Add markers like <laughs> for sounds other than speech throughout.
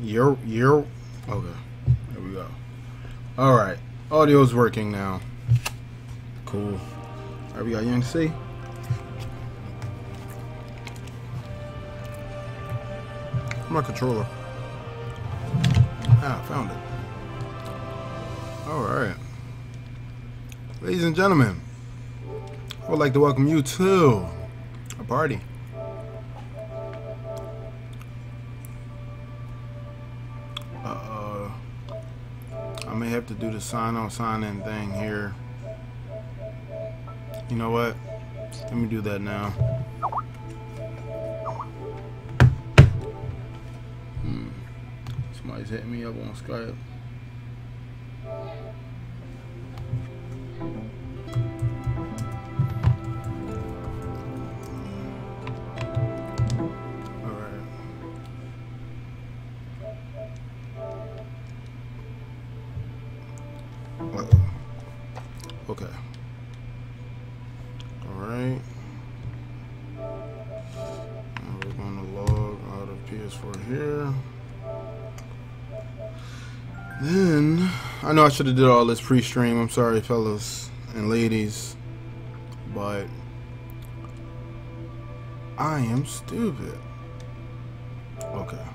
You're you're okay. There we go. All right, audio's working now. Cool. All right, we got Young C. My controller. Ah, found it. All right, ladies and gentlemen, I would like to welcome you to a party. Sign on sign in thing here. You know what? Let me do that now. Hmm. Somebody's hitting me up on Skype. Should have did all this pre-stream. I'm sorry, fellas and ladies. But, I am stupid. Okay.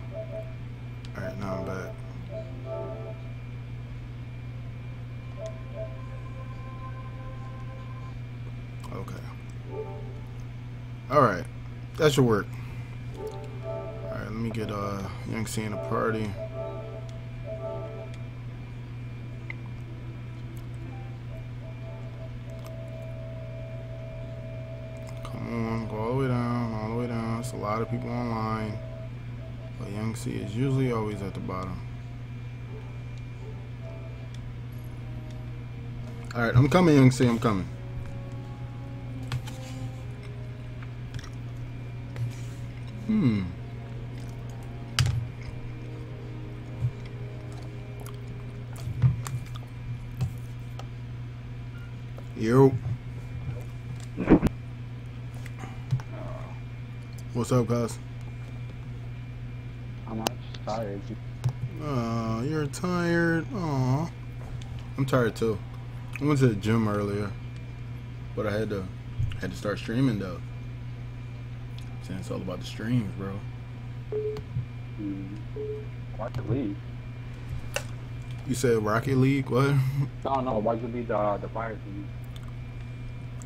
Alright, now I'm back. Okay. All right. That should work. All right, let me get uh Young C in a party. Come on, go all the way down, all the way down. It's a lot of people online. But Young C is usually always at the bottom. All right, I'm coming, Young C. I'm coming. What's up, guys? I'm not tired. Oh, you're tired. Aw. I'm tired too. I went to the gym earlier, but I had to had to start streaming though. I'm Saying it's all about the streams, bro. Mm. Why'd you? You said Rocket League? What? No, no, why'd you leave the, the fire team?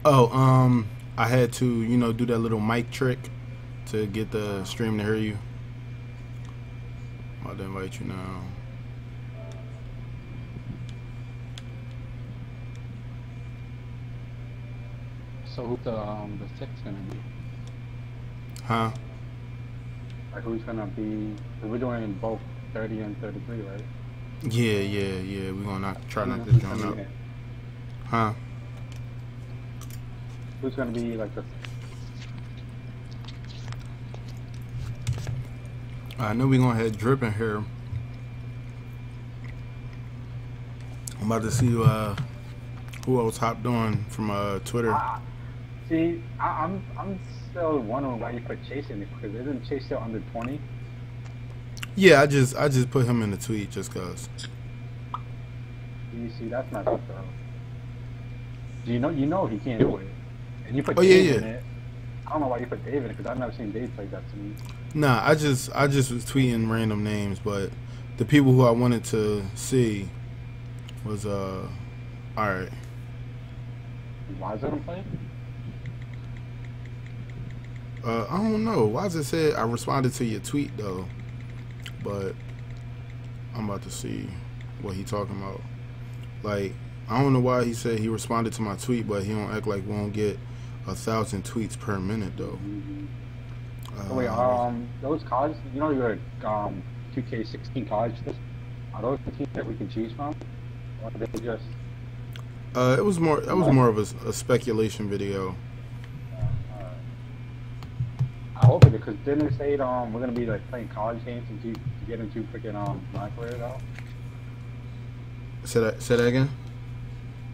Oh, um, I had to, you know, do that little mic trick to get the stream to hear you. I'm about to invite you now. So who's the, um, the six gonna be? Huh? Like who's gonna be, we're doing both 30 and 33, right? Yeah, yeah, yeah. We're gonna knock, try to knock Who's this gonna joint be out. in it? Huh? Who's gonna be like the, I know we're gonna have dripping here. I'm about to see uh who else hopped on from uh Twitter. Ah, see, I, I'm, I'm still wondering why you put Chase in it, because isn't Chase still under 20? Yeah, I just I just put him in the tweet just cause. You see, that's not good though. Do you know, you know he can't do it. And you put Oh, yeah, yeah. in it. I don't know why you put David because I've never seen Dave play that to me. Nah, I just I just was tweeting random names, but the people who I wanted to see was uh all right. Why is it play? Uh, I don't know. Why does it say I responded to your tweet though? But I'm about to see what he talking about. Like I don't know why he said he responded to my tweet, but he don't act like we won't get a thousand tweets per minute though. Uh, Oh, wait, um, those cards, you know, your um, 2K16 cards, are those the teams that we can choose from? Or are they just, uh, it was more. That was more of a, a speculation video. uh, I hope it because didn't it say um we're gonna be like playing college games and to, to get into freaking um my career though? Say that. Say that again.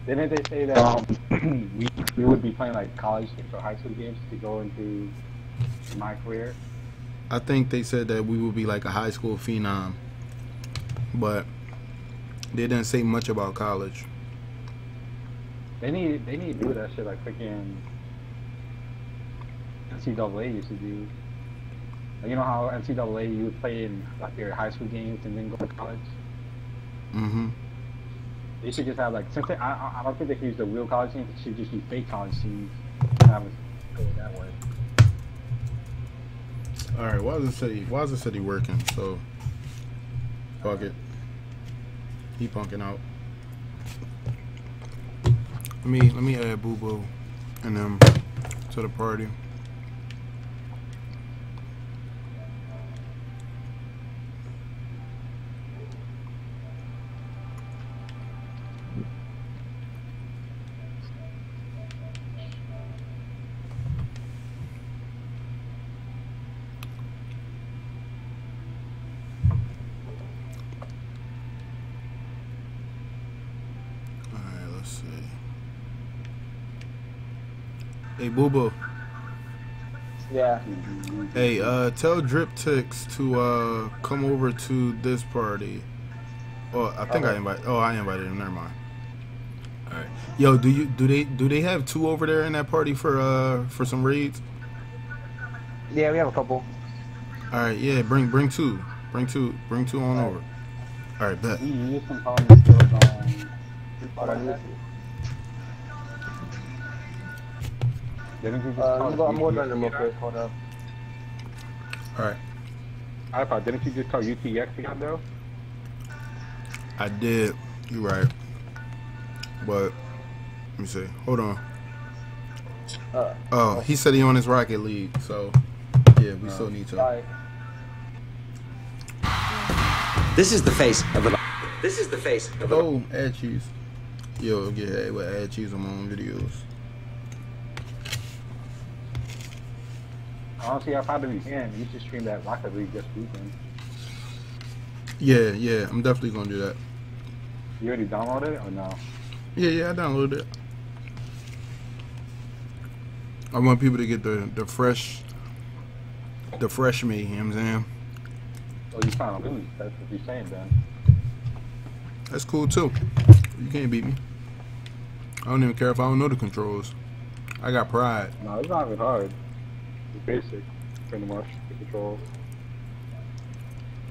Didn't they say that um <clears throat> we we would be playing like college or high school games to go into my career? I think they said that we would be like a high school phenom but they didn't say much about college. They need they need to do that shit like freaking NCAA used to do. Like, you know how NCAA you would play in like your high school games and then go to college. Mm-hmm. They should just have like since they, I I- I don't think they can use the real college teams. They should just use fake college teams. and Have it that way. All right. Why is the city? Why is the city working? So, fuck it. He punking out. Let me let me add Boo Boo and them to the party. All right. Let's see. Hey, Boo Boo. Yeah. Hey, uh, tell Drip to uh come over to this party. Oh, I think I Okay. invite. Oh, I invited him. Never mind. All right. Yo, do you do they do they have two over there in that party for uh for some raids? Yeah, we have a couple. All right. Yeah. Bring bring two. Bring two. Bring two on All right. over. All right. Bet. You use some college. Hold you- Didn't you just Uh, call you go, I'm UTX ordering them real quick. Hold up. All right. I thought didn't you just call UTX together though? I did. You right. But let me see. Hold on. Uh, Oh, he said he on his Rocket League. So yeah, we still need to. sorry. This is the face of the. This is the face of the. Oh, add cheese. Yo, get add with add cheese on my own videos. Honestly, I probably can. You should stream that Rocket League this weekend. Yeah, yeah, I'm definitely gonna do that. You already downloaded it or no? Yeah, yeah, I downloaded it. I want people to get the the fresh, the fresh me. You know what I'm saying Oh, you trying to lose? That's what you're saying then. that's cool too. You can't beat me. I don't even care if I don't know the controls. I got pride. No, it's not even hard. It's basic, pretty much. The controls.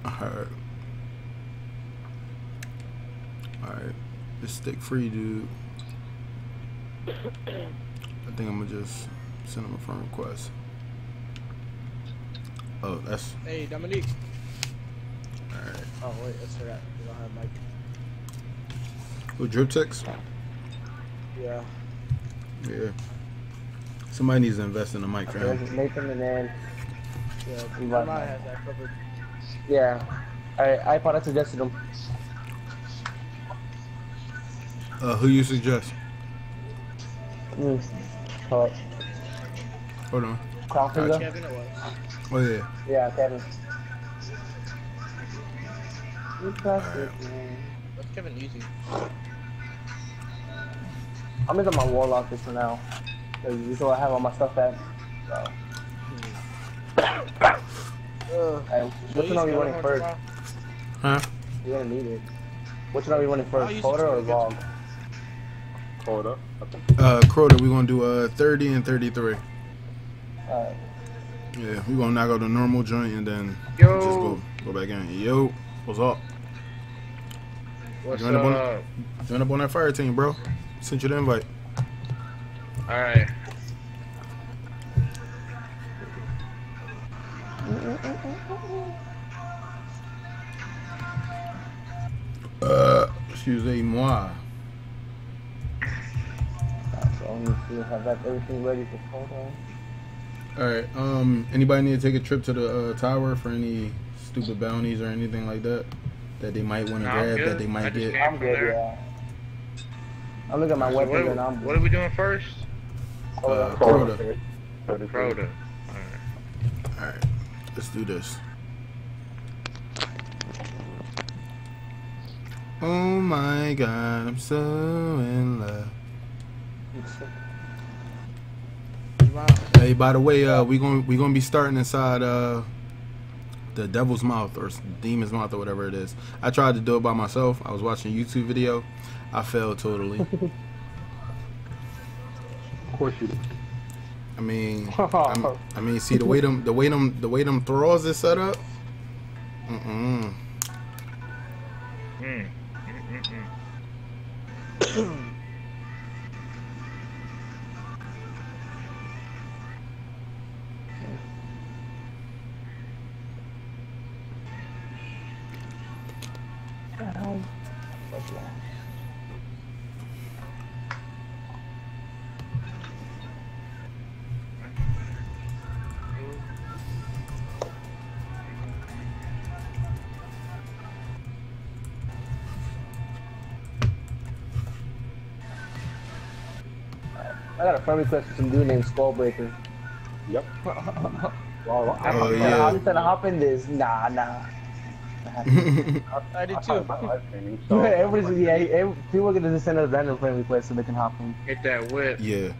Alright. Alright. It's stick free, dude. I think I'm gonna just send him a friend request. Oh, that's Hey, Dominique. alright. Oh, wait, that's for that. You don't have mic. Who drip text? Yeah. Yeah. Somebody needs to invest in a mic, There's fam. Nathan and then Yeah, You I want that. covered. yeah. I iPod I suggested them. Uh, who you suggest? Mm. Hold on. Crown finger. Kevin, it was. Oh yeah. Yeah, Kevin. You trust it, man. What's Kevin using? I'm into my warlock this for now. Cause this is where I have all my stuff at. So, Ugh. hey, which one are we running first? Huh? You're gonna need it. Which one are we running first, use Crota or to- Vog? Crota. Uh, Crota, we gonna do uh 30 and 33. Alright. Yeah, we're gonna knock out the normal joint and then Yo. just go go back in. Yo, what's up? What's Join up on- Join up on that fire team, bro. Sent you the invite. Alright. Uh, excusez-moi. I'm gonna see if I got everything ready for Crota. All right. Um, anybody need to take a trip to the uh, tower for any stupid bounties or anything like that that they might want to Nah, I'm grab that they might just get? I'm from good, there. yeah. I'm looking at my So weapons what, and I'm what are we doing first? Uh, Crota. Crota. All right. Let's do this. Oh my God, I'm so in love. You? Hey, by the way, uh, we gonna we gonna be starting inside uh the Devil's Mouth or Demon's Mouth or whatever it is. I tried to do it by myself. I was watching a YouTube video. I failed totally. <laughs> Of course you. do. I mean, I'm, I mean, see the way them, the way them, the way them throws is set up. Mm-mm. Mm. Mm-mm-mm. I got friend request for some dude named Skullbreaker. Yep. <laughs> Well, I, Oh, I, yeah. I'm just trying to hop in this. Nah, nah. I did I too. found my <laughs> so Everybody's yeah. Every, people are gonna just send us random friend requests so they can hop in. Hit that whip. yeah.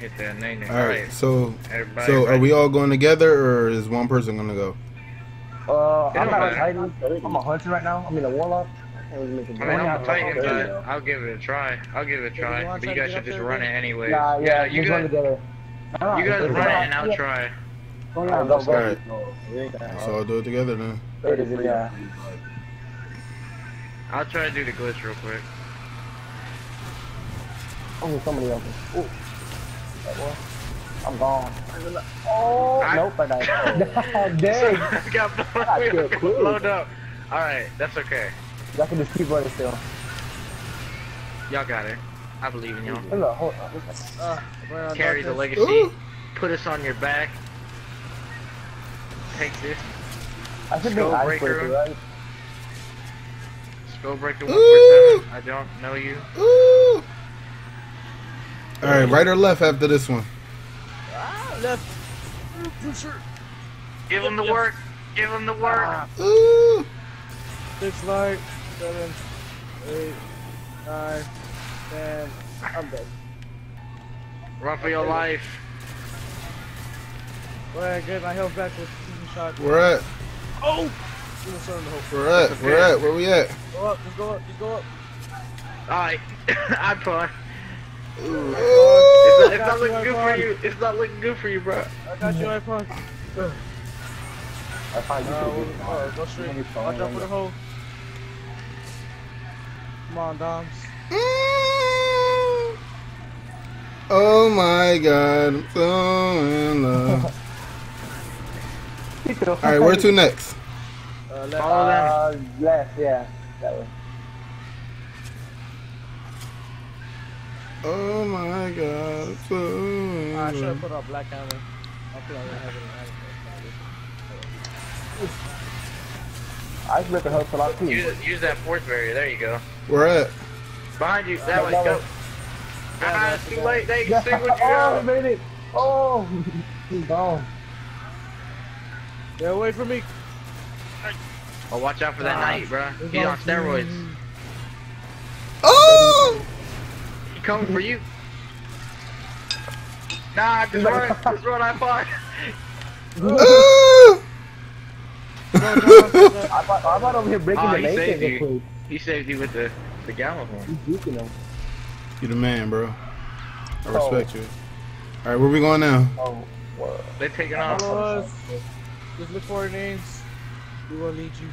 Hit that name. All right. So, Everybody. so are we all going together, or is one person gonna go? Uh, I'm not a titan. I'm a hunter right now. I mean a warlock. I can't really make a I mean, I'm a Titan, There you but go. I'll give it a try. I'll give it a try. you But you guys get should just run it anyway. Nah, yeah, you just run guys, together. you guys run it and I'll try. Go Yeah, down, go, let's go. go. No, it ain't that So. I'll do it together then. Yeah. I'll try to do the glitch real quick. Oh, somebody else. Oh, That boy. I'm gone. Oh, I- nope, I died. <laughs> <laughs> Dang. I got <laughs> blown, I we feel got cool. blown up. Alright, that's okay. I can just keep running still. Y'all got it. I believe in y'all. Look, hold on. Uh, right Carry the darkness. legacy. Ooh. Put us on your back. Take this. I should be an Skullbreaker. icebreaker, right? Skullbreaker Ooh. 147. I don't know you. Ooh. All right, right or left after this one? Ah, left. For sure. Give him the work. Give him the work. Ah, Ooh. six, nine, seven, eight, nine, ten. I'm dead. Run for your life. Go ahead, get my health back with two shot. Where at? Oh! We're at. We're at? Where at? We at? Go up, just go up, just go up. Alright. I pun. Ooh. It's not, it's not looking good for you. It's not looking good for you, bro. I got you, iPod. I find you Uh, can we'll, do uh, it. go straight. Only phone Watch out for the hole. Come on, Doms. Mm. Oh my God, I'm so in love. <laughs> All right, where to next? Uh, left. Uh, left, yeah. That way. Oh my God, I'm so in Ah, I should have put on black hammer. I'll put on red hammer. Icebreaker helps a lot too. Use, use that fourth barrier. There you go. Where at? Behind you. That way. Go. way. Ah, it's too late. They Yeah. extinguished you. Oh, I made it. Oh, he's gone. Get away from me. Oh, watch out for that knight, bro. He's on steroids. Oh! He coming for you. Nah, just run. Just run. I fought. Oh! <laughs> I thought, I thought over here breaking Oh, the he main saved thing you. real quick. He saved you with the the Gjallarhorn. He's juking him. you the man, bro. I oh. respect you. All right, where we going now? Oh, well. They taking off. Follow us. Just look for our names. We will lead you.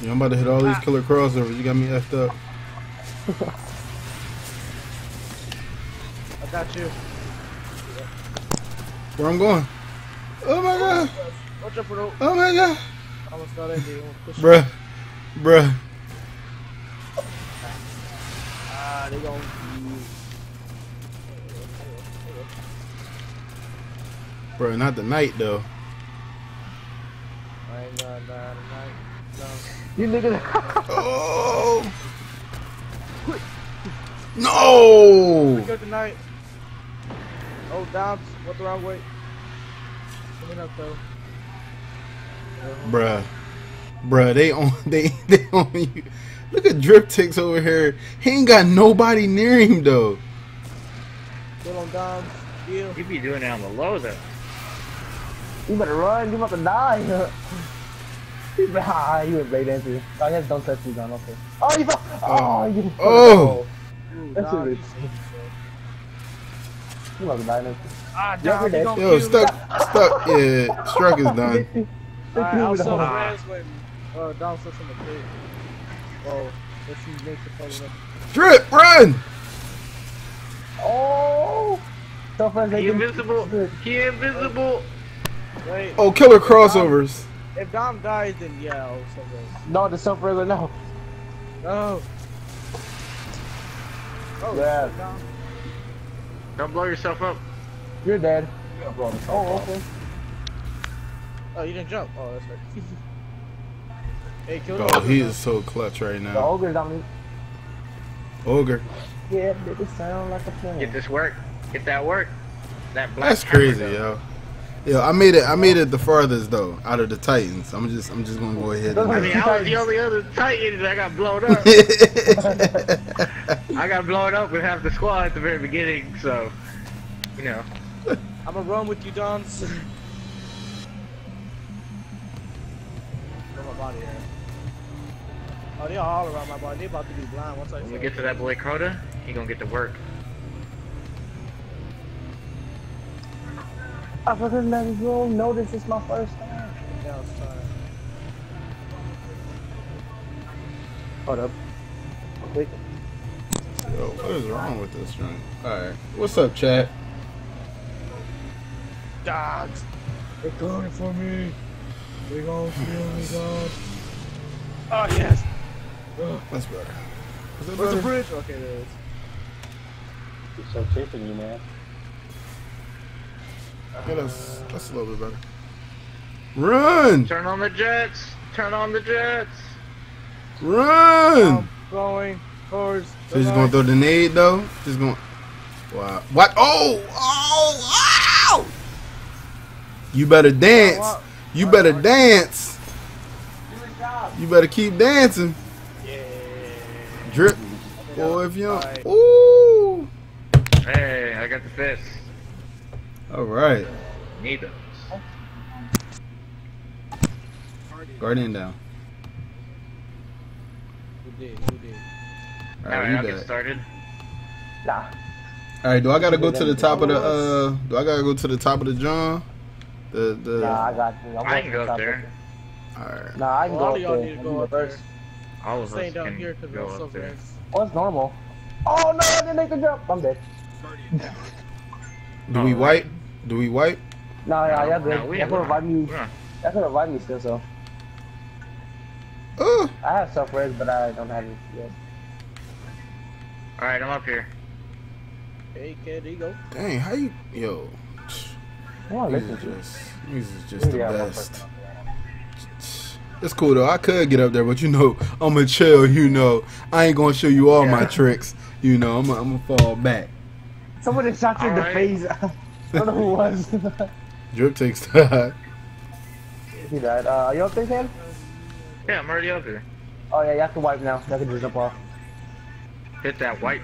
Yeah, I'm about to hit all these killer crossovers. You got me effed up. <laughs> I got you. Where I'm going? Oh my God! Watch out for the. Oh my God! I almost got in there. Push it. Bruh. Bruh. Ah, they gon' Bruh, not the night though. I ain't gonna die tonight. No. You niggas. Oh! <laughs> No! Good tonight. Oh, Dobbs, went the wrong way. Coming up though. Bruh. Bruh, they on <laughs> they they on you. Look at Drip Ticks over here. He ain't got nobody near him though. Still on Dobbs. You be doing it on the low though. You better run. You about to die. <laughs> Ah, you went breakdancing. Oh, I guess don't touch me, Don. Okay. Oh, you fell. Oh, you. Oh. Ooh, That's Dom, a you bit- suck. You must die now. Ah, Yeah, Dom, we're you dead. Yo, stuck, stuck. Yeah, struck is done. Alright, I'll Let's sell do it. friends when uh, Dom sits in the pit. Oh, let's see, make the play. Drip, run! Oh. So friends, He can- invisible. He invisible. Wait, Oh, killer crossovers. if Dom dies, then yeah, I'll sell. No, the self regular no. No. Oh. oh, Yeah. shit, Dom. Don't blow yourself up. You're dead. Yeah, bro, it's Oh, all okay. Oh, you didn't jump. Oh, that's right. <laughs> hey, kill Oh, he is so clutch right The now. ogre's on me. Ogre. Yeah, did it sound like a Get this work. Get that work. That black That's crazy, though. yo. Yo, I made it. I made it the farthest though, out of the Titans. I'm just, I'm just gonna go ahead. <laughs> I mean, I was the only other Titan that got blown up. <laughs> I got blown up with half the squad at the very beginning, so you know. <laughs> I'm gonna run with you, Dom. Where my body at? Oh, they all around my body. They about to be blind once I When say we get to that boy Crota, he gonna get to work. I forgot let it go. No, this is my first time. Now it's time. Hold up. Wait. Yo, what is wrong with this joint? All right, what's up, chat? Dogs! They're coming for me! They gonna kill me, dogs! Oh, yes! That's better. Is that Where's the bridge? Okay, there it is. He's so chasing you, man. Yeah, that's that's a little bit better. Run, Turn on the jets. Turn on the jets. run. I'm going towards So he's gonna throw the nade though. Just going. Wow. What? Oh! Oh! Ow! You better dance. You better dance. You better keep dancing. Yeah. Drip. Boy, if you don't. Ooh. Hey, I got the fist. All right. Need those. Guardian down. We did, we did. All Alright, I'll you get it. started. Nah. All right. Do I gotta go to the top of the? uh Do I gotta go to the top of the John? The the. Nah, I got you. I'm I can go up there. All right. Nah, I can Well, all go of up y'all there. need to go up there. first. All I'm of us down can here because go we're so up there. Oh, it's normal. Oh no, I didn't make the jump. I'm dead. Do we wipe? Do we wipe? Nah, yeah, yeah, No, good. we- That's we're gonna not- revive me. we're. That's gonna revive me still. So Uh, I have self res, but I don't have it yet. Alright, I'm up here. Hey, kid, there you go. dang. How you? Yo. I want to These listen is just. These is just the Yeah, one best. It's cool though. I could get up there, but you know, I'm gonna chill. You know, I ain't gonna show you all my tricks. You know, I'm gonna, I'm fall back. Someone just shot you in the Alright. face. <laughs> I don't know who it was. <laughs> Drip takes that. he died. Uh, are you up there, Ken? Yeah, I'm already up here. Oh yeah, you have to wipe now. You have to just jump off. Hit that wipe.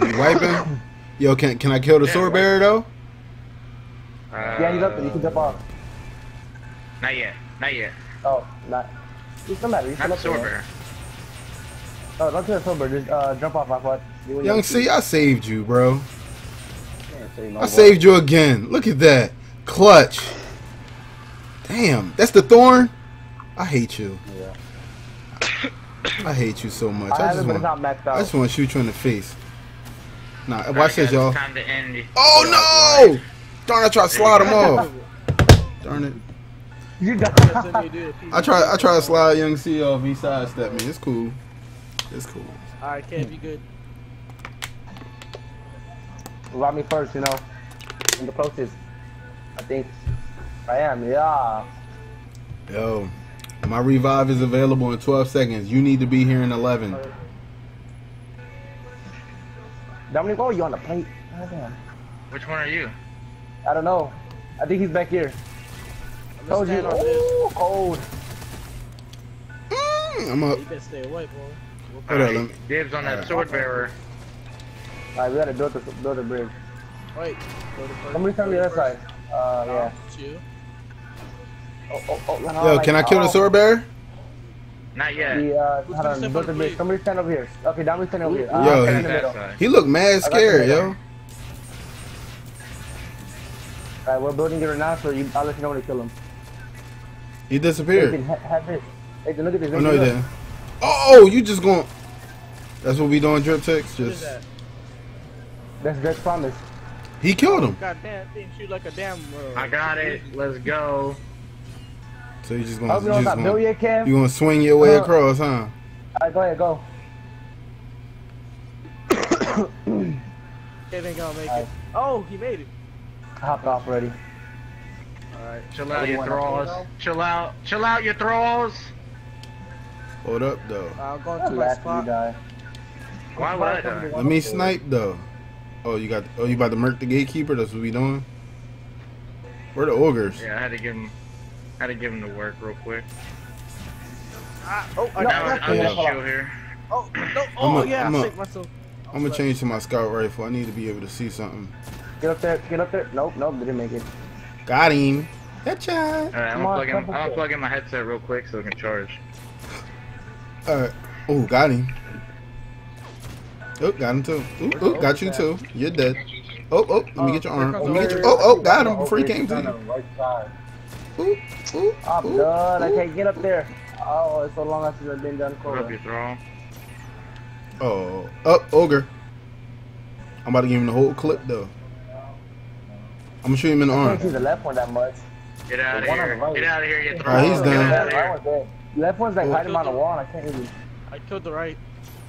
You wiping? <laughs> Yo, can can I kill the Yeah, sword bearer though? Uh, Yeah, he's up there. You can jump off. Not yet. Not yet. Oh, not. It doesn't matter. You Not still up sword there. Oh, don't kill the silver. Just uh, jump off my foot. You and Young C, I saved you, bro. Can't no I more. saved you again. Look at that. Clutch. Damn, that's the thorn? I hate you. Yeah. <coughs> I hate you so much. I I just it, but it's want I just want to shoot you in the face. Nah, watch Alright, this, y'all. It's time to end. Oh no! Darn, I tried to slide him off. Darn it. You That's died. what they do. I try I try to slide young C off, he sidestepped me. It's cool. It's cool. Alright, Kev, you good? Rob me first, you know. I'm the closest. I think. I am, yeah. Yo, my revive is available in 12 seconds. You need to be here in 11. Dominic, oh, you on the plate? Oh. Which one are you? I don't know. I think he's back here. I'm Told gonna you. stand on this. Ooh, cold. Mm, I'm up. You better stay away, boy. Hold on, Alright, let me- Dibs on that Alright. sword bearer. Alright, we gotta build the, build the bridge. Wait. Go to first. Somebody come to the other side. Uh, yeah. Chill. Oh, oh, oh, no, Yo, like- can I kill the oh, sword bearer? Not yet. The, uh, hold on, step go on to the me. plate? Somebody stand over here. Okay, Dami stand over here. Yo, Uh, stand he- in the middle. Side. He look mad scared, you. yo. Alright, we're building it right now, so you, I'll let you know when to kill him. He Nathan, disappeared. ha- have this. Nathan, look at this. Oh no, he didn't. Oh, you just going. That's what we doing, drip text. What is Just that? That's Death's promise. he killed him. God damn, didn't shoot like a damn. Uh, I got it. Let's go. So you just I gonna, hope you you don't just gonna, you gonna swing your way across, huh? Alright, go ahead, go. <coughs> Kevin gonna make Alright. it. Oh, he made it. I hopped off already. Alright. Chill out, you Everyone thralls. okay, Chill out. Chill out, you thralls. Hold up though. I'll go to that after you spot. die. Why would I die? Let me snipe though. Oh, you got. Oh, you about to murk the gatekeeper? That's what we doing. Where the ogres? Yeah, I had to give him. I Had to give him the work real quick. Ah, oh, I No, Now got I'm no, just chill here. Oh, no. Oh, a- yeah, I'm I a- saved myself. I'm gonna change to my scout rifle. I need to be able to see something. Get up there, get up there. Nope, nope, didn't make it. Got him. Headshot. Alright, I'm Come gonna plug in. I'm gonna plug in my headset real quick so it can charge. Alright. Oh, got him. Oh, got him too. Ooh, ooh, got you too. You're dead. Oh, oh, let me get your uh, arm. Let me get your. Oh, oh, got him before he came to On the you. right. Ooh, ooh, I'm ooh, done. I can't get up there. Oh, it's so long since I've been done What up, Cobra. Oh, oh, ogre. I'm about to give him the whole clip though. I'm gonna shoot him in the I can't see the left one that much. Get out of The one here. right. Get out of here, you Alright, thrall. he's Get done. out of here. one's. Left one's like Oh. hiding behind the wall and I can't even. I killed the right.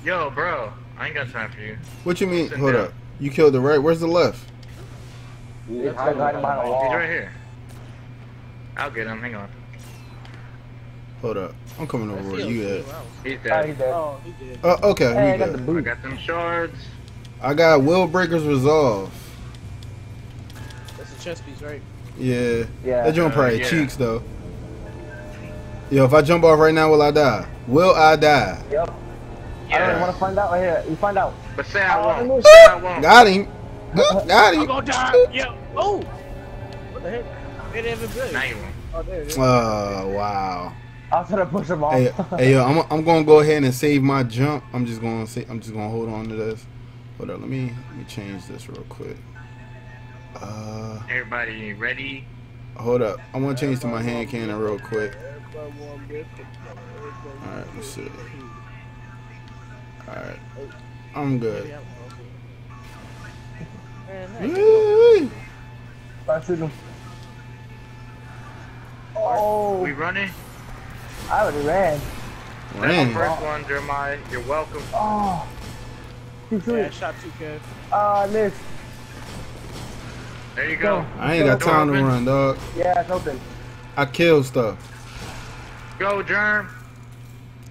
Yo, bro. I ain't got time for you. What you mean? Sit Hold down. up. You killed the right. Where's the left? He's It's like hiding behind a wall. He's right here. I'll get him. Hang on. Hold up. I'm coming over where you at. He's dead. Oh, he's dead. Oh, he did. Uh, okay, Hey, I got the good. I got them shards. I got Will Breakers Resolve. That's a chest piece, right? Yeah. Yeah. That joint Uh, probably yeah. cheeks though. Yo, if I jump off right now, will I die? Will I die? Yep. I don't want to find out right here. You find out. But say I Oh, won't. let me- Say I won't. Got him. Got I'm him. gonna die. Yeah. Oh. What the heck? It ain't even good. Now you won't. Oh, there it is. Oh wow. I was trying to push him off. Hey, <laughs> hey, yo, I'm, I'm gonna go ahead and save my jump. I'm just gonna say, I'm just gonna hold on to this. Hold up, let me let me change this real quick. Uh, Everybody ready? hold up. I want to change to my hand cannon real quick. Everybody want me to cook. Everybody All right, let's see. All right, I'm good. Yeah, okay. Woo! Start shooting him. Oh, We running? I already ran. That's the Ran. first one, Jeremiah. You're welcome. Oh. Keep Yeah, I shot two, Kev. Oh, I missed. There you go. I ain't got Door time to run, dog. Yeah, it's open. I kill stuff. Go, Germ.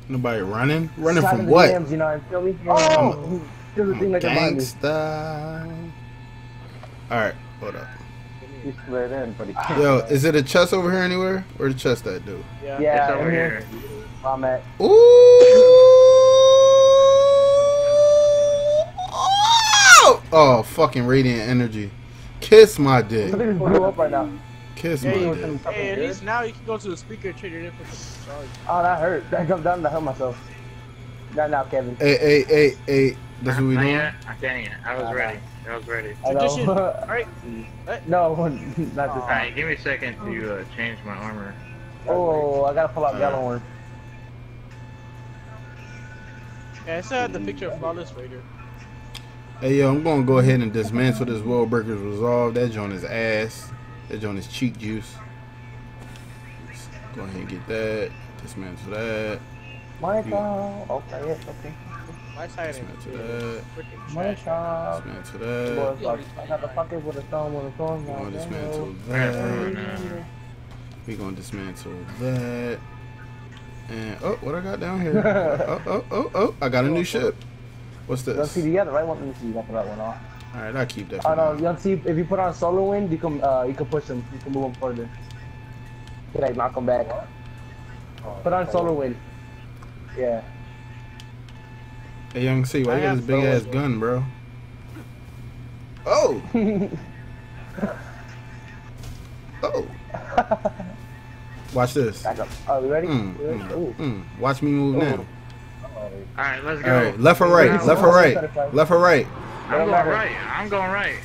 Nobody running. Running Slide from in the what? DMs, you know, you feel me? Oh, there's a thing like behind me. Gangsta. All right, hold up. He slid in, but he can't. Yo, is it a chest over here anywhere? Where the chest at, dude? Yeah. Yeah, It's over in here. Where I'm at. Ooh! Oh, fucking radiant energy. Kiss my dick. Something just blew up right now. Kiss Yeah, my you- dick. Hey, at least now you can go to the speaker and trade it in for some charge. Oh, that hurt. That jumped down to hurt myself. Not now, Kevin. Hey, hey, hey, hey. That's what we Not doing? yet. I can't yet. I was ready. I was ready. I Tradition. know. <laughs> Alright. no, <laughs> not this time. Alright, give me a second to uh, change my armor. Oh, I gotta pull out Uh, yellow one. Yeah, I still have the picture of Flawless Raider. Hey, yo, I'm gonna go ahead and dismantle this World Breakers Resolve. That joint is ass. That joint is cheek juice. Let's go ahead and get that. Dismantle that. Michael. Okay, yes, okay. My side Dismantle that. Michael. Dismantle that. I got the fuckers with a stone with a thorn. We're gonna dismantle that. We're gonna dismantle that. And oh, what I got down here? <laughs> oh, oh, oh, oh! I got a new ship. What's Young this? C, you got the right one. Let me see. You got the right one off. All right, I'll keep that. Oh For no, now. Young C, if you put on solar wind, you can uh you can push him. You can move him further. You like knock him back. Put on solar wind. Yeah. Hey, young C, why I you got this big ass solar gun, bro? Oh, <laughs> oh! <laughs> Watch this. Back up. Are we ready? Mm, We ready? mm, Ooh. mm. Watch me move now. Alright, let's go. right, left or right? Now, Left or right? Left or right? I'm going right. I'm going right.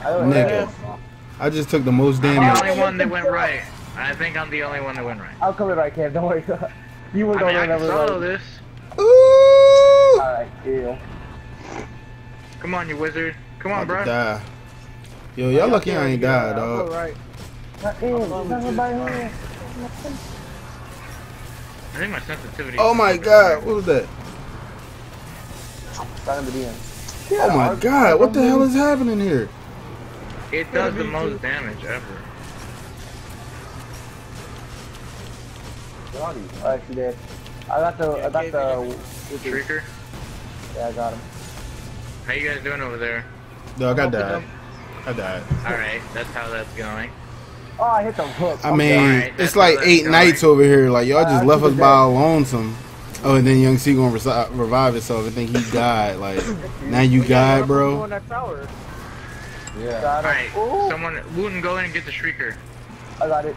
I don't know. Nigga. I just took the most I'm the only one that went right. I think I'm the only one that went right. I'll come in right, Cam. Don't worry. <laughs> you were I the mean, only I one that can was solo right. this. Ooh! Alright, deal. Come on, you wizard. Come on, About to bro. die. Yo, y'all lucky I ain't died, dog. right. Not in. It's not nobody here. I think my sensitivity. Oh my god, what was that? Starting to be in. Oh my god, what the hell is happening here? It does the most damage ever. Oh, actually did. I got the, I got the, Shrieker, yeah, I got him. how you guys doing over there? No, I got died. I died. Alright, that's how that's going. Oh, I hit the hook. I mean, Alright, it's like eight going. nights over here. Like y'all just Uh, left us keep by down. lonesome. Oh, and then Young C gonna resi- revive himself. I think he died. Like now you died, Go bro. in that tower. Yeah. Got Alright, him. Ooh, someone, Wooten, go in and get the Shrieker. I got it.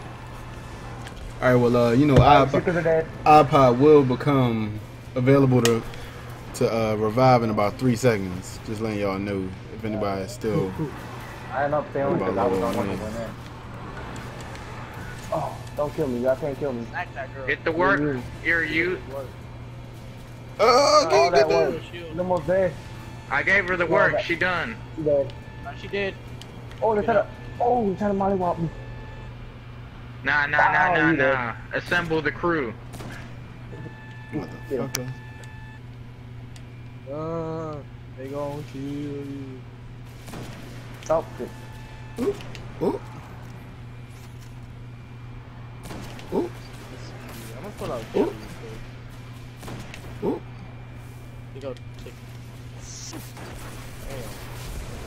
All right, well, uh, you know, Alright, iPod, Seekers are dead. iPod will become available to to uh, revive in about three seconds. Just letting y'all know if anybody's still. I ended up failing because I was About on one Oh, don't kill me. Y'all can't kill me. Smack that girl. Hit the work. You're you. Oh, Oh, can't that get that. was almost there. I gave her the Well, work. that- She done. She dead. Uh, she did. Oh, they're trying to, oh, they're trying to mollywop me. Nah, nah, nah, Wow, nah, nah. Assemble the crew. Motherfucker. Uh, they gon' kill you. Stop it. Ooh. Ooh. Oh. Oh. I'm gonna pull out Kelly. Ooh. They go take.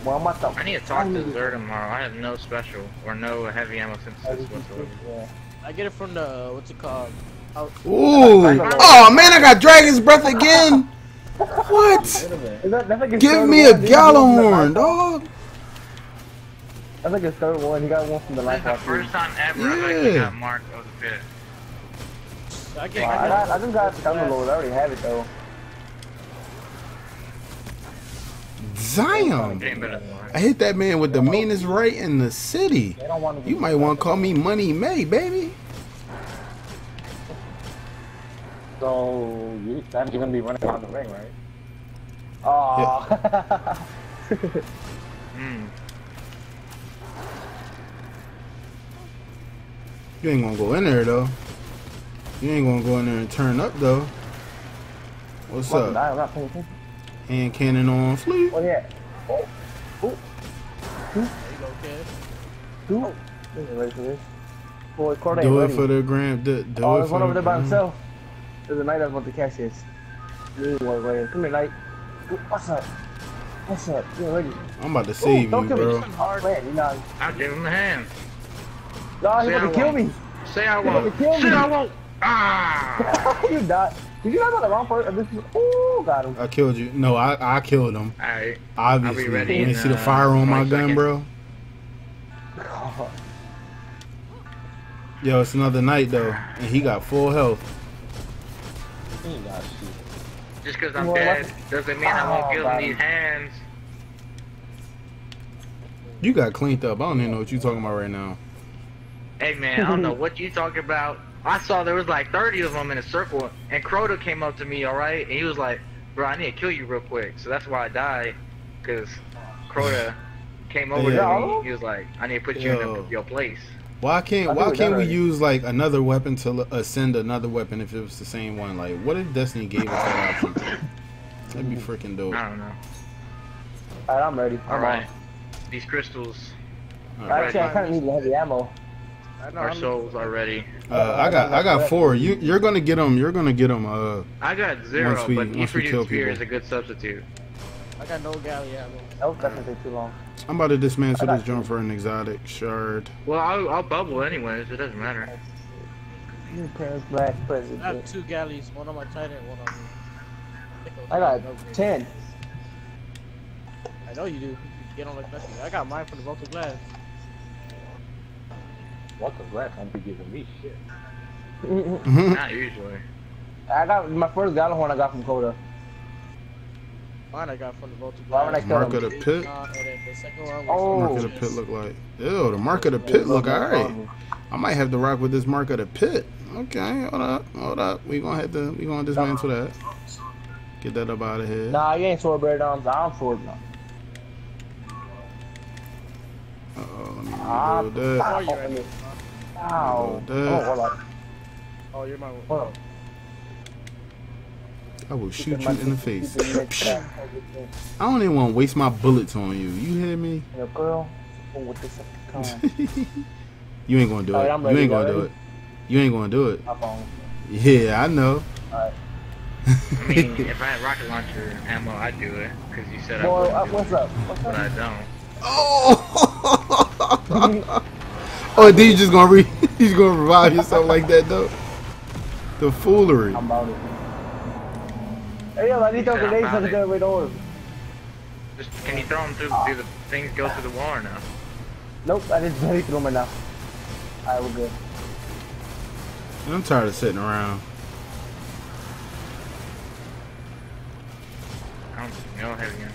Well, I'm about to. I need to talk to Xur tomorrow. I have no special or no heavy ammo synthesis whatsoever. Yeah. I get it from the uh, what's it called? Out. Ooh. Oh man, I got dragon's breath again. What? Is that, like Give me a one. Did gallon get one from the horn, dog. That's like his third one. He got one from the This life is the box. too. first time ever I've Yeah. got marked of the pit. I get. Wow, I, got, I just got the thunder. I already have it though. Zion. Getting better than mine. I hit that man with the meanest right in the city. They don't want to. You might want to call me Money May, baby. So you, that you're gonna be running around the ring, right? Oh. <laughs> Mm. You ain't gonna go in there though. You ain't gonna go in there and turn up though. What's I'm up? not paying attention. Hand cannon on fleet. Oh yeah. Oh. Oh. There you go, kid. Two. Ready for this. Boy, Corday Do it ready. for the gram. Do, do oh, it there's for one the over there by himself. There's a knight that's about to catch this. You ain't one ready. Come here, knight. What's up? What's up? You ready? I'm about to save Ooh, don't you, bro. me. Oh, man, you know. I'll give him a hand. No, Say he's gonna kill me. Say I won't. gonna kill Say. I won't. Ah! <laughs> you died. Did you not go the wrong person? This is, ooh, got him. I killed you. No, I I killed him. Alright. Obviously. ready you in, didn't see the fire on my 20 gun, seconds. bro. <laughs> Yo, it's another night though, and he got full health. He got shit. Just because I'm Well, dead doesn't mean I won't Oh, give him these hands. You got cleaned up. I don't even know what you're talking about right now. Hey man, I don't know what you talking about. I saw there was like 30 of them in a circle, and Crota came up to me, alright? And he was like, bro, I need to kill you real quick. So that's why I died, because Crota came over Yeah. to me. He was like, I need to put you in Yo. the, your place. Why can't Why we can't we already. use like another weapon to ascend uh, another weapon if it was the same one? Like, what if Destiny gave us that option? That'd be freaking dope. I don't know. Alright, I'm ready. I'm Alright. on. These crystals, Alright. Actually, I kind of need the heavy ammo. I our souls are ready. Uh, I got I got four. You you're gonna get them. You're gonna get them. Uh, I got zero, Once we- but once we kill people. is a good substitute. I got no galley ammo. That doesn't take too long. I'm about to dismantle this got jump for an exotic shard. Well, I'll, I'll bubble anyways. It doesn't matter. Your parents' black I have two galleys, one on my Titan, one on me. I got ten. I know you do. You get on like nothing. I got mine from the broken glass. What the rest won't be giving me shit. Not usually. I got my first Gjallarhorn I got from Coda. Mine I got from the Volta Why would I kill Mark him? of the pit. Uh, and the second one was Oh. Mark of the pit look like. Ew, the mark of the pit look alright. I might have to rock with this mark of the pit. Okay, hold up, hold up. We gonna have to. We gonna dismantle that. Get that up out of here. Nah, you ain't sword bear down. I'm sword now. Uh-oh, let me Ah, reload that. Oh, you're right. Ow. That. Oh, hold on. Oh, you're my Hold on. I will shoot you in the face. Keep it mixed up. I don't even want to waste my bullets on you. You hear me? Your girl. Oh, with this you ain't gonna do Alright, it. I'm You ain't gonna do it. You ain't gonna do it. Yeah, I know. Alright. I mean, <laughs> if I had rocket launcher ammo, I'd do it. Because you said I wouldn't uh, what's up? What's But up? I don't. Oh. <laughs> <laughs> oh, then you just gonna re- <laughs> you gonna revive yourself like that though? The foolery. I'm about it. Hey, yo, I need to Yeah, grenades I'm on the about it. way. Just, can you throw them through, do the things go through the wall or no? Nope, I just ready through them right now. Alright, we're good. I'm tired of sitting around. I don't know heavy ammo.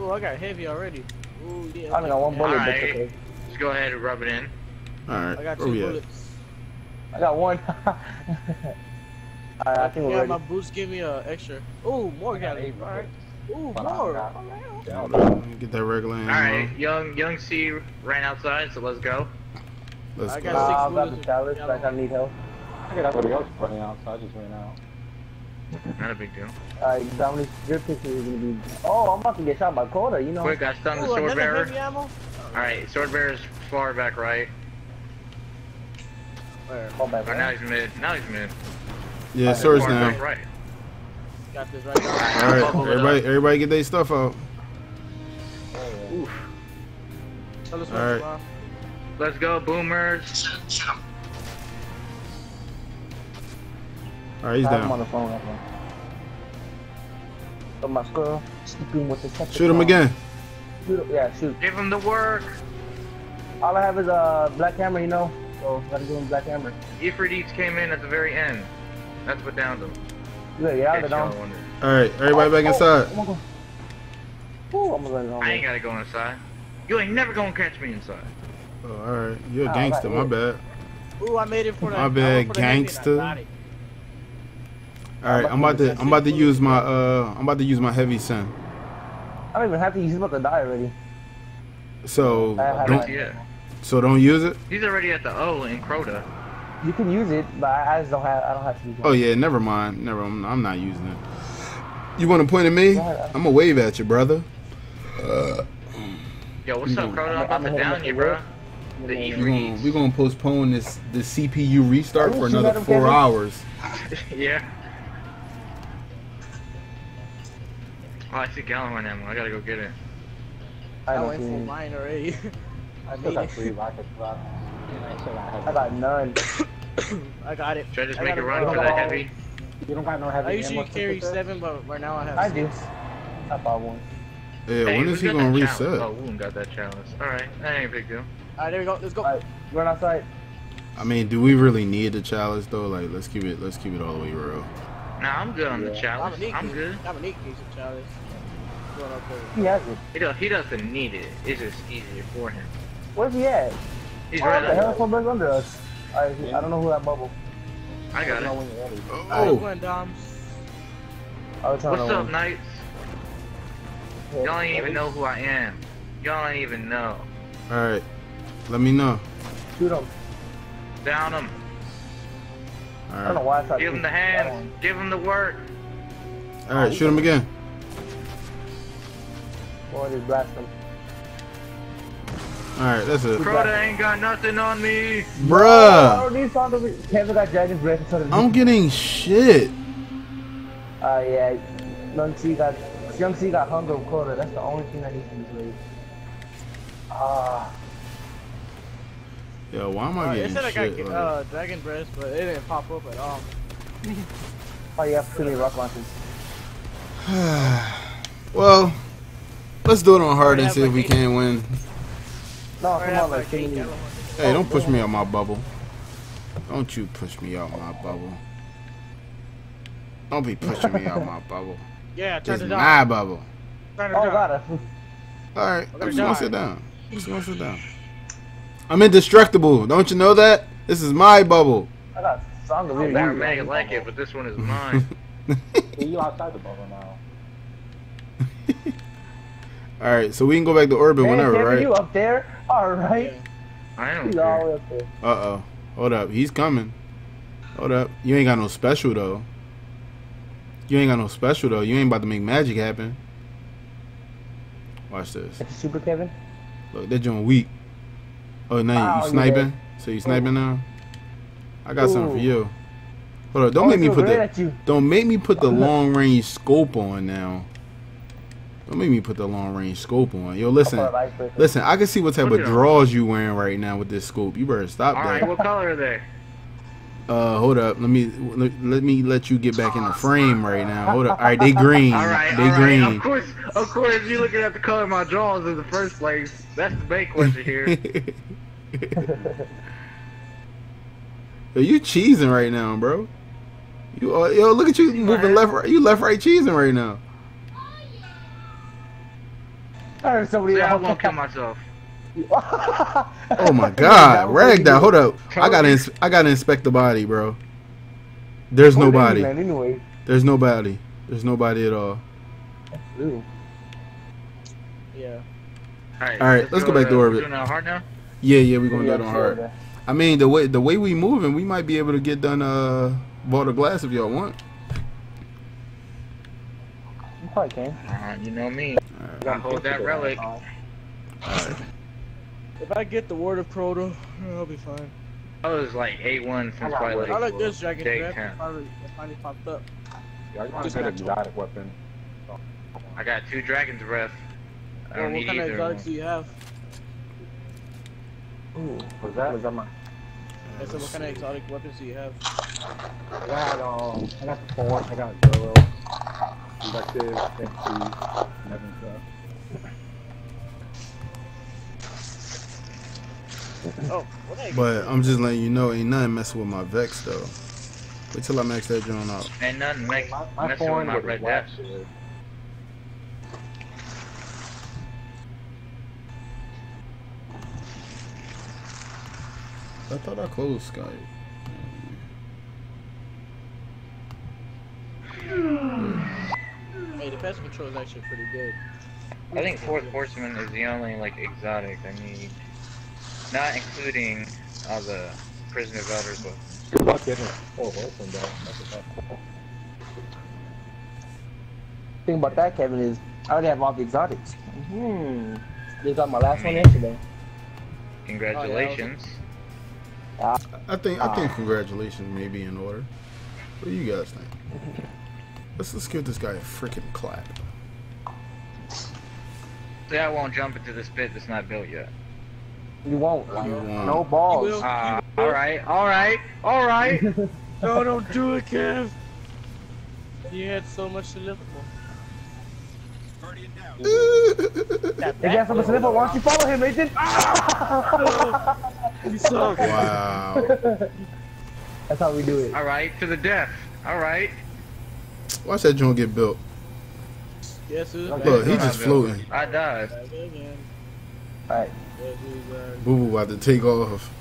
Oh, I got heavy already. Ooh, yeah. I only got one bullet, but Alright. okay. Just go ahead and rub it in. All right, I got where two bullets. I got one. <laughs> Alright, I think we're Yeah, my boots give me a extra. Ooh, more got it. Alright. Ooh, But more. got- Alright. Get that regular ammo. Alright, young young C ran outside, so let's go. Let's I go. got Nah, six I've got bullets the and chalice, yellow. like I need help. I got everybody else running out, so I just ran out. Not a big deal. Alright, how many your pictures is gonna be? Oh, I'm about to get shot by Coda, you know. Quick, I stunned the sword another bearer. Heavy ammo? Alright, sword bearer's far back right. Where? Fall back, oh, Or now he's mid. Now he's mid. Yeah, swords far now. back right. Got this right now. All right, everybody, everybody, get their stuff out. Oh, Tell us All what's right. wrong. Let's go, boomers. All right, he's I'm on down. the phone right now. But my squirrel, sleeping with the second Shoot him again. Shoot him, yeah, shoot. Give him the work. All I have is a black hammer, you know. So gotta give him black hammer. Euphrates came in at the very end. That's what downed him. You gotta get out In of case there, y'all don't. wondered. All right, everybody back inside. I'm gonna go. Ooh, I'm gonna go. I ain't gotta go inside. You ain't never gonna catch me inside. Oh, all right, you're a Oh, gangster. right, My yeah. bad. Ooh, I made it for the. My I bad, for the heavy and I gangster. All right, I'm about to, I'm about to use my, uh, I'm about to use my heavy sin. I don't even have to. He's about to die already. So I don't, Yeah. so don't use it. He's already at the O in Crota. You can use it, but I I just don't have. I don't have to use it. Oh yeah, never mind. Never, I'm, I'm not using it. You want to point at me? I'm gonna wave at you, brother. Uh, Yo, what's up, Crota? I'm I'm about to down you, bro. The the We're gonna, we're gonna postpone this, the CPU restart oh, for another four hours. <laughs> yeah. Oh, I see Gallon ammo. I gotta go get it. I I don't went see for him. mine already. I <laughs> I still got it. three <laughs> rocket slots. And I still got. I got none. <coughs> I got it. Should I just I make a run go. for the heavy? You don't got no heavy I usually ammo carry sister? seven, but right now I have. I six. do. I bought one. Yeah, Hey, when who is he gonna that chalice? reset? Oh, Woon got that chalice. Alright, that ain't a big deal. Alright, there we go. Let's go. Alright, run outside. I mean, do we really need the chalice though? Like, let's keep it, let's keep it all the way real. Nah, I'm good on the Yeah. chalice. Dominique I'm needs- good. Dominique needs a neat case of challenge. Going up there. He has it. He, do, he doesn't need it. It's just easier for him. Where's he at? He's Oh, right what the hell? under. Someone's under us. Alright, I don't know who that bubble. I got know it. when you're ready. Alright, Oh, going Doms. I was What's to up, Knights? Y'all ain't even know who I am. Y'all ain't even know. all right. Let me know. Shoot him. Down him. All I don't know why I tried Give him the shoot hands. Give him the work. all right. Shoot him again. Or just blast him. All right, that's it, Crota ain't got nothing on me. bruh. Oh, these songs Kevin got Dragon's Breath. I'm getting shit. Uh, yeah. Young C got Young C got hunger of Crota. That's the only thing I need from this raid. Ah, Yo, why am I Uh, it getting said I got like- uh, Dragon Breath, but it didn't pop up at all. <laughs> oh you have too many rock launches. <sighs> well, let's do it on hard and see if we eight- can win. No, come on, like like too eight many. yellow ones. Hey, don't push me out my bubble. Don't you push me out my bubble. Don't be pushing me out my <laughs> bubble. Yeah, turn It's it my on. bubble. Turn it Oh on. god. I- All right, I'm I'm just gonna sit down. I'm just gonna sit down. I'm indestructible. Don't you know that? This is my bubble. I got song of I you. never make it like it, but this one is mine. <laughs> See, you outside the bubble now. <laughs> All right, so we can go back to orbit Man, whenever, right? you up there? All right. I don't He's all the way up there. Uh oh. Hold up. He's coming. Hold up. You ain't got no special though. You ain't got no special though. You ain't about to make magic happen. Watch this. That's super Kevin. Look, they're doing weak. Oh, now you, Oh, you you sniping? So you sniping now? I got something for you. Hold up. Don't Oh, make me put the at you. don't make me put the long range scope on now. Don't make me put the long range scope on. Yo, listen. Put a icebreaker. Listen, I can see what type Put of it draws you wearing right now with this scope. You better stop All that. right, what color are they? Uh, hold up. Let me let, let me let you get back in the frame right now. Hold up. All right, they green. All right, they all right. green. Of course, of course, you looking at the color of my drawers in the first place. That's the main question here. <laughs> yo, you cheesing right now, bro. You uh, yo, look at you moving left, right. You left, right, cheesing right now. I heard somebody See, I else. won't kill myself. Oh my <laughs> God, Ragdoll. Hold up. I gotta ins- I gotta inspect the body, bro. There's nobody. Anyway. There's nobody. There's nobody at all. Ooh. Yeah. All right, All right, let's go back to orbit. Doing hard now. Yeah, yeah, we're gonna Yeah, do it on sure, hard. man. I mean, the way the way we moving, we might be able to get done uh Vault of Glass if y'all want. You probably can. Uh, you know me. Alright. I hold that relic. Alright. If I get the word of Crota, I'll be fine. I was like A1 since probably like I like this dragon day breath. 10. It finally, it finally popped up. Yeah, I got Just a good exotic weapon. I got two dragon's breath. I don't what need kind of either. exotics do you have? Ooh. What's that? What's that? my- I said, what kind of exotic weapons do you have? I got um, I got the four. I got Zoro, Invective, XP, and everything stuff. Oh, what? But I'm just letting you know, ain't nothing messing with my Vex though. Wait till I max that drone out. Ain't nothing make, My, my messing with foreign my was red black death. I thought I closed Skype. <sighs> Hey, the pest control is actually pretty good. I think fourth horseman is the only like exotic I need. Not including all the prisoner of elders weapons. Good luck getting four Wilson though. That's a tough. thing about that, Kevin, is I already have all the exotics. Hmm. They got my last one yesterday. Congratulations. I think I think congratulations may be in order. What do you guys think? Let's let's give this guy a freaking clap. See, I won't jump into this pit that's not built yet. You won't. You won't. No balls. Uh, alright, alright, alright. <laughs> No, don't do it, Kev. You had so much to live for. <laughs> If you have something to live for, why don't you follow him, Nathan? <laughs> You suck. Wow. That's how we do it. Alright, to the death. Alright. Watch that joint get built. Yes, who's Look, back? Look, he just floating. I died. Back again. Alright. Yes. Boo boo about to take off.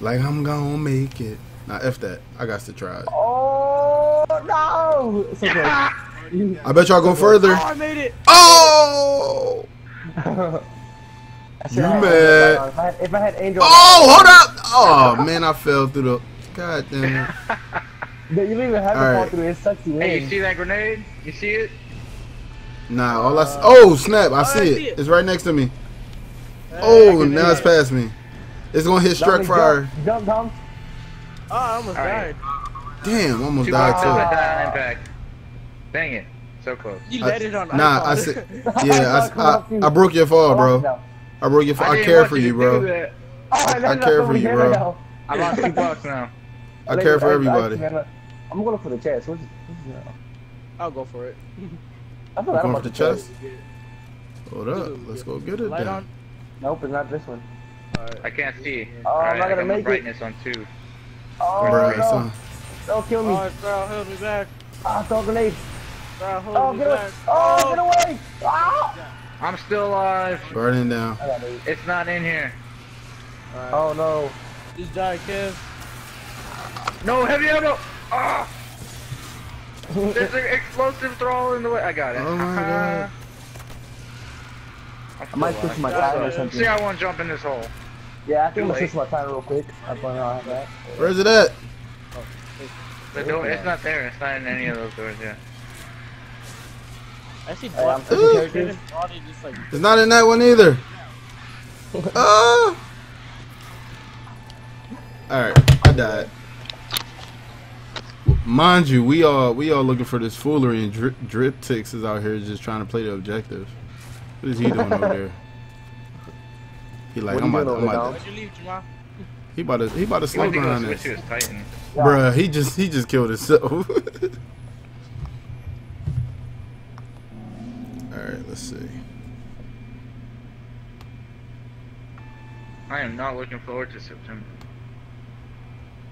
Like I'm gonna make it. Nah, F that. I got to try it. Oh no! It's okay. <laughs> I bet y'all go further. Oh, I made it! Oh! <laughs> I should You oh, mad. If I, if I had Angel. Oh, hold up! <laughs> Oh man, I fell through the. God damn it! You don't even have to All fall right. through it. It sucks you Hey, you see that grenade? You see it? Nah, all I see. Uh, oh snap! I oh, I see see it. it. It's right next to me. Hey, Oh, now it's it. past me. It's gonna hit struck Dominic, fire. Jump, jump, Dom. Oh, I almost Alright. died. Damn, I almost Two died boxes that too. died on impact. Dang it. So close. You I- let it on Nah, I iPod. said, <laughs> yeah, I, I, I broke your fall, bro. I broke your fall. I care for to you, bro. that. Oh, I care for you, bro. I lost two bucks now. I care for everybody. I'm going for the chest. What's, what's, I'll go for it. <laughs> I'm You I going was for the chest? Hold up, let's go get it Light then. on. Nope, it's not this one. I can't see. Oh, I'm not I gonna got my make it. brightness on two. Oh, Bruh, no. son. Don't kill me. Oh, bro, hold me back. Ah, throw a grenade. Bro, hold Oh, me get away. back. Oh, get away. Ah. I'm still alive. Burning down. I got it. It's not in here. Alright. Oh, no. Just die, Kev. No heavy ammo. Ah! <laughs> There's an explosive throw in the way. I got it. Oh my God. I'm might still switch my alive. tire or See, something. I won't jump in this hole. Yeah, I think I'm gonna late. switch my tire real quick. I'm gonna have that. Where's it at? The door, it's not there. It's not in any of those doors yet. I see Hey, I'm Bro- switching Body just like It's not in that one either. <laughs> Ah! Alright, I died. Mind you, we all we all looking for this foolery and drip, drip ticks is out here just trying to play the objective. What is he doing over there? He like I'm about, to, doing I'm about to, leave, he about to he about to He might around this. switch to his Titan. Bruh, he just he just killed himself. <laughs> Alright, let's see. I am not looking forward to September.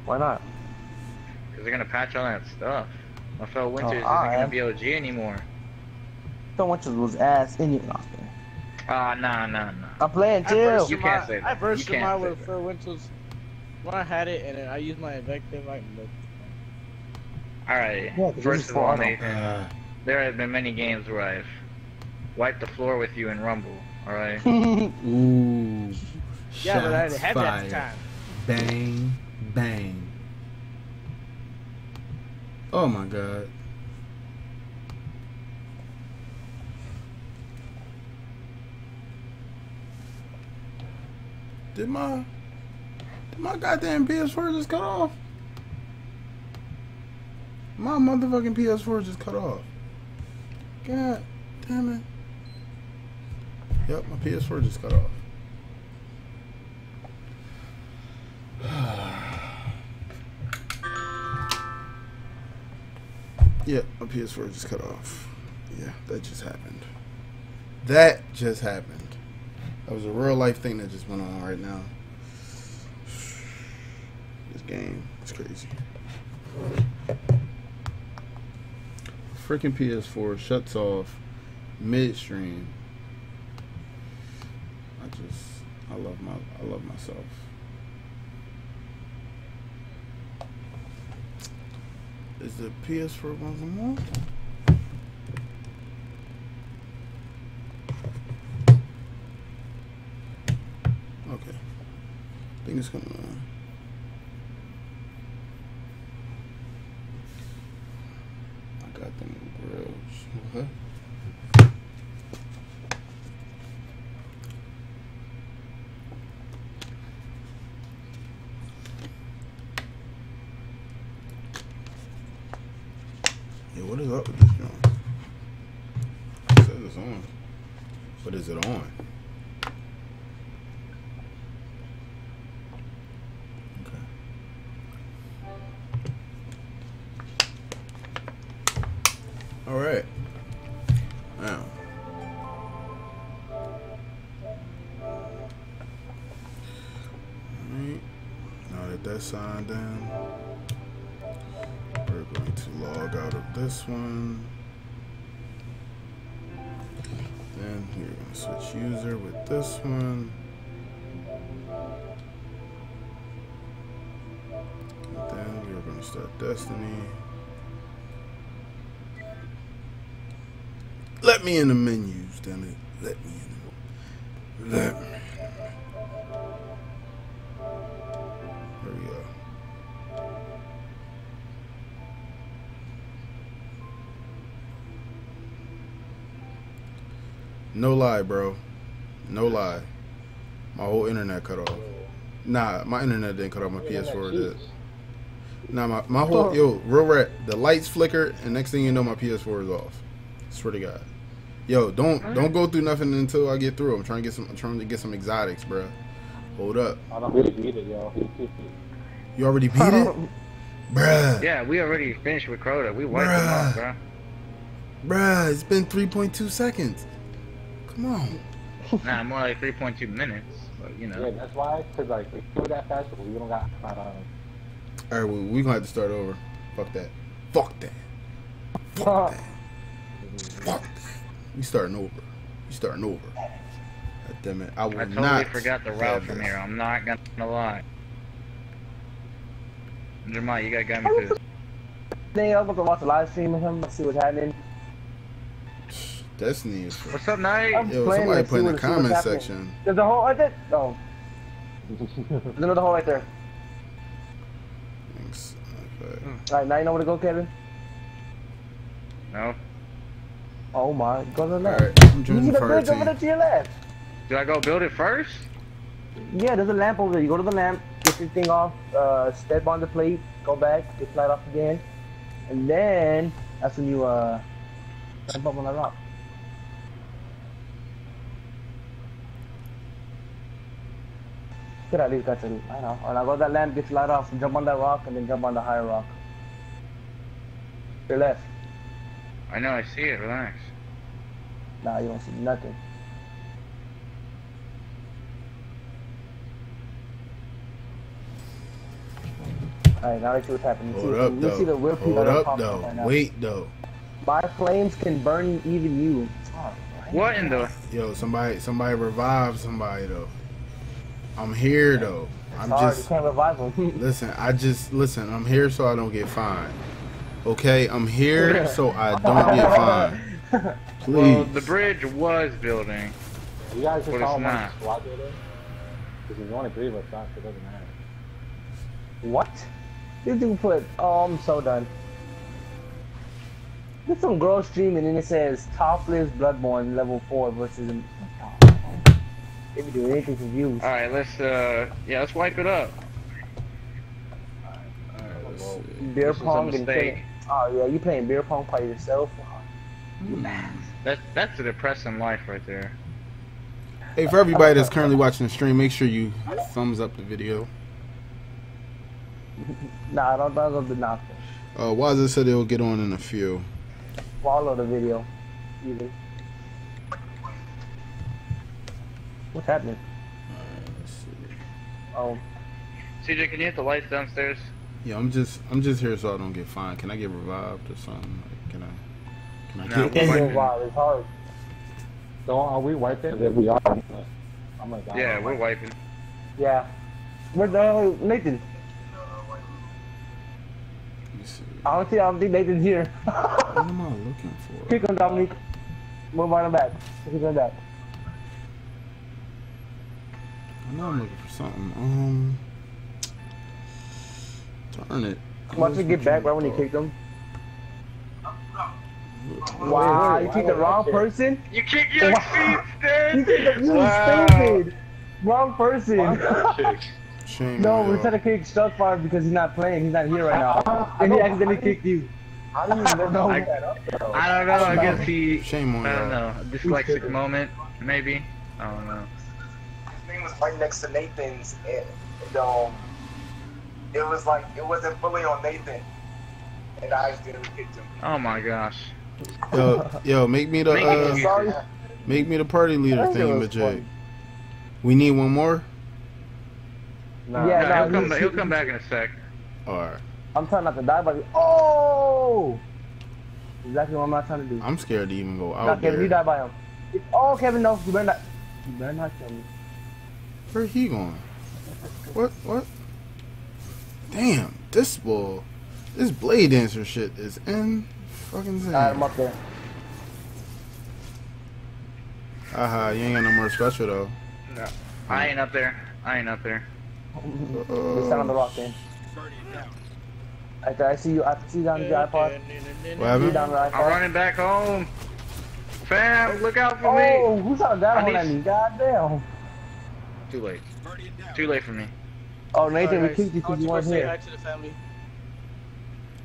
Why not? Because they're gonna patch all that stuff. I Felwinter's isn't I gonna be OG anymore. Don't want you was ass in your nothing. Ah, nah, nah, nah. I'm playing too. chill. You him can't out- say that. I versed You him can't out say with that. Felwinter's when I had it, and then I used my invective. Like, look. Alright. Yeah, 'cause First of all, Nathan, Uh, there have been many games where I've wiped the floor with you in Rumble. Alright. <laughs> ooh. Yeah, but I shots didn't that fired. time. Bang, bang. Oh my god. Did my did my goddamn PS4 just cut off? My motherfucking PS4 just cut off. God damn it. Yep, my PS4 just cut off. <sighs> Yeah, my PS4 just cut off. Yeah, that just happened. That just happened. That was a real life thing that just went on right now. <sighs> This game is crazy. Freaking PS4 shuts off midstream. Just I love my I love myself. Is the PS4 one from more? Okay. I think it's gonna. I got them grills. What? What is up with this joint? It says it's on. But is it on? Okay. Alright. Now. This one. Then going to switch user with this one. And then going to start Destiny. Let me in the menus, damn it. Let me lie, bro. No lie. My whole internet cut off. Nah, my internet didn't cut off. My PS4 did. Nah, my, my whole yo real rat. The lights flickered, and next thing you know, my PS4 is off. Swear to God. Yo, don't don't go through nothing until I get through. I'm trying to get some. I'm trying to get some exotics, bro. Hold up. I don't really beat it, yo. You already <laughs> beat it, bruh. Yeah, we already finished with Crota. We wiped them off, bro. Bruh, it's been 3.2 seconds. Come on. <laughs> Nah, more like 3.2 minutes. But you know. Yeah, that's why. Cause like if you go that fast, we don't got. Uh, All right, we we gonna have to start over. Fuck that. Fuck that. Fuck that. Fuck that. We starting over. We starting over. God damn it! I will I totally not. forgot the route from this. here. I'm not gonna lie. Jeremiah, you gotta guide me through this. I was about to watch a live stream of him, see what's happening. Destiny is. For, What's up, Knight? I'm yo, playing, somebody like, put in the what- see what's comment section. There's a hole right there. Oh, <laughs> there's another hole right there. Thanks. Okay. All right, now you know where to go, Kevin. No. Oh my, go to the left. right. I'm You joining see the the bridge over there to your left. Do I go build it first? Yeah, there's a lamp over there. You go to the lamp, get your thing off, uh, step on the plate, go back, get light off again, and then that's when you uh, jump up on the rock. Get out of here, got to, I know. And I go to that lamp, get your light off, jump on that rock, and then jump on the higher rock. Your left. I know, I see it. Relax. Nah, you don't see nothing. Alright, now let's see what's happening. You Hold see, up, you see the though. whip Hold that are up, popping though. right now. Wait, though. My flames can burn even you. What in the? Yo, somebody, somebody revive somebody though. I'm here though. I'm Sorry, just can't revive him. <laughs> listen. I just listen. I'm here so I don't get fined. Okay, I'm here so I don't get fined. <laughs> Please. Well, the bridge was building. you guys just But saw it's my not. squad there. Because there's only three of us, it doesn't matter. what? This dude put. Oh, I'm so done. There's some girl streaming and it says topless Bloodborne level four versus. They be doing anything for views. All right, let's uh, yeah, let's wipe it up. Alright, let's. Beer This pong and mistake. playing. Oh yeah, you playing beer pong by yourself? That's that's a depressing life right there. Hey, for everybody that's currently watching the stream, make sure you thumbs up the video. <laughs> Nah, I don't think of the knock. Uh, Waza said he'll get on in a few. Follow the video. Either. What's happening? Let's oh. see. Oh, CJ, can you hit the lights downstairs? Yeah, I'm just, I'm just here so I don't get fined. Can I get revived or something? Like, can I, can I No, get? we're can't wiping. go wild. It's hard. So are we wiped it? If we are, I'm gonna. Yeah, we're wiping. Yeah. Where's the hell Nathan? Let me see. I don't see. I don't think Nathan's here. What am I looking for? <laughs> Kick him, Dominique. Move on him back. Kick him back. I know I'm looking for something. Um, darn it. Watch him get back right when you kicked him. Wow, you kicked the wrong person. You kick your Wow. feet, <laughs> You kicked the, you Wow. stupid. Wrong person. <laughs> Shame. No, we're trying to kick Struckfire because he's not playing. He's not here right now. <laughs> And he accidentally kicked you. How do you even know I- that up though? I don't know. I guess he. Shame on I don't know. Dyslexic moment, maybe. I don't know. His was right next to Nathan's, and, and um, it was like it wasn't fully on Nathan, and I accidentally kicked him. Oh my gosh. Yo, yo, make me the Make uh. Sorry. make me the party leader That thing, Jay. We need one more. Nah. Yeah, No, no, he'll come. he's- ba- He'll come back in a sec. All right. I'm trying not to die, but oh, exactly what I'm not trying to do. I'm scared to even go Nah, out Kevin, you there. die by him. Oh, Kevin, no, you better not. You better not kill me. Where he going? What? What? Damn, this ball, this blade dancer shit is in fucking insane. Alright, I'm up there. Ah, Aha, you ain't got no more special though. No. I ain't up there. I ain't up there. Just stand on the rock then. Okay, I see you. I see you down the iPod. What See you happened? down the I'm running back home. Fam, look out for Oh, me. who's on that I one need- at me? Goddamn. Too late. Too late for me. Oh, Nathan, we Alright, kicked you because you weren't here. to the.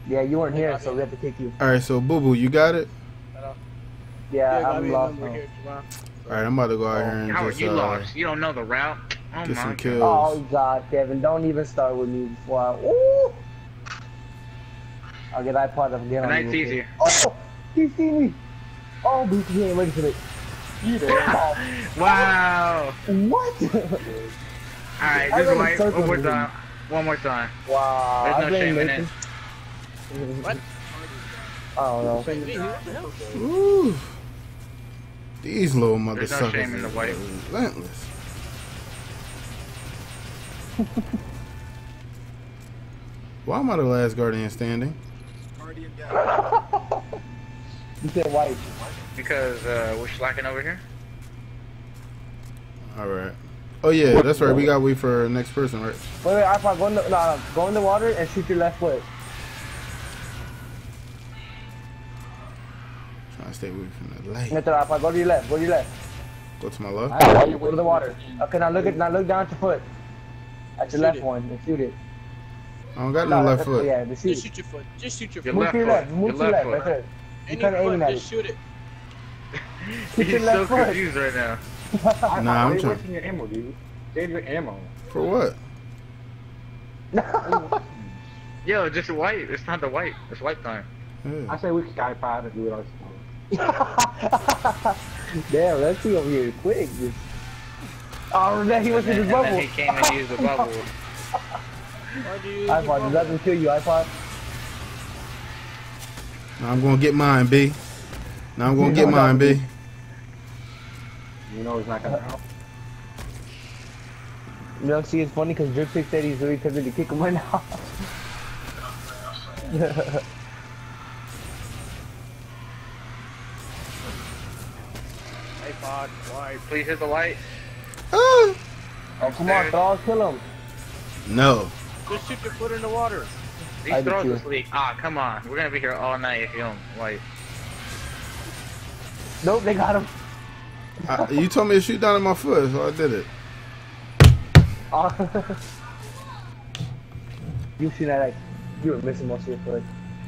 Yeah, you weren't here, so we have to kick you. All right, so Boo Boo, you got it. Yeah, Yeah, I'm me lost number now. here, Javon. All right, I'm about to go out here and How are just you uh, lost? You don't know the route? Oh get my some god. kills. Oh God, Kevin, don't even start with me before I. Ooh. I'll get iPod up again. The on you night's real quick. easier. Oh, he see me. Oh, but he ain't ready for it. Eat <laughs> it. Wow. What? Alright, I this is really like one more him. time. One more time. wow. There's no blame shame in it. What? I don't know. Wait, me? Who the hell? Ooh. These little There's no motherfuckers shame in the is white. relentless. <laughs> Why am I the last guardian standing? <laughs> You said white. Because uh, we're slacking over here. All right. Oh yeah, that's right. We got to wait for next person, right? Wait, wait, iPod, go in the, no, no, go in the water and shoot your left foot. Trying to stay away from the light. Get the iPod, go to your left, go to your left. Go to my left. Alright, Go to the water. Okay, now look at, now look down at your foot. At your Shoot left it. one and shoot it. I don't got no left foot. Yeah, just shoot Just shoot your foot. Just shoot your Your foot. Move left to your foot. left, move Your to your left left, right foot. there. Any kinda aiming foot, at just shoot it. Shoot your He's so left foot. confused right now. iPod, <laughs> Nah, I'm why you trying- wasting your ammo, dude. Save your ammo. For what? <laughs> Yo, just white. It's not the white. It's white time. I say we can iPod and do it ourselves. <laughs> Damn, let's see over here quick. Just... Oh, then he went to And his and bubble. then he came and used the bubble. Why do you use your iPod, doesn't kill you, iPod. Now I'm gonna get mine, B. Now I'm gonna get mine, B. You know it's not gonna help. You know, see, it's funny because Drip Pick said he's really tempted to kick him right now. Hey, Pod, why? Please hit the light. Ah! oh, come on, Upstairs. dog, kill him. No. Just shoot your foot in the water. These I throws too. asleep. Ah, come on. We're gonna be here all night if you don't like. Nope, they got him. I, you told me to shoot down at my foot, so I did it. Oh. <laughs> you see that? Like, you were missing most of your foot.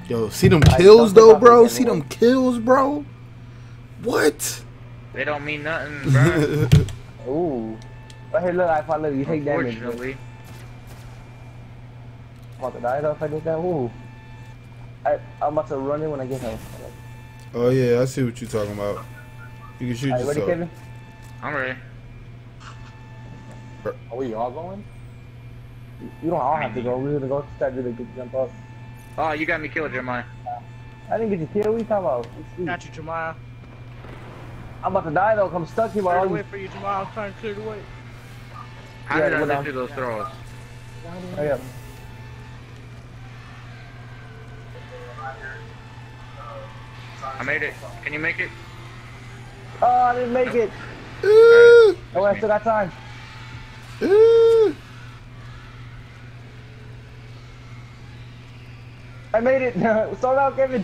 Yo, see them kills though, bro? See them kills, bro? What? They don't mean nothing, <laughs> bro. Ooh. Right here, look, iPod, look, you take damage. bro. Unfortunately. I'm about to die though if I get that. Ooh. I, I'm about to run in when I get home. oh yeah, I see what you're talking about. You can shoot Alright, ready, yourself. Kevin? I'm ready. Are we all going? You don't all have to go. We're gonna go start doing a good jump up. Oh, you got me killed, Jeremiah. I didn't get you killed. What are you talking about? Sweet. Got you, Jamal. I'm about to die though. 'cause I'm stuck here by Clear all the way for you, Jamal. I'm trying to clear the way. How Yeah, did I go live down. through those throws? Oh, Hurry up. I made it. Can you make it? Oh, I didn't make it. Ooh, Oh, I still got time. ooh. I made it. <laughs> Start out, Kevin.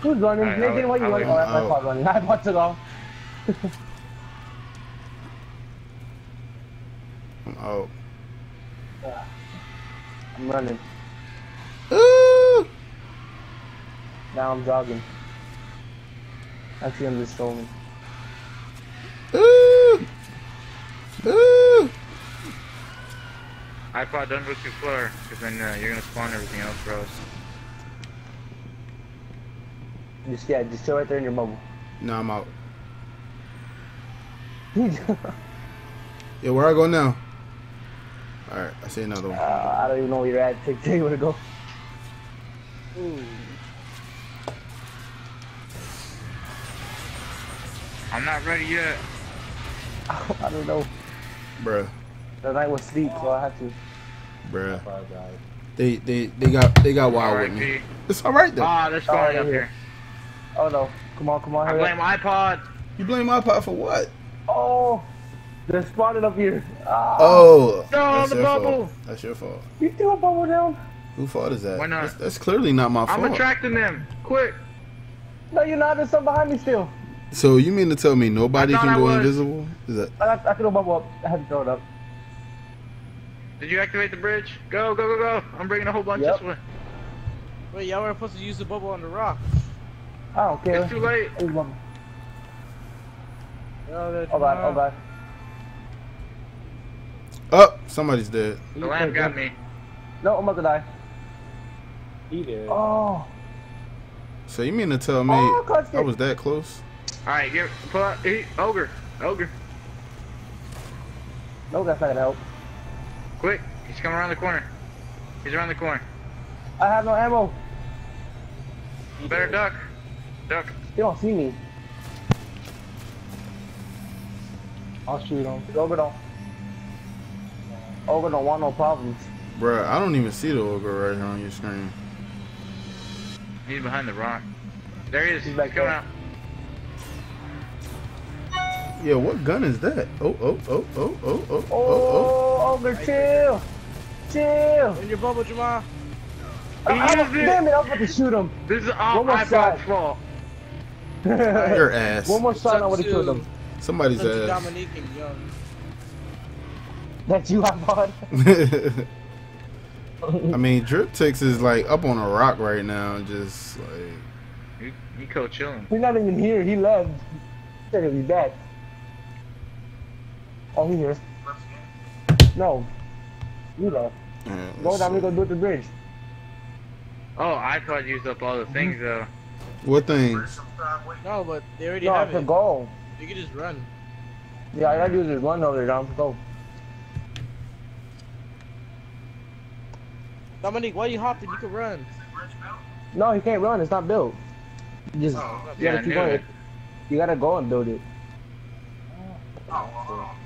Who's running? Alright, Nathan, I'll- what you I'll running? wait. Oh, that's my I'll- fault running. <laughs> I bought it off. I'm out. I'm running. Ooh. Now I'm jogging. Actually, I'm just strolling. Ooh. Ooh. iPod, don't go too far, because then uh, you're gonna spawn everything else for us. Just yeah, just chill right there in your bubble. No, I'm out. <laughs> Yeah, where I go now? Alright, I see another one. Uh, I don't even know where you're at. Take, take where to go. Ooh. I'm not ready yet. <laughs> I don't know. Bruh. The night was sleep, so I had to. Bruh. They they they got they got wild with me. It's alright though. Ah, they're spawning Oh, up here. Oh no. Come on, come on, I blame up. iPod. You blame iPod for what? Oh! They're spawning up here. Ah, Oh, No, that's the your bubble. fault. That's your fault. You threw a bubble down? Who fault is that? Why not? That's, that's clearly not my fault. I'm attracting them. Quick. No, you're not. There's some behind me still. So you mean to tell me nobody can I go was. invisible? Is that? I, got, I threw a bubble up. I had to throw it up. Did you activate the bridge? Go, go, go, go. I'm bringing a whole bunch Yep. this way. Wait, y'all were supposed to use the bubble on the rock. I don't care. It's too late. There's bubble. Oh, there, Oh god, oh Jamal. god. Oh, somebody's dead. The lamp got me. No, I'm about to die. He did. Oh. So you mean to tell me Oh, I was that close? Alright, get pull out he, ogre. Ogre. No, that's not gonna help. Quick. He's coming around the corner. He's around the corner. I have no ammo. You Better duck. Duck. They don't see me. I'll shoot him. Ogre don't. Ogre don't want no problems. Bruh, I don't even see the ogre right here on your screen. He's behind the rock. There he is. He's He's, back coming there. out. Yeah, what gun is that? Oh, oh, oh, oh, oh, oh, oh, oh. Oh, oh Ogre, chill. Chill. In your bubble, Jamal. He I, I, it. damn it, I was about to shoot him. This is all One more iPod's shot. fault. Your ass. One more shot, I up would have to- killed him. Somebody's ass. Uh, Dominique and Young. That's you, iPod. <laughs> I mean, Drip Tix is like up on a rock right now, just like. You, you co chilling. He's not even here. He left. He said he'll be back. Oh, he here. No. You left. Yeah, Go let's down, we see. go do it the bridge. Oh, iPod used up all the mm-hmm. things though. What thing? No, but they already No, have it's a it. goal. You can just run. Yeah, I gotta do this one over there, Dom. Go. Dominique, why you hopping? You can run. No, he can't run. It's not built. You just, oh, you Oh, Yeah, gotta keep going. it. You gotta go and build it. All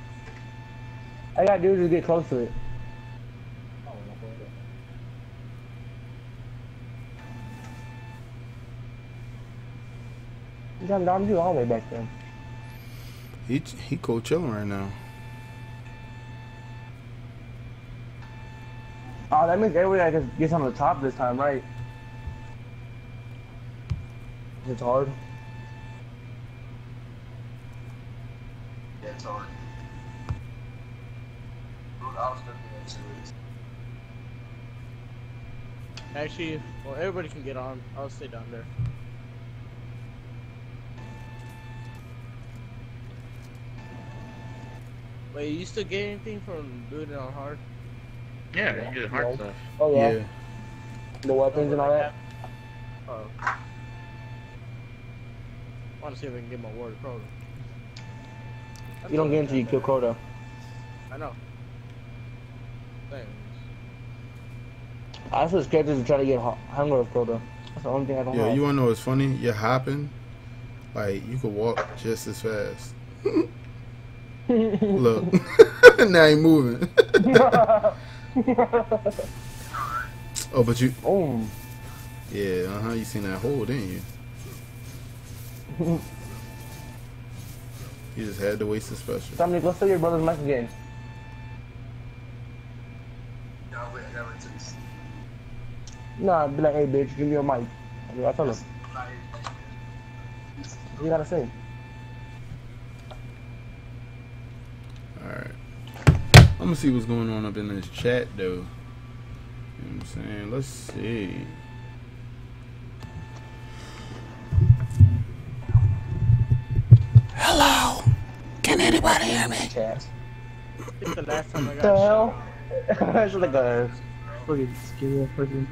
I gotta do is just get close to it. You got Dom, you all the way back there. He he cold chilling right now. Oh, that means everybody just gets on the top this time, right? It's hard. Yeah, it's hard. Dude, I was looking into it. Actually, well, everybody can get on. I'll stay down there. Wait, you still get anything from doing it on hard? Yeah, you do the hard Yeah. stuff. Oh yeah, Yeah. the weapons and all that. Oh. I want to see if I can get my word pro. You don't get until you kill Crota. I know. Thanks. I was scared to try to get hu- hunger of Crota. That's the only thing I don't Yeah, have. you wanna know what's funny? You're hopping, like you could walk just as fast. <laughs> Look, <laughs> now he moving. <laughs> oh, but you, oh, yeah, uh huh. You seen that hole, didn't you? You just had to waste the special. Dominic, let's steal your brother's mic again. No, wait, I gotta take this. Nah, be like, hey bitch, give me your mic. I told him. I'm not What you gotta say? All right. I'm gonna see what's going on up in this chat, though. You know what I'm saying? Let's see. Hello. Can anybody hear me? Chat. I think the last time I got the shot. hell? <laughs> it's like a fucking skinny person.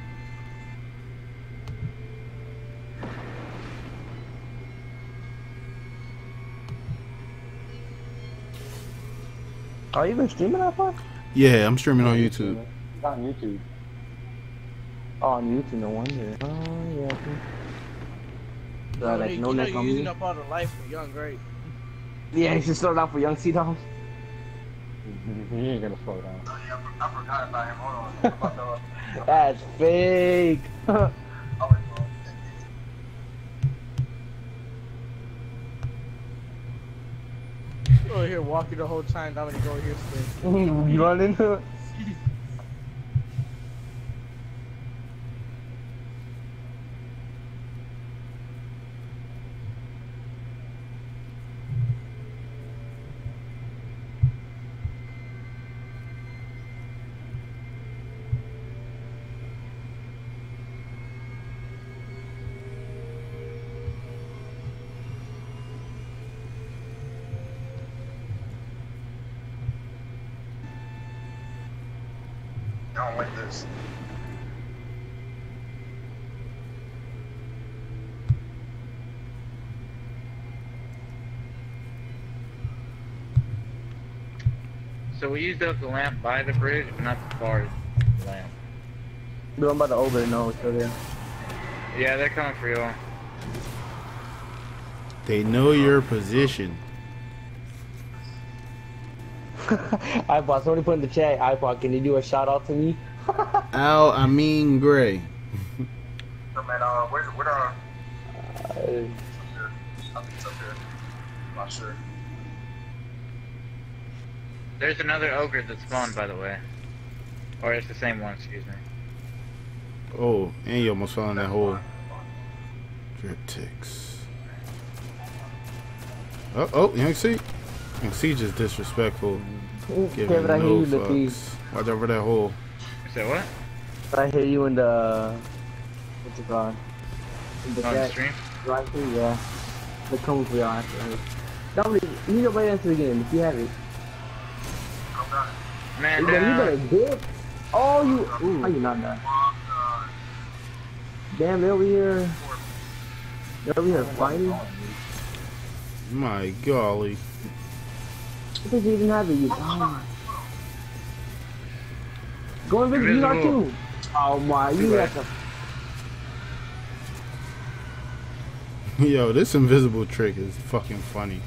Are you even streaming that far? Yeah, I'm streaming on YouTube. It's on YouTube. Oh, on YouTube, no wonder. Oh, yeah. okay. Uh, like, no you know neck you're on using me. up all the life for young, great. Yeah, you should start out for young sea dogs. He ain't gonna slow down. Oh, yeah, I for- I forgot about him. Hold on. I'm <laughs> about to- uh, That's fake. <laughs> Oh, wait, bro. You over here walking the whole time, Dominique over here <laughs> you running? I don't like this. So we used up the lamp by the bridge, but not the far as the lamp. Dude, I'm about to over it. No, it's still there. Yeah, they're coming for y'all. They know your position. <laughs> iPod, somebody put in the chat, iPod, can you do a shout out to me? <laughs> Al Amin Gray. So, man, uh, where, where, uh, Uh, I think it's up here. I'm not sure. There's another ogre that spawned, by the way. Or it's the same one, excuse me. Oh, and you almost fell in that hole. Drip ticks. Uh, oh, oh, Young C. Young C just disrespectful. Giving Kevin, I hear no you, Lucky. fucks. Watch out for that hole. You said what? I hear you in the, what's it called? In the On the stream? Right here, yeah. The coming for y'all after. Dominic, you need to play into the game if you have it. Man You better, you better dip. Oh, you, ooh, how you not done? Damn, they over here. They over here fighting. My golly. think you even have it. You, oh. Go invisible, you are Invisible. too. Oh my, you Too got bad. the <laughs> Yo, this invisible trick is fucking funny.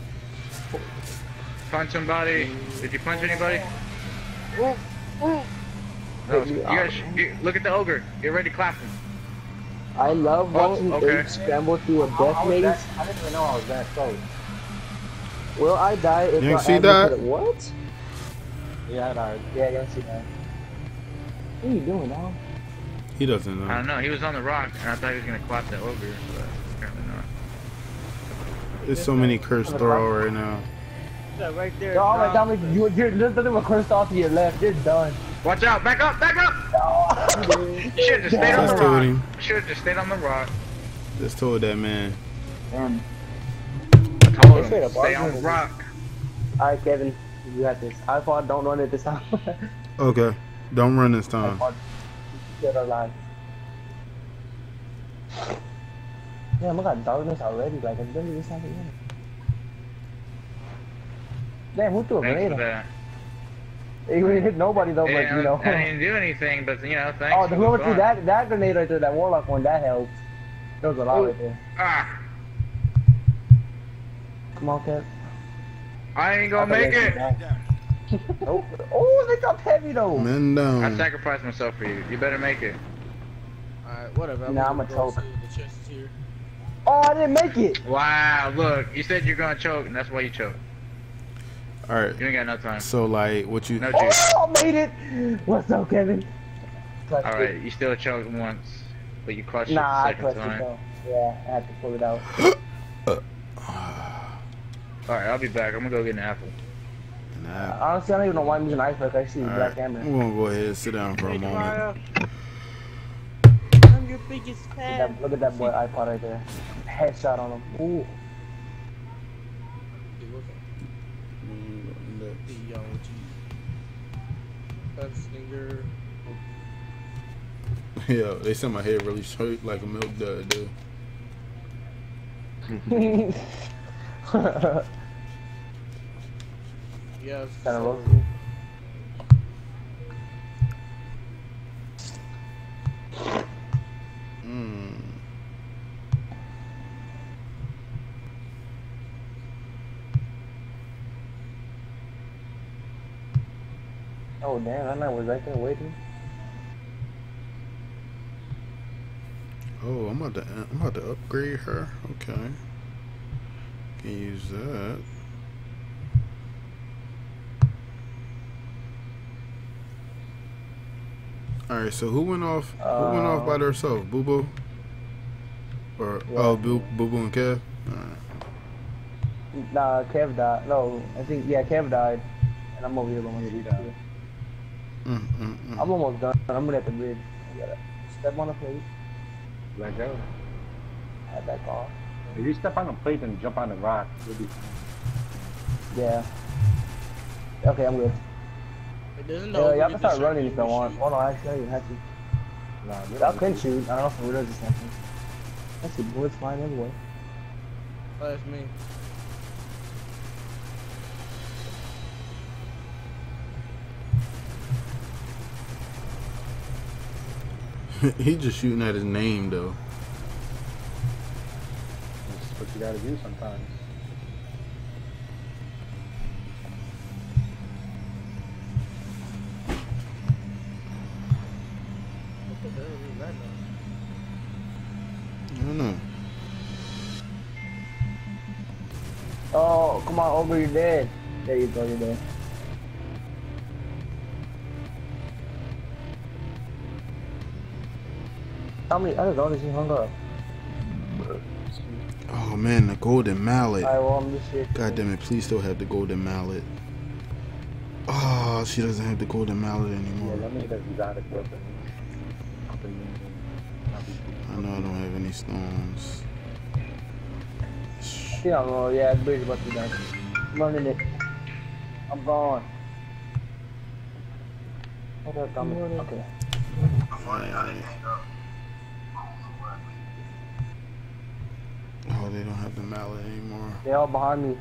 Punch somebody. Did you punch anybody? No, you guys, you- look at the ogre. Get ready to clap him. I love Oh, watching okay. Abe scramble through a death oh, maze. that, I didn't even know I was that close. Will I die if You I see that? to What? Yeah, I died. Yeah, I see that. What are you doing, dog? He doesn't know. I don't know. He was on the rock, and I thought he was gonna clap that ogre, but apparently not. There's so many cursed throw right now. That right there. Yo, all right, Tom. Dominic, you, you're there's nothing but cursed off to your left. You're done. Watch out! Back up! Back up! <laughs> You should have just stayed on Just the told rock. him. Should have just stayed on the rock. Just told that man. Damn. I told him stay on the rock. All right, Kevin, you got this. I thought don't run it this time. <laughs> Okay. Don't run this time. iPod, get alive. Damn, I got darkness already. Like, I didn't even have it yet. Damn, who threw a grenade? for on- that. It didn't hit nobody though, but you know. I didn't do anything, but you know, thanks. Oh, the whoever threw that that grenade right there, that warlock one, that helped. There was a lot right there. Ah, Come on, Kev. I ain't gonna make it. <laughs> Nope. Oh, they got heavy though. Men I sacrificed myself for you. You better make it. Alright, whatever. Nah, gonna I'm a go choke. The chest here. Oh, I didn't make it. Wow, look, you said you're gonna choke, and that's why you choked. All right. You ain't got no time. So like, what you? No juice. Oh, <laughs> I made it. What's up, Kevin? Clutched All it. you still choked once, but you crushed Nah, it I the second clutched it time. though. Yeah, I had to pull it out. <gasps> Uh. All right, I'll be back. I'm gonna go get an apple. Nah. Honestly, I don't even know why I'm using an iceberg. I see All black right. amber. We're gonna go ahead and sit down for a moment. Mario. I'm your biggest Look at that, look at that boy iPod right there. Headshot on him. Ooh. The, uh, what you- Gunslinger. <laughs> Yo, they said my head really straight like a milk dud, dude. <laughs> Yes. kind of so- mm. roasty. Mm. Oh damn, that man was right there waiting. Oh, I'm about to I'm about to upgrade her. Okay. Can use that. All right. So who went off? who went off by Uh, themselves? Boo Boo. Or oh, Boo Boo Boo and Kev. All right. Nah, Kev died. No, I think yeah, Kev died, and I'm over here by myself. died. Mm, mm, mm. I'm almost done. I'm gonna at the bridge. I gotta step on the plate. Let go. Add that car. If you step on the plate and jump on the rock, you'll be Yeah. Okay, I'm good. It doesn't Yeah, know. y'all can start running if y'all want. Hold on, actually, I don't even have to. nah, you Y'all don't- can shoot. I don't know if it does or something. I see bullets flying everywhere. Oh, that's me. <laughs> he just shooting at his name though. That's what you gotta do sometimes. What the hell is that now? I don't know. Oh, come on, over, you're dead. There you go, you're dead. How many other dollars you hung up? Oh man, the golden mallet. I'm just here. God damn it, please still have the golden mallet. Oh, she doesn't have the golden mallet Yeah, anymore. let me get exotic weapon. I know I don't have any stones. Yeah, well, yeah, the bridge about to be done. I'm running it. I'm gone. Okay, come Okay. Oh, they don't have the mallet anymore. They all behind me.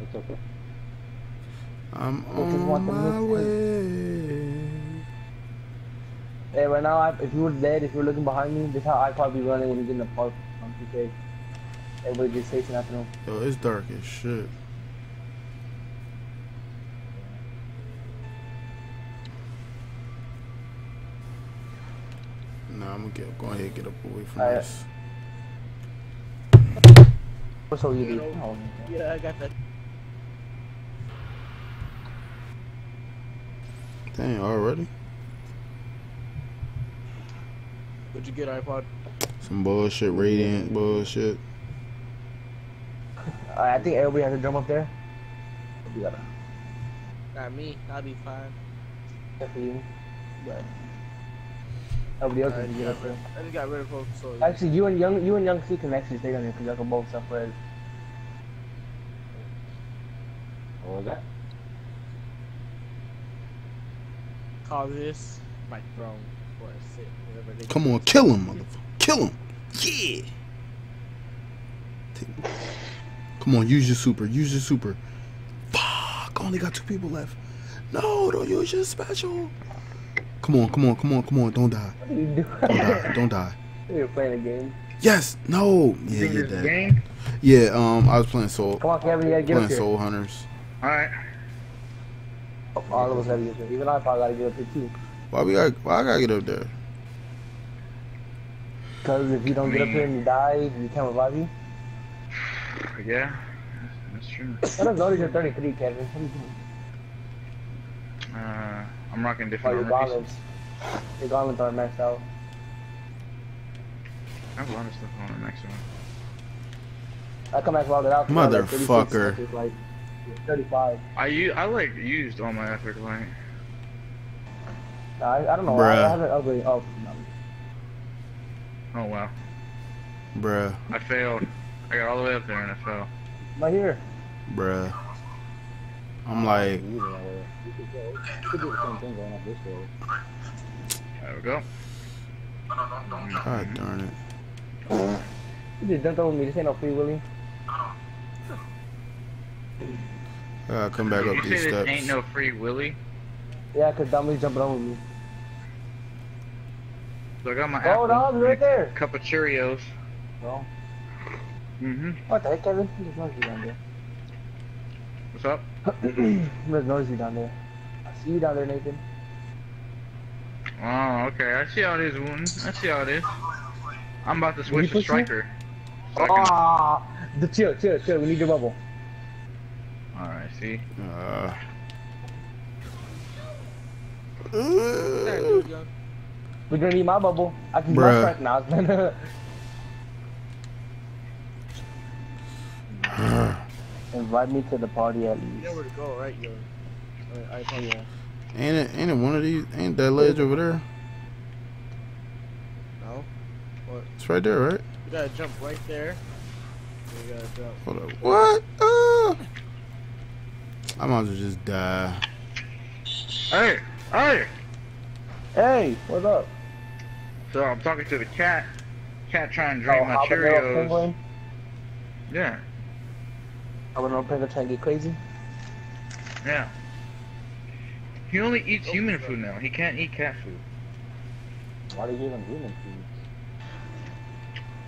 It's okay. I'm want on my way. Hey, right now, I- if you were dead, if you were looking behind me, this is how I'd probably be running when you get in the park on 2K. Everybody just chasing after him. Yo, it's dark as shit. Nah, I'm gonna get go ahead and get up away from Alright. this. What's so you do? You Yeah, I got that. Dang, already? What'd you get, iPod? Some bullshit, radiant bullshit. <laughs> I think everybody has to jump up there. You gotta. Not me. I'll be fine. Except for you. But everybody else I has to just get up there. I just got rid of focus. So Actually, you and young, you and young C can actually stay on there because y'all can both suffer as What was that? call this my throne before I sit. Whatever they Come on, kill him, motherfucker. Kill him. Yeah. Come on, use your super. Use your super. Fuck, only got two people left. No, don't use your special. Come on, come on, come on, come on. Don't die. What are you doing? Don't die. Don't die. <laughs> You're playing a game. Yes. No. Yeah, think you're dead. game? Yeah, um, I was playing Soul. Come on, Kevin, you gotta get Playing up here. Soul Hunters. Alright. All of us gotta get up here. Even I probably gotta get up here too. Why we got? Why I gotta get up there? Because if you don't get up here and you die, you can't revive you. Yeah. That's true. I don't notice you're 33, Kevin. What are you doing? Uh, I'm rocking Oh, different your armor gauntlets. pieces. Your gauntlets are maxed out. I have a lot of stuff on the next one. I come back welded out. 'cause I like 36, Motherfucker. Like 35. I u- I like used all my epic light. Nah, I, I don't know. I, Bruh. I haven't upgraded. Oh, no. Oh wow. Bruh, I failed. I got all the way up there and I fell. right here. bruh. I'm like, You know, you could go. You could do the same thing going up this way. There we go. God darn it. You just jumped over me. This ain't no free willy. I gotta come back you up say these this steps. ain't no free willy? Yeah, because Dumble's jumping over me. So I got my Oh, apple no, right there. cup of Cheerios. Bro. Mm-hmm. What the heck, Kevin? There's noisy down there. What's up? <clears throat> There's noisy down there. I see you down there, Nathan. Oh, okay. I see how it is, Wooten. I see how it is. I'm about to switch you to striker. So I can- Ah, the chill, chill, chill. We need your bubble. Alright, see? Uh, There, dude, young. We're gonna need my bubble. I can Bruh. my strike now. Invite me to the party at least. You least. know where to go, right, young? Alright, iPod. Yeah. ain't it? Ain't it one of these? Ain't that ledge over there? No. What? It's right there, right? You gotta jump right there. You gotta jump. Hold up. What? Uh, I might as well just die. Hey! Hey! Hey, what's up? So I'm talking to the cat. Cat trying to drink Oh, my habanero Cheerios. Penguin. Yeah, Habanero penguin trying to get crazy. yeah. He only eats human food now. He can't eat cat food. Why do you give them demon seeds?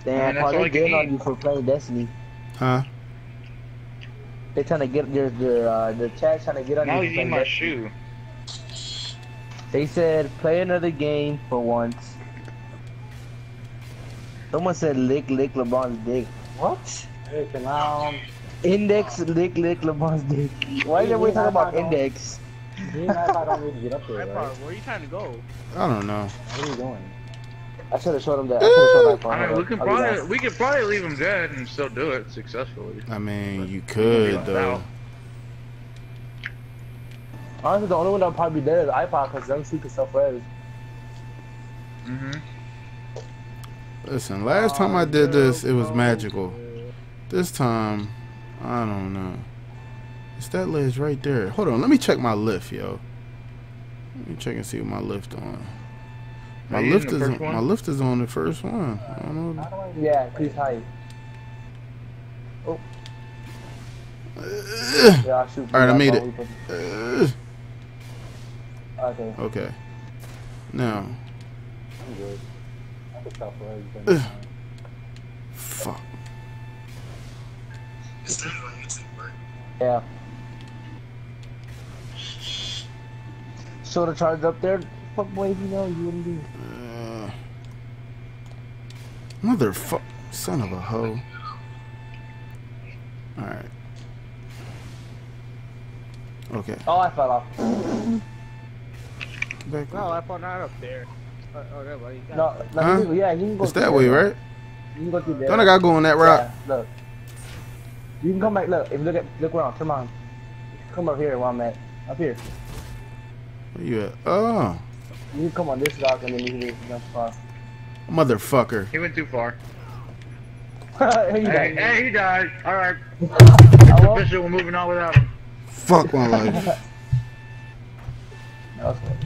Damn, that's Paul, all they you can getting on you for playing Destiny. Huh? They trying to get their their uh, the chat trying to get on Now you. he's for eating playing my Destiny. shoe. They said play another game for once. Someone said lick lick LeBron's dick. What? Hey, can I, um, Index lick lick LeBron's dick. Why is we everybody talking about index? me and I don't need to get up there, iPod, right? where are you trying to go? I don't know. What are you doing? I should have showed him that. I should have showed that. I mean, we can probably we could probably leave him dead and still do it successfully. I mean, you could though. Honestly, the only one that would probably be dead is iPod because Young C can self res. Mm-hmm. Listen, last time I did this, it was magical. This time, I don't know. It's that ledge right there. Hold on, let me check my lift, yo. Let me check and see what my lift on. My lift is on, one? my lift is on the first one. I don't know. How do I Yeah, please hide. Oh. Ugh. Yeah, All right, I made it. while we Ugh. put- Okay. Okay. Now, I'm good. I can stop for Ugh. everything. fuck. Yeah. Show the charge up there. Fuck boy, if you know you wouldn't do. Uh, motherfuck, son of a hoe. All right. Okay. Oh, I fell off. Back No, iPod not up there. Uh, oh, there, buddy. You got No, no, Huh? you can, yeah, you can go. It's that way, though. right? You can go through there. Don't I gotta go on that rock? Yeah, look. You can come back. Look, if you look at look around, Come on. Come up here where I'm at. Up here. Where you at? Oh, You can come on this rock and then you can just jump across. motherfucker. He went too far. <laughs> Here Hey, go. hey, he died. All right, well. official. We're moving on without him. Fuck my life. <laughs> That was good.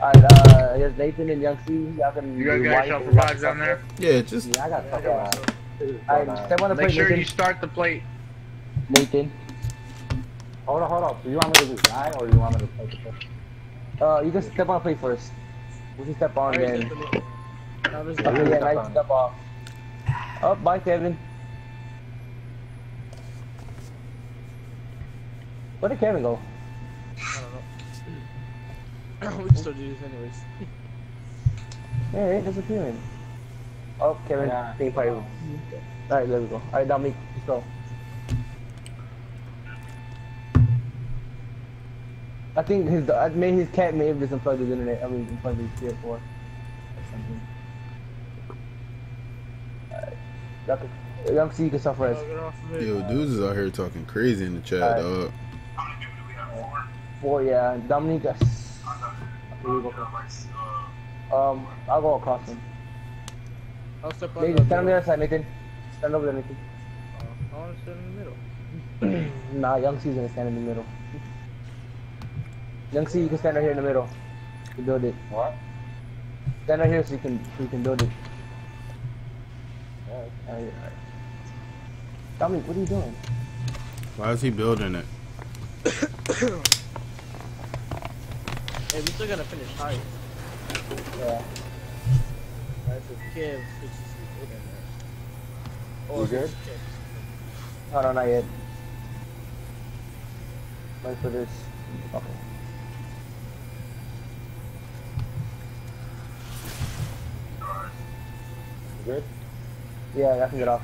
Alright, uh, I guess Nathan and Young C, y'all can. You guys do got white yourself and revives black down there. Yeah, just Yeah, I got stuff Yeah. around. Alright, step on the Make plate, sure Nathan. you start the plate. Nathan. Hold on, hold on. Do you want me to just die or do you want me to take the pill? Uh, you can step on the plate first. We can step on Alright, then. step in it. Now there's Okay, the- yeah, step nice on. step off. Oh, bye, Kevin. Where did Kevin go? I don't know. <clears throat> we can still do this anyways. Yeah, it ain't disappearing. Oh, Kevin, Yeah. thing probably. Alright, there we go. Alright, Dominique, let's go. I think his, I mean, his cat may have just unplugged his internet. I mean, unplugged his PS4 or something. Alright. Y'all can, y'all can see you can suffer as I'll get off of it. yo, dudes is out here talking crazy in the chat, Alright. dog. four, yeah. Dominique, that's. Okay, you go. Um, I'll go across him. I'll step on Nathan, stand on the other side, Nathan. Stand over there, Nathan. I want to stand in the middle. <clears throat> Nah, Young C's gonna stand in the middle. Young C, you can stand right here in the middle. To build it. What? Stand right here so you can so you can build it. Yeah. Alright, alright. Dominic, what are you doing? Why is he building it? Hey, we still gotta finish high. Yeah. Right, so Kev fixes his wood in there. You good? Kev. No, no, not yet. Wait for this. Okay. Good? Yeah, I can get off.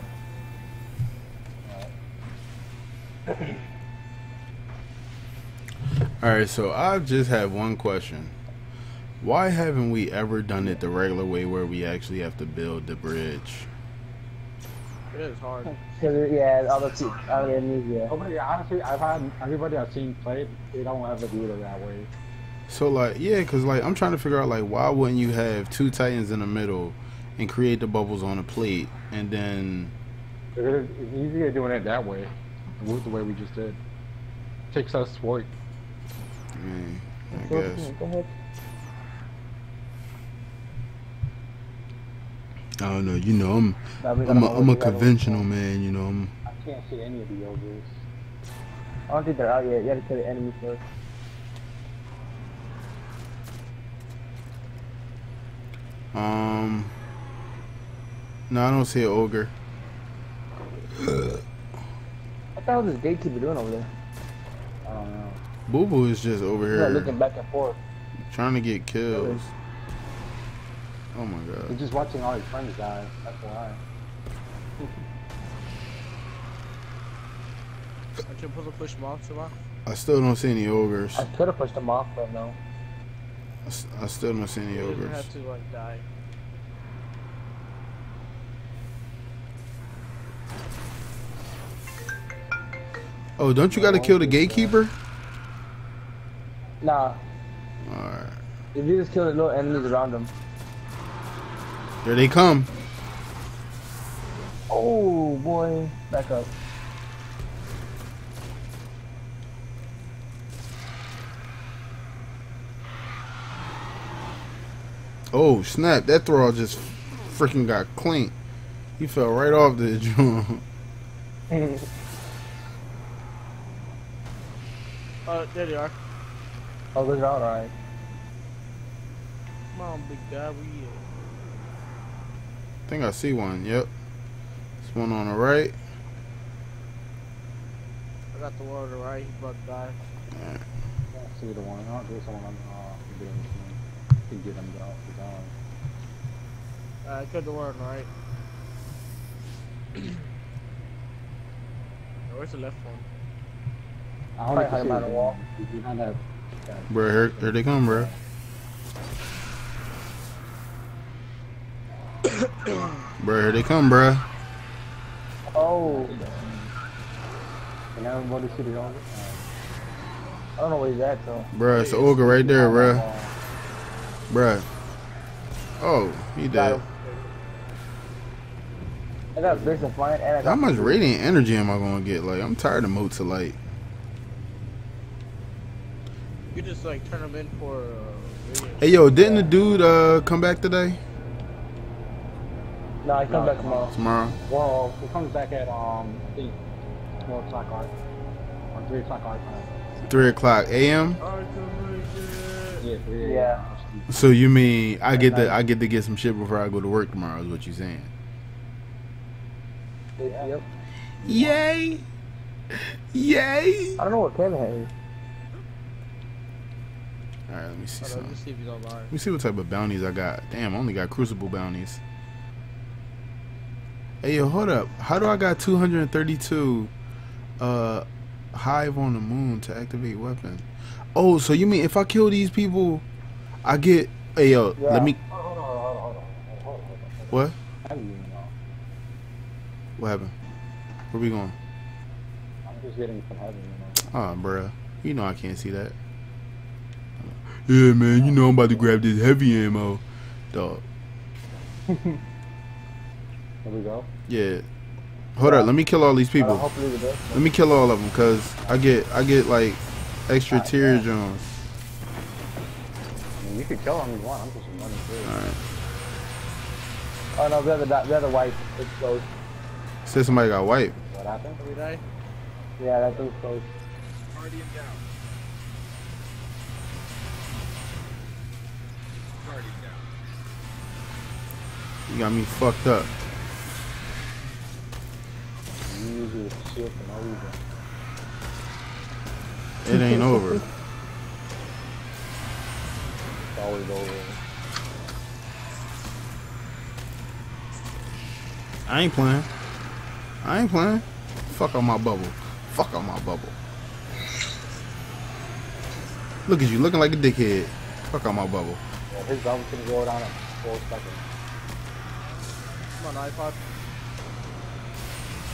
All right, so I just have one question. Why haven't we ever done it the regular way where we actually have to build the bridge? It is hard. Yeah, all the two, all the enemies, yeah. Nobody, honestly, I've had everybody I've seen play, they don't ever do it that way. So like, yeah, cause like I'm trying to figure out like why wouldn't you have two titans in the middle and create the bubbles on a plate and then It's it's easier doing it that way. Move the way we just did. Takes us work. I I guess go ahead. I don't know. You know, I'm I'm a, gotta- I'm a conventional man. You know, I'm I can't see any of the ogres. I don't think they're out yet. You gotta kill the enemy first. Um. No, I don't see an ogre. What the hell is this gatekeeper doing over there? I don't know. Boo Boo is just over He's like here looking back and forth. trying to get kills. Oh my god. He's just watching all his friends die. That's why. Aren't you supposed to push him off, Savon? I still don't see any ogres. I could have pushed him off, but no. I s- I still don't see any He doesn't ogres. have to like die. Oh, don't you got to kill the gatekeeper? Nah, Alright. if you just kill the little enemies around them. There they come. Oh boy, back up. Oh, snap. That throw just freaking got clean. He fell right off the <laughs> drum. Oh, there they are. oh, those are alright. Come on, big guy. We I think I see one. Yep. This one on the right. I got the one on the right. He's about to die. I see the one. Oh, there's someone on uh, the game machine. Can get him off the ground. Uh, I killed the one on the right. Where's the left one? I don't Probably know hide behind a wall. Behind that. Bro, here, <coughs> here they come, bro. bro, here they come, bro. Oh, Can everybody see the ogre? I don't know where he's at though. Bro, it's the ogre right there, bro. Bruh. Oh, he Got dead. Him. I got Bricks and Flying and I got How much radiant energy am I gonna get? Like, I'm tired of Moat to light. You just like turn them in for. Uh. Hey, yo, didn't the dude uh come back today? Nah, he comes back tomorrow. Tomorrow? Well, he comes back at um, I think four o'clock our or three o'clock our time. 3 o'clock a.m.? Yeah. Yeah. So you mean I get to I get to get some shit before I go to work tomorrow? Is what you saying? Yep. Yay! Yay! I don't know what Kevin has. All right, let me see Hold some. let me see if he's online. Let me see what type of bounties I got. Damn, I only got Crucible bounties. Hey, yo, hold up. How do I got 232 uh, Hive on the moon to activate weapon? Oh, so you mean if I kill these people, I get. Hey, yo, Yeah. let me. Hold on, hold on, hold on, hold on, hold on, hold on. What? I don't even know. What happened? Where we going? I'm just getting from heaven, you know. Oh, bruh. You know I can't see that. Yeah, man, you know I'm about to grab this heavy ammo. Dog. <laughs> Here we go. Yeah. Hold up, let me kill all these people. the. Let me kill all of them, cause I get I get like extra tier Jones. I mean, you could kill him if you want. I'm just running through. Alright. Oh no, the other the other wife. It's close. Said somebody got wiped. What happened? Did we die? Yeah, that thing's close. You got me fucked up. You use your shield for no reason. It ain't over. <laughs> It's always over. I ain't playing. I ain't playing. Fuck on my bubble. Fuck on my bubble. Look at you, looking like a dickhead. Fuck on my bubble. Yeah, his bubble can go down in four seconds. Come on, iPod.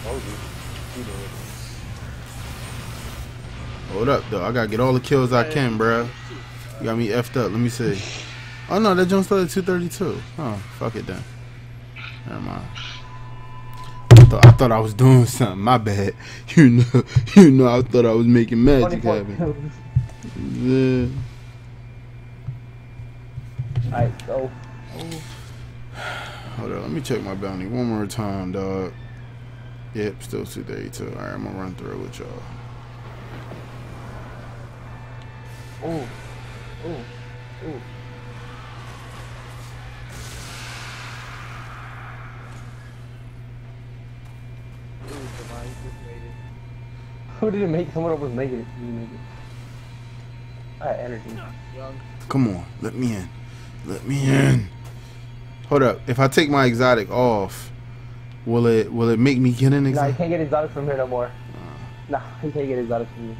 Told you. You did. Hold up, though. I gotta get all the kills I can, bruh. You got me effed up. Let me see. Oh no, that joint started at 232. Oh, fuck it then. Never mind. I thought, I thought I was doing something. My bad. <laughs> You know, you know. I thought I was making magic happen. Yeah. Alright, go. <sighs> Hold on, let me check my bounty one more time, dog. Yep, still 232. Alright, I'm gonna run through it with y'all. Ooh. Ooh. Ooh. <laughs> Who did it make? Someone was making it. Who did make it? I had energy. Young. Come on, let me in. Let me in. Hold up. If I take my exotic off, will it will it make me get an exotic? Nah, you can't get exotic from here no more. Uh. Nah, you can't get exotic from here.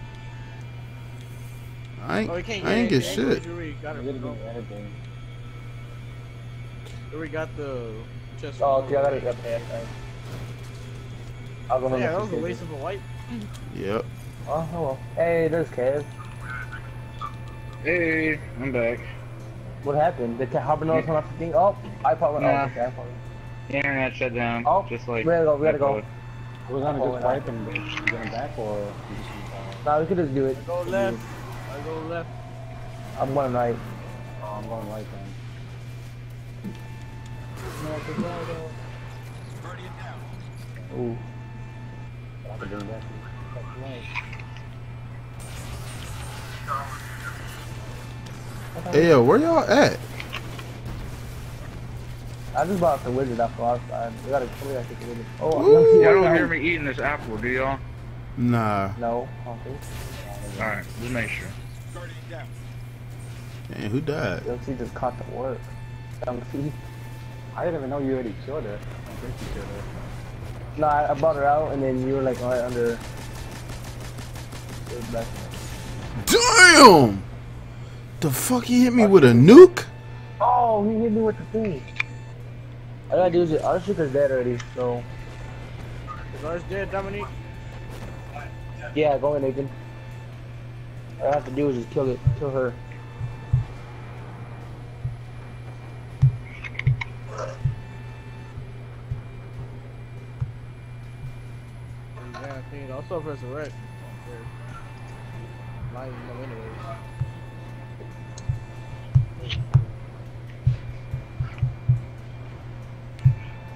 I ain't, Oh, can't I ain't it. get shit. already got I it. didn't bro. get anything. You already got the chest. Oh, okay, I got it. Okay, okay. I'll go Oh, yeah, that was a fix it. waste of a wipe. Yep. Oh, oh well. Hey, there's Kev. Hey, I'm back. What happened? Did Harbor turn off the thing? Oh, I probably. Nah. Oh, okay, probably. The internet shut down. Oh, just like we gotta go. We gotta go. It was gonna Oh, just no. wipe and get him back, or you just Nah, we could just do it. Go left. I go left. I'm going right. Oh, I'm going right then. Ooh. I could do that. Hey yo, where y'all at? I just bought the wizard after last time. We gotta, we gotta take the wizard. Oh, Ooh. I'm gonna Y'all don't hear me eating this apple, do y'all? Nah. No, I don't. Alright, just make sure. Man, who died? Young C just caught the work. Young C. I didn't even know you already killed her. I think you killed her. No, I, I brought her out, and then you were like right under. It was back. Damn! The fuck he hit me with a nuke? Oh, he hit me with the thing. All I gotta do is our shooter's dead already, so Is ours dead, Dominique? yeah, go in, Nathan. All I have to do is just kill it, kill her. Yeah, I think also resurrect. Not even know anyway.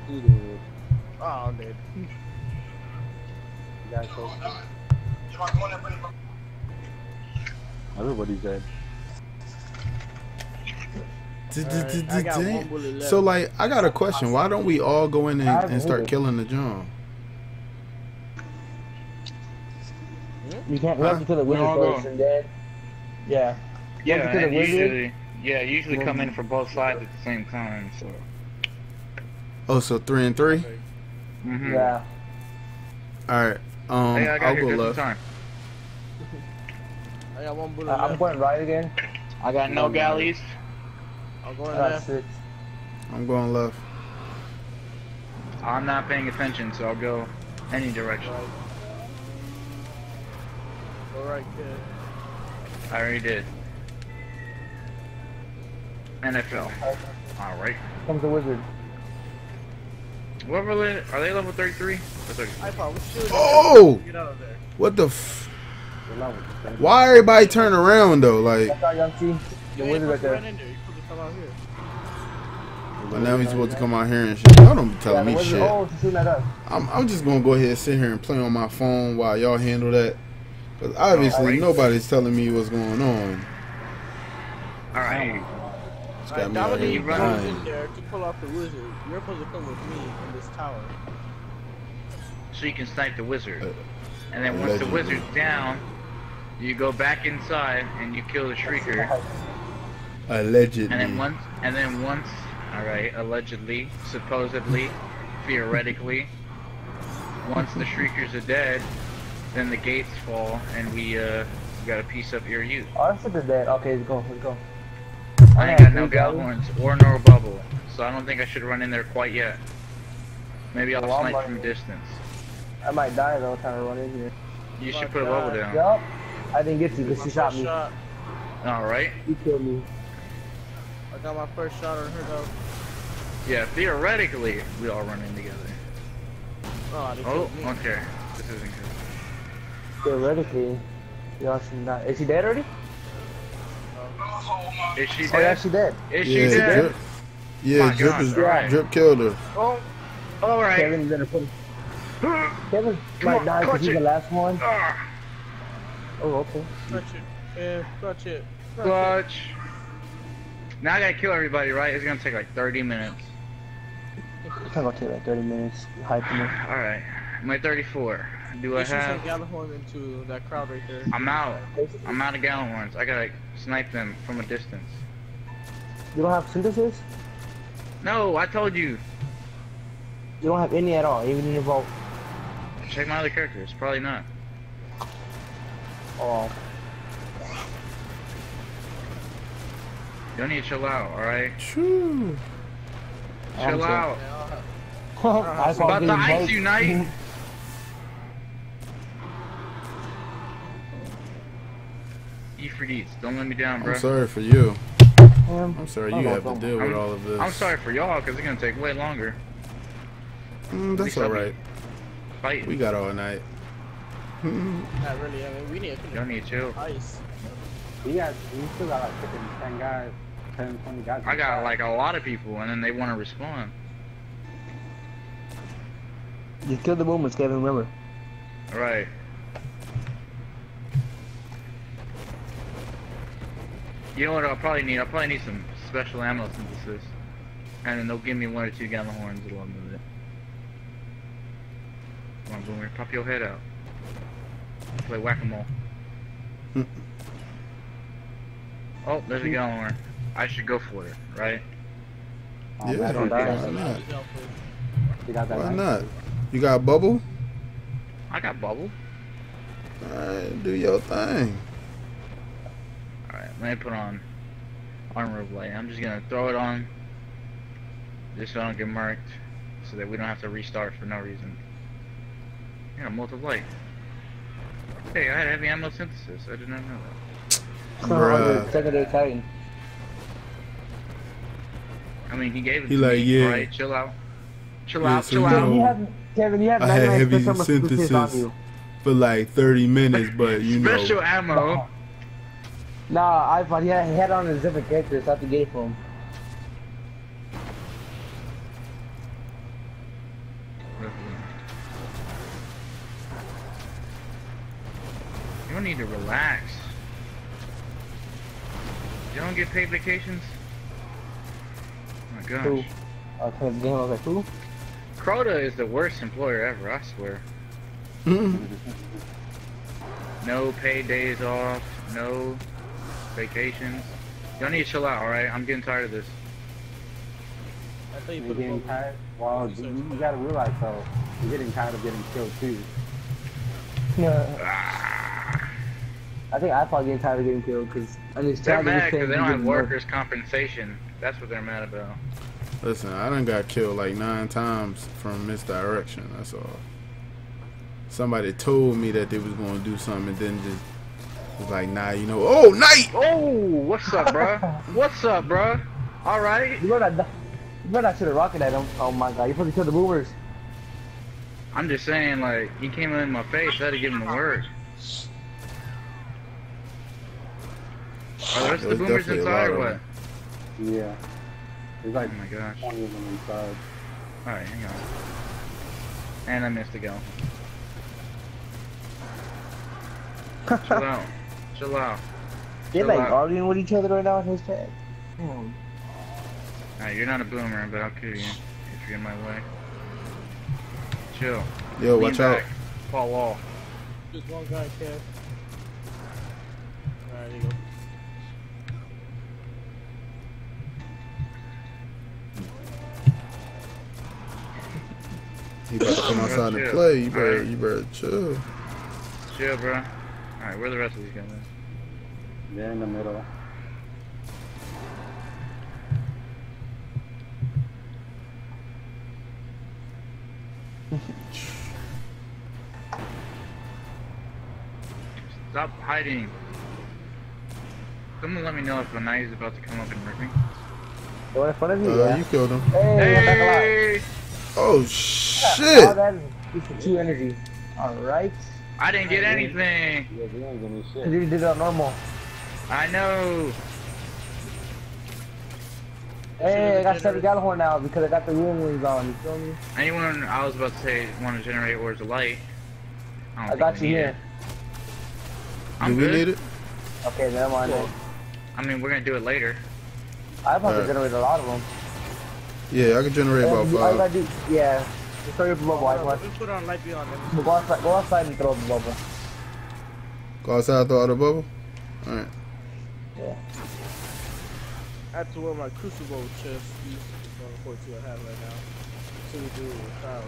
He did. Oh, I'm dead. <laughs> You guys close. Everybody's dead. Alright, I got one bullet left. So like, I got a question. Why don't we all go in and, and start killing the John? You can't. We have to the wizard all go. first, and then yeah. Yeah, to the and wizard? usually, yeah, usually come in for both sides at the same time. So, Oh, so three and three. mm-hmm. Yeah. All right. Um, hey, I got I'll go left. time. <laughs> I got one bullet Uh, I'm going right again. I got no galleys. I'm going left. six. I'm going left. I'm not paying attention, so I'll go any direction. Right. Go kid. I already did. NFL. All right. Comes the wizard. What level are they? Level 33? Or 30? I thought we should. Oh! Get out of there. What the? F- Why everybody turn around though? Like, That's young C. You The wizard right there. run in there. You supposed to come out here. well, now he's supposed to come out here and shit. Y'all don't be telling the me shit. Oh, she's shooting at us. I'm, I'm just gonna go ahead and sit here and play on my phone while y'all handle that. Cause obviously Alright. nobody's telling me what's going on. All right. It's Alright, got me out Dominique here dying. in there to pull off the wizard. You're supposed to come with me in this tower. So you can snipe the wizard. Uh, And then once the wizard's down, you go back inside and you kill the shrieker. Allegedly. And then once, and then once, all right, allegedly, supposedly, theoretically, once the <laughs> shriekers are dead, then the gates fall and we uh we got a piece up your youth. Our shooter's dead. Okay, let's go. Let's go. I ain't got no Gjallarhorns or no bubble, so I don't think I should run in there quite yet. Maybe I'll Well, snipe from running. distance. I might die though trying to run in here. You should put a bubble down. Yup. I didn't get you My because she shot me. Shot. All right. She killed me. I got my first shot on her though. Yeah, theoretically, we all run in together. Oh, Oh, okay. This isn't good. Theoretically, y'all should not. Is she dead already? Is she dead? Oh yeah, dead? she dead. Is she yeah, dead? drip. Yeah, My drip God, is alright. drip killed her. Oh, all right. Kevin better put. Kevin Come might on, die because he's the last one. Ah, Oh, okay. Clutch it. Yeah, clutch it. Clutch it. Now I gotta kill everybody, right? It's gonna take like 30 minutes. It's not gonna take like 30 minutes. Hyping <sighs> it. All right, my 34. Do I You should have? Gjallarhorn into that crowd right there. I'm out. I'm out of Gjallarhorns. I gotta snipe them from a distance. You don't have synthesis? No, I told you. You don't have any at all, even in your vault. Check my other characters. Probably not. Oh, You don't need to chill out, alright? Shoo. I'm Chill chill. out. <laughs> I I'm about to ice votes. you, Knight. E for D's. Don't let me down, bro. I'm sorry for you. Um, I'm sorry you have to deal with I'm- all of this. I'm sorry for y'all, because it's gonna take way longer. Mm, that's least I'll all be- right. Fight. We got all night. <laughs> Not really. I mean, we need Y'all need to ice. We got, we still got like freaking 10 guys, 10, 20 guys. I got like a lot of people, and then they want to respond. you killed the boomers, Kevin. Remember? Right. You know what I'll probably need? I'll probably need some special ammo synthesis. And then they'll give me one or two Gjallarhorns along with it. Come on, Boomer. Pop your head out. Play whack-a-mole. <laughs> oh, there's a Gjallarhorn. I should go for it, right? Oh, Yeah, man, don't why not? You got that Why knife? not? You got a bubble? I got bubble. Alright, do your thing. Alright, let me put on armor of light. I'm just gonna throw it on just so I don't get marked. So that we don't have to restart for no reason. Yeah, multi light. Hey, I had heavy ammo synthesis. I did not know that. Bruh. Secondary Titan. I mean, he gave it He to like, me. yeah. Right, chill out. Chill Yeah, out, so chill you out. Kevin, you know- have Kevin, you have I had 99 heavy special synthesis on synthesis. For like 30 minutes, but you know. Special ammo. Nah, I thought he had, he had on a different character, so I have to get it for him. You don't need to relax. You don't get paid vacations? Oh my gosh. Who? I was playing game, I was like, who? Crota is the worst employer ever, I swear. <laughs> No paid days off, no vacations. Y'all need to chill out, alright? I'm getting tired of this. I thought you You're put getting tired? Well, you, you gotta realize though, you're getting tired of getting killed too. Ah, I think I probably getting tired of getting killed because I just they're tired mad because they don't have getting work. workers' compensation. That's what they're mad about. Listen, I done got killed like nine times from misdirection. That's all. Somebody told me that they was gonna do something and then just was like, nah, you know, oh, night! Oh, what's up, bro? <laughs> what's up, bro? Alright. You better not, you better not shoot a rocket at him. Oh my god, you supposed to kill the boomers. I'm just saying, like, he came in my face, I had to give him the word. Are the rest of the boomers inside or what? Yeah. There's like Oh my gosh. 20 of them inside. Alright, hang on. And I missed a go. <laughs> Chill out. Chill out. They're Chill like out. arguing with each other right now in his chat. Hmm. Alright, you're not a boomer, but I'll kill you if you're in my way. Chill. Yo, Lean watch out. Fall wall. Just one guy, Kev. Alright, there you go. You about to come outside and play. You better, Alright. you better chill. Chill, bro. Alright, where are the rest of these guys? at? They're in the middle. Stop hiding. Someone let me know if the knight is about to come up and rip me. The one in front of you, Uh, yeah. you killed him. Hey, I'm back alive. Hey! Oh, All shit! that is for two energy. Alright. I didn't get anything. Yeah, they ain't give me Cause shit. you did it on normal. I know. Hey, I got seven Gjallarhorn now because I got the room rings on. You feel me? Anyone I was about to say want to generate orbs of light? I, I got you need here. it. I'm Do we good. need it? Okay, never mind. then. I mean, we're gonna do it later. I about to Alright. generate a lot of them. Yeah, I can generate about five. gotta do, yeah. Just throw your bubble. I Let me put on light beyond them. Go outside, go outside and throw the bubble. Go outside, throw out the bubble. All right. Yeah. I have to wear my crucible chest piece. It's on the 42 I have right now. So we do it with Kyle.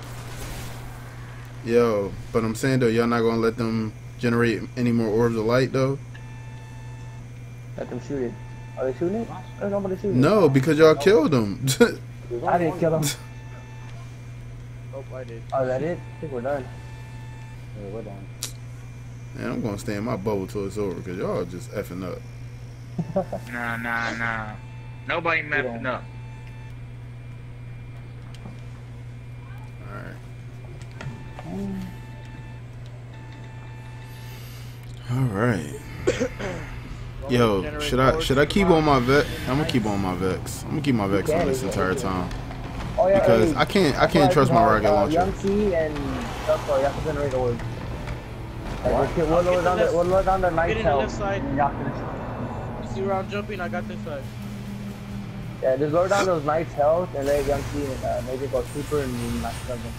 Yo, but I'm saying though, y'all not gonna let them generate any more orbs of light though. Let them shoot it. Are they shooting it? There's nobody shooting No, because y'all killed them. <laughs> I didn't kill them. <laughs> Oh, I did. Oh, that it? I think we're done. Yeah, we're done. Man, I'm gonna stay in my bubble till it's over because y'all just effing up. <laughs> Nah, nah, nah. Nobody messing up. All right. All right. <coughs> Yo, should I should I keep on my vex? I'm gonna keep on my vex. I'm gonna keep my vex on this entire time Oh yeah. because hey, I can't I can't trust my rocket launcher. Young C and that's why you have to generate orbs. Like, we'll, we'll lower down the we'll lower down the knight Get in the health. left side. and you You see where I'm jumping? I got this side. Yeah, just lower down those knights health and let Young C and uh, maybe go super and not kill them.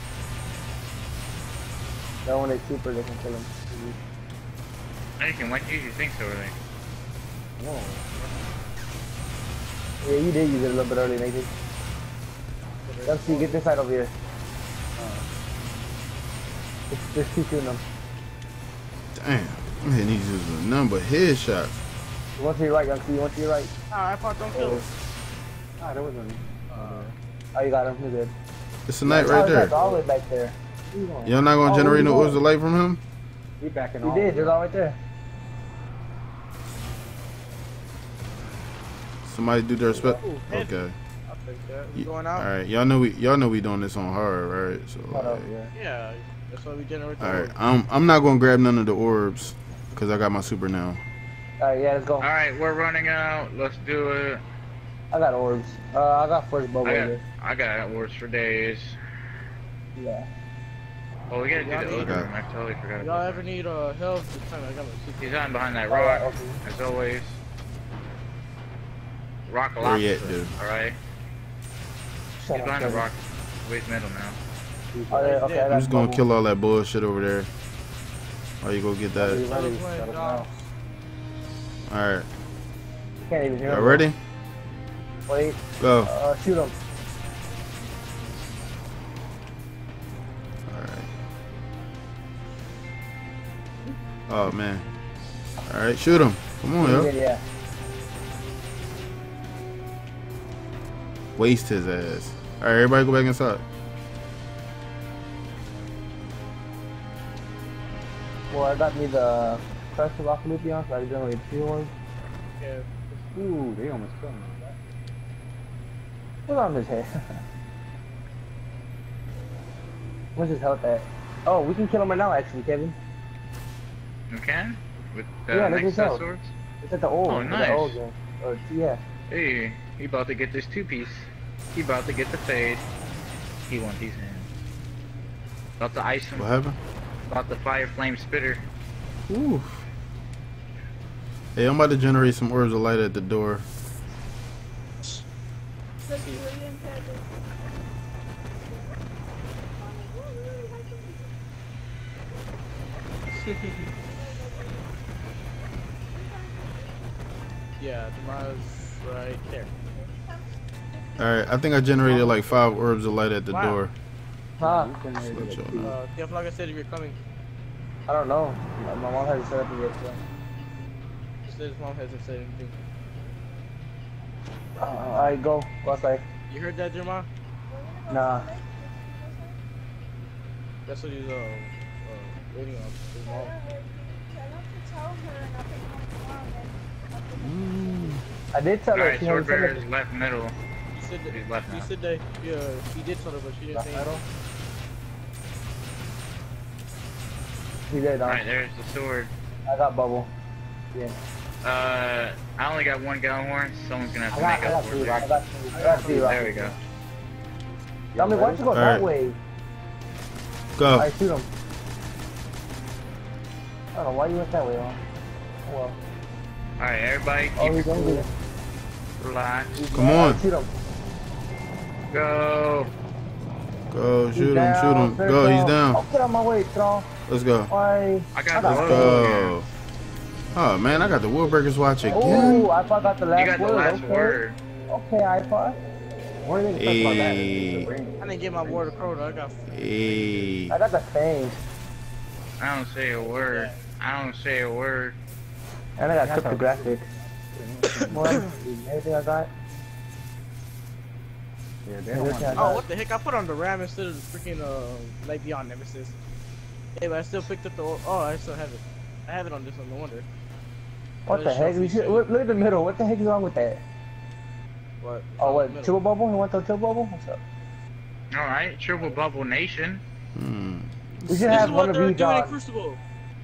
Then when they super, they can kill them. Nathan, why did you use your things over there? Yeah, you did use it a little bit early, Nathan. Young C, get this side over here. There's, there's two shooting them. Damn, I'm hitting these dudes with none but headshots. One to your right, Young C, one to your right. Ah, I fought don't kill him. Ah, there wasn't. Oh, you got him. You're good. It's a knight Oh, right he's there. all the way back there. Y'all not gonna Oh, generate no go. orbs of light from him? We backing You off. He did. There's all right there. Somebody do their respect. Ooh, head. Okay. I'll that. We going out? right, y'all know we y'all know we doing this on hard, right? So Hold up, yeah. Yeah, that's why we generate the all right, orb. I'm I'm not gonna grab none of the orbs because I got my super now. Alright, yeah, let's go. Alright, we're running out. Let's do it. I got orbs. Uh, I got first bubble I got, here. I got words for days. Yeah. Oh, we gotta do Y'all the need- other room. I totally forgot. Y'all about ever need uh, help? Just tell me. I got my He's on behind that Alright, rock, okay. as always. Rock a Where lot. you at, dude? Alright. Shut He's up, behind the rock. Ways middle now. Oh, yeah, okay, I I'm just gonna bubble. kill all that bullshit over there. While you go get that. ready? Playing Shut up dogs. now. All right, You can't even hear y'all ready? Wait. Go. Uh, shoot him. All right. Oh man. All right, shoot him. Come on, Yeah, yo. yeah. Waste his ass. All right, everybody go back inside. Well, I got me the Crest of Alpha Lupi, so I generate two ones. Yeah. Ooh, they almost killed me. What's on his head? <laughs> What's his health at? Oh, we can kill him right now, actually, Kevin. You can? With the Yeah, look next at swords? It's at the old. Oh, nice. The old game. Or, yeah. Hey, he about to get this two piece. He about to get the fade. He want these in. About to ice him. What happened? About the fire flame spitter. Ooh. Hey, I'm about to generate some orbs of light at the door. <laughs> Yeah, tomorrow's right there. All right, I think I generated like five orbs of light at the Wow. door. Huh? You can Just make let it y'all. Uh, yeah, like I said, if you're coming, I don't know. My, my mom hasn't set up yet. So. just said his mom hasn't said anything. Uh, Alright, go. Go outside. You heard that, Jerma? Nah. That's what he's uh, uh waiting on. His mom. I did tell her. Alright, she hasn't said Swordbearer's it. left middle. He said that. He's left He now. said that. Yeah, he did tell her, but she didn't Left say. He did. Alright, there's the sword. I got bubble. Yeah. Uh, I only got one gun horn. Someone's gonna have I to got, make up for it. I there. got three. I got three. There we go. I mean, why don't you go All that right. way? Go. Alright, shoot him. I don't know why you went that way, huh? Oh, well. Alright, everybody Oh, keep he's it cool. Relax. Come on. Shoot him. Go. Go, He's shoot him, down, shoot him. fair Go, he's throw. down. Oh, get out my way, Strong. Let's go. Why? I got I the Go. Oh man, I got the Woodbreakers watch again. Oh, I forgot the last You got the word. last okay. word. Okay, iPod. What do you think about that? I didn't get my word of Crota. I got Hey. I got the thing. I don't say a word. I don't say a word. And I got That's cryptographic. What? Everything I got? Yeah, they don't want Oh, got. what the heck? I put on the RAM instead of the freaking uh, Light Beyond Nemesis. Hey, but I still picked up the. Oh, I still have it. I have it on this one. No wonder. What the heck? We should, look, look at the middle. What the heck is wrong with that? What? It's Oh, on what? Triple bubble? You want the triple bubble? What's up? All right, Triple Bubble Nation. Hmm. We should This have is one what of they're doing in on. Crucible.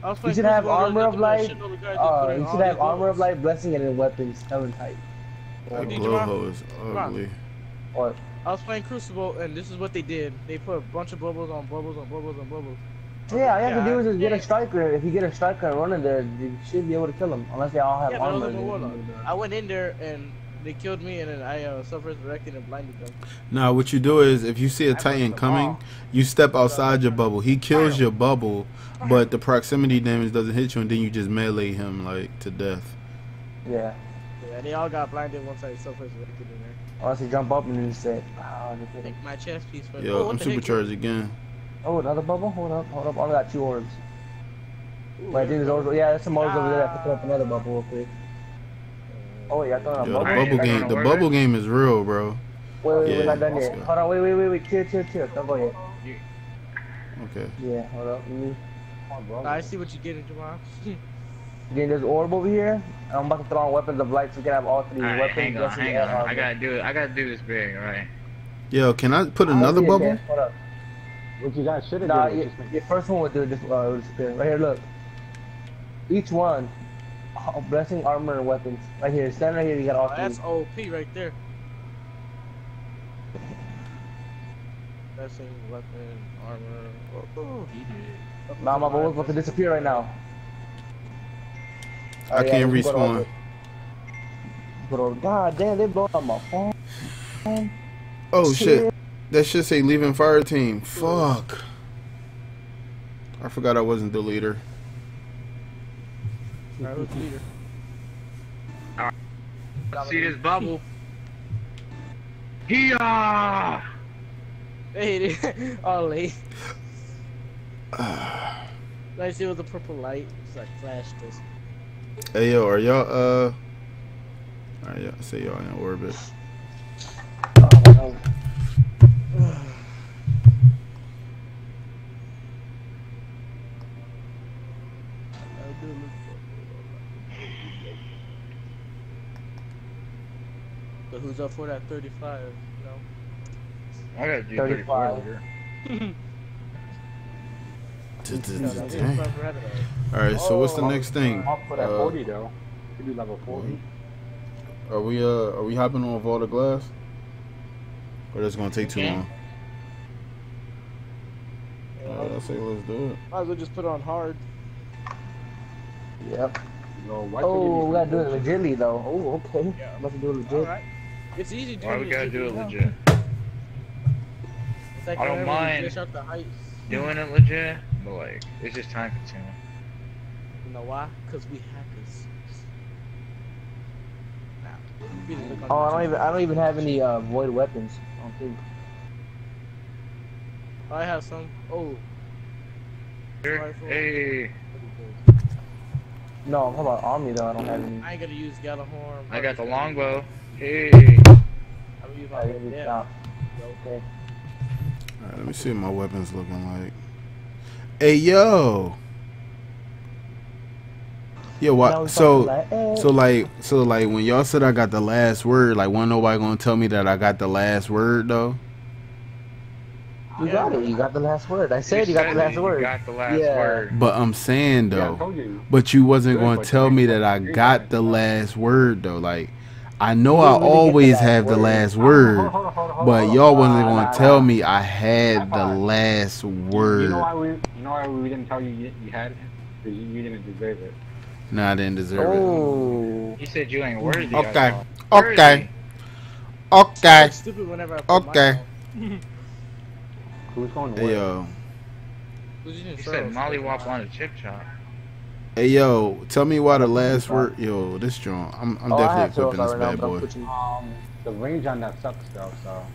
I was You playing should have Crucible, there was armor of nothing but a light. shitload of guys that Uh, you should have these armor of light, blessing, and then weapons. Helen type. That Did you glow rock? hole is ugly. What? I was playing Crucible, and this is what they did. They put a bunch of bubbles on bubbles on bubbles on bubbles. Yeah, all you have Yeah, to do is just get a striker. If you get a striker and run in there, you should be able to kill them. Unless they all have Yeah, but I armor. like a warlock. I went in there, and they killed me, and then I uh, self-resurrected and blinded them. Now, what you do is, if you see a I Titan coming, all. you step outside your bubble. He kills your bubble, but the proximity damage doesn't hit you, and then you just melee him like to death. Yeah. Yeah, they all got blinded once I self-resurrected in there. Oh, Unless you jump up and then say, oh, just. Take my chest piece first. Yo, oh, I'm the heck? supercharged again. Oh, another bubble? Hold up, hold up. I only got two orbs. Ooh, But I think there's orbs. Yeah, there's some orbs over there. Picking up another bubble real quick. Uh, oh, yeah, I thought a Yo, the bubble. Alright, bubble game, the bubble game is real, bro. Wait, wait, Yeah, we're not done yet. go. Hold on, wait, wait, wait, wait. Chill, chill, chill. Don't go yet. Okay. Yeah, hold up. Let me. I see what you get into, Jamal. <laughs> Again, there's orb over here. I'm about to throw on weapons of light so we can have all three All right, weapons. hang on, hang on. I gotta do it. I gotta do this big, all right? Yo, can I put I'll another see bubble? Hold up. What you guys should have Nah, done your, just make your first one would do this. Uh, would disappear. Right here, look. Each one, oh, blessing, armor, and weapons. Right here, stand right here. You got all Oh, three. that's OP right there. Blessing, weapon, armor. Oh, he did. Nah, my bubbles about to disappear right now. I yeah, can't let's go to respawn. Bro, Go. God damn, they blow up my phone. Oh shit. That should say leaving fire team. Fuck. I forgot I wasn't the leader. Alright, who's the leader? See this bubble? Hiya! Hey, it <laughs> is. late. I see with the purple light. It's like flash this. Hey yo, are y'all uh Alright, yeah, say y'all in orbit. I But who's up for that 35? You know? I gotta do 35. 34 here. <laughs> No, no, Dang. 35 for Rabbit Eye. Alright, so what's the Oh, next thing? I'm up for that Uh, 40 though. You do level 40. Are we uh are we hopping on Vault of Glass? Or that's gonna take too Okay. long? Alright, I say let's do it. Might as well just put it on hard. Yep. Yo, why Oh, we gotta do it legit. legitly though. Oh, okay. Yeah. Let's do it legit. Alright. It's easy doing Why we gotta do it now. legit? It's like I don't whenever you mind. Dish out the heights. Doing it legit, but like, it's just time consuming. You know why? Because we hackers. Nah. we didn't look on Oh, I don't even I don't even have any uh, void weapons. I don't think. I have some. Oh. Here, Rifle. hey, No, how about army though? I don't have any. I ain't gonna use Gjallarhorn. I got the longbow. Hey, I'm gonna use my I yeah. Okay. Alright, let me see what my weapons looking like. Hey yo. Yo, Now what? So, like, eh. so like, so like, when y'all said I got the last word, like, wasn't nobody gonna tell me that I got the last word though? you Yeah. got it. You got the last word. I said you, got the last you word. got the last Yeah. word. But I'm saying though, told you. but you wasn't Good, gonna tell me that I got the last word though. Like, I know I didn't really get the always have the last word, but y'all wasn't gonna tell me I had the High five. last You word. know why we? You know why we didn't tell you you, you had it? Because you, you didn't deserve it. Nah, I didn't deserve it. Oh. You said you ain't worthy. I Okay. Okay. I Okay. look stupid whenever I put Okay. <laughs> Who's going to where? yo, Who's using He Soros? said mollywop on a chip chop. Hey yo, tell me why the last word. Yo, this joint. I'm, I'm oh, definitely equipping this bad boy. Um, the range on that sucks though. So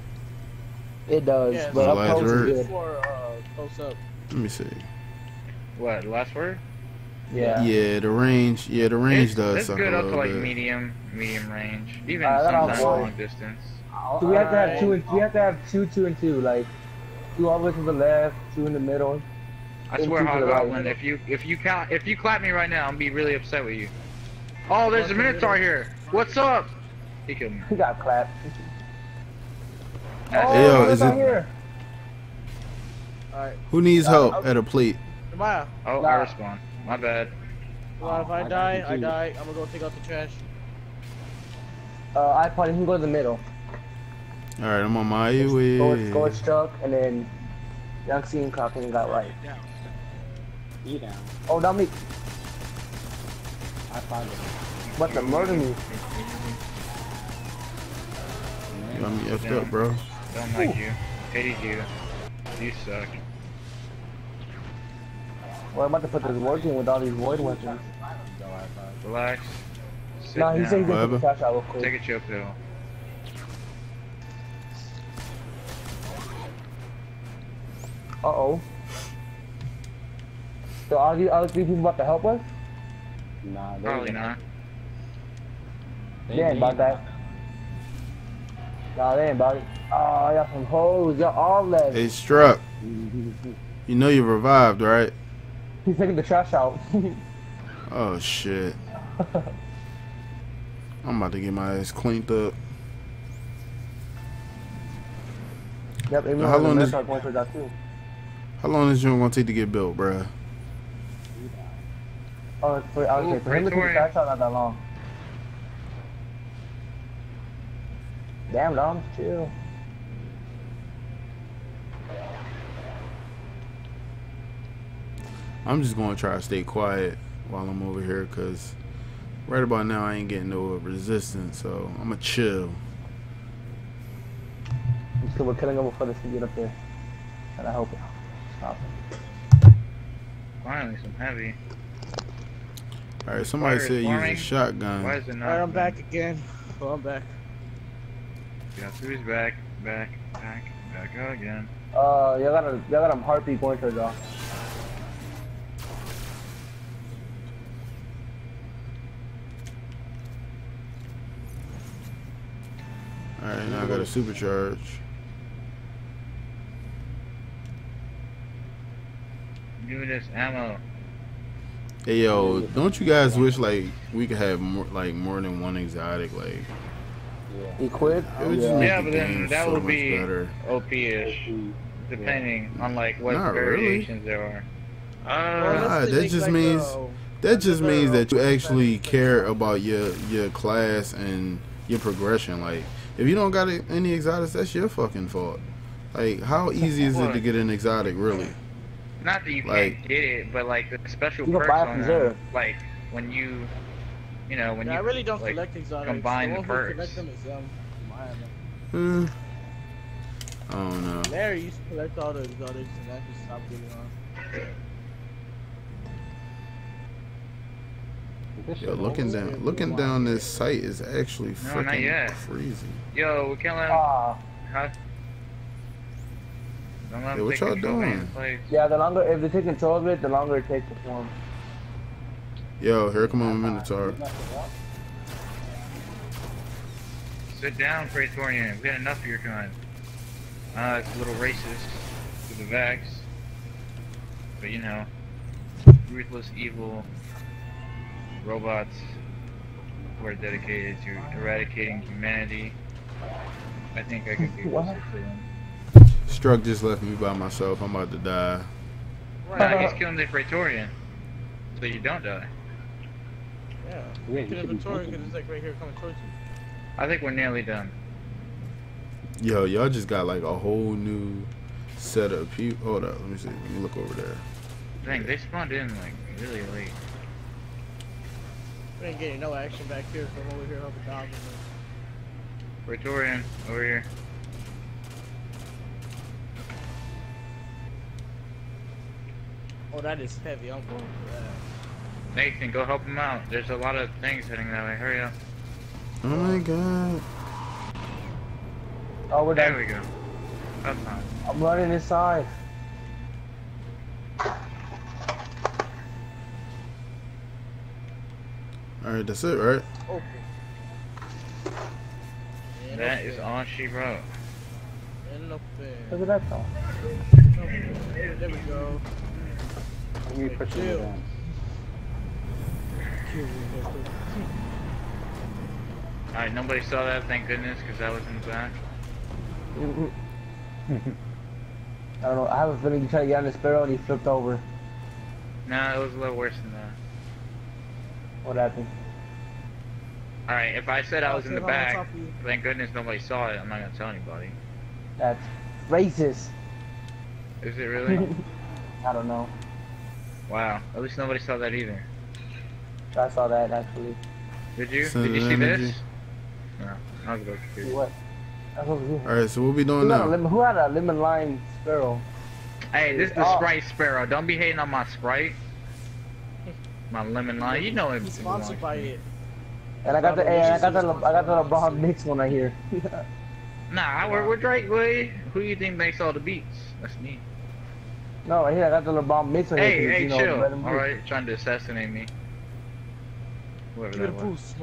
It does, Yeah, but the up last close word. is good. For uh, close up. Let me see. What? Last word? Yeah. Yeah, the range. Yeah, the range it's, does It's suck good a up to like bit. medium, medium range. Even Uh, sometimes I'll- long distance. So we have to have two and we have to have two, two and two, like two all the way to the left, two in the middle. I swear, two to Hog the. Goblin, if you if you count if you clap me right now, I'm gonna be really upset with you. Oh, there's a Minotaur Minotaur. here. What's up? He killed me. He got clapped. That's- Oh, Hey, yo, is it- here. Alright. Who needs Uh, help okay. at a plate? Maya, Oh, Nah. I respond. My bad. well, if Oh, I, I die, I die. I'm gonna go take out the trash. Uh, iPod, you can go to the middle. All right, I'm on my Go way. go with Chuck, and then Young C Clock and got right. E down. Oh, not me. I found it. What to murder me? You got me effed up, bro. Don't like you. Hated you. You suck. Well, I'm about to put this work in with all these void weapons. Relax. Sit Nah, he down. he's gonna Whatever. the trash out real Take a chill pill. Uh oh. So are these other three people about to help us? Nah, they Probably ain't- not. They They ain't about that. Nah, they ain't about it. Oh, y'all some hoes. Y'all all left. Hey, Struck. <laughs> You know you revived, right? He's taking the trash out. <laughs> Oh shit. <laughs> I'm about to get my ass cleaned up. yep, everyone How long mess is- are going for that too. How long is joint gonna take to get built, bruh? Oh, for, okay, Ooh, for him to take the Praetorian. trash not that long. Damn, Dom, chill. I'm just gonna try to stay quiet while I'm over here, cause right about now I ain't getting no resistance, so I'ma chill. So we're killing him before they get up there. And I hope it. Stop. Finally, some heavy. All right, somebody Fire said use a shotgun. Why is it not? Alright, I'm back again. Well, I'm back. Yeah, who's back? Back. Back. Back again. Uh, y'all got a y'all got a heartbeat going towards y'all. All right, now I got a supercharge. Give me this ammo. Hey yo, don't you guys wish like we could have more like more than one exotic? Like Equip. it would just Yeah. make Yeah, the but then game that so would be better. OP-ish, depending on like what Not really. variations there are. Well, Uh, Nah, that just like, means- uh, That just another, means that you actually care about your your class and your progression. Like if you don't got any exotics, that's your fucking fault. Like how easy is it to get an exotic really? Not that you like- can't get it, but like the special perks buy it on from them, Zero. like when you, you know, when Yeah, you I really don't like, collect exotics. combine the the perks. collect them is um, Maya. Hmm. I don't know. Larry used to collect all the exotics, and I just stopped getting on. Yo, looking down, looking down this site is actually No, not yet. freaking crazy. Yo, we're killing. Ah, Huh? Don't let Yeah, them what y'all doing? yeah. The longer if they take control of it, the longer it takes to form. Yo, here come a Minotaur. Sit down, Praetorian. We had enough of your kind. Uh, it's a little racist to the Vex. But you know, ruthless, evil robots who are dedicated to eradicating humanity. I think I could be <laughs> What? closer to them. Struck just left me by myself. I'm about to die. Nah, he's killing the Praetorian. So you don't die. Yeah. Yeah, You you can should be inventory looking. because it's like right here coming towards you. I think we're nearly done. Yo, y'all just got like a whole new set of people. Hold up, let me see. Let me look over there. Dang, they spawned in like really late. We ain't getting no action back here, so I'm over here helping dogs. Praetorian, over here. Oh, that is heavy. I'm going for that. Nathan, go help him out. There's a lot of things heading that way. Hurry up. Oh my god. Oh, we're There done. we go. That's fine. I'm running inside. Alright, that's it, right? Okay. And That up is there, all she wrote. And up. Look at that song. Up there. There we go. Let me push Chill. it down. Kill me. Alright, nobody saw that, thank goodness, because that was in the back. <laughs> I don't know. I have a feeling you tried to get on the sparrow and he flipped over. No, it was a little worse than that. What happened? Alright, if I said I was in the back, top thank goodness nobody saw it. I'm not gonna tell anybody. That's racist. Is it really? <laughs> I don't know. Wow. At least nobody saw that either. I saw that actually. Did you? Send Did you see energy. this? No. I was a little confused. What? That's what we do. Alright, so what we Who doing had, now? lemon, who had a lemon lime sparrow? Hey, this is the Oh. Sprite Sparrow. Don't be hating on my Sprite. My lemon lime. You know it. He's sponsored by it. And I got the Probably hey, I got the use I got the LeBron mix one right here. Nah, I work we're Drake, boy. Who you think makes all the beats? That's me. No, right here I got the LeBron mix one Hey, here. 'cause, hey, you know, chill. red and blue. Alright, trying to assassinate me. Whoever Give it a that was.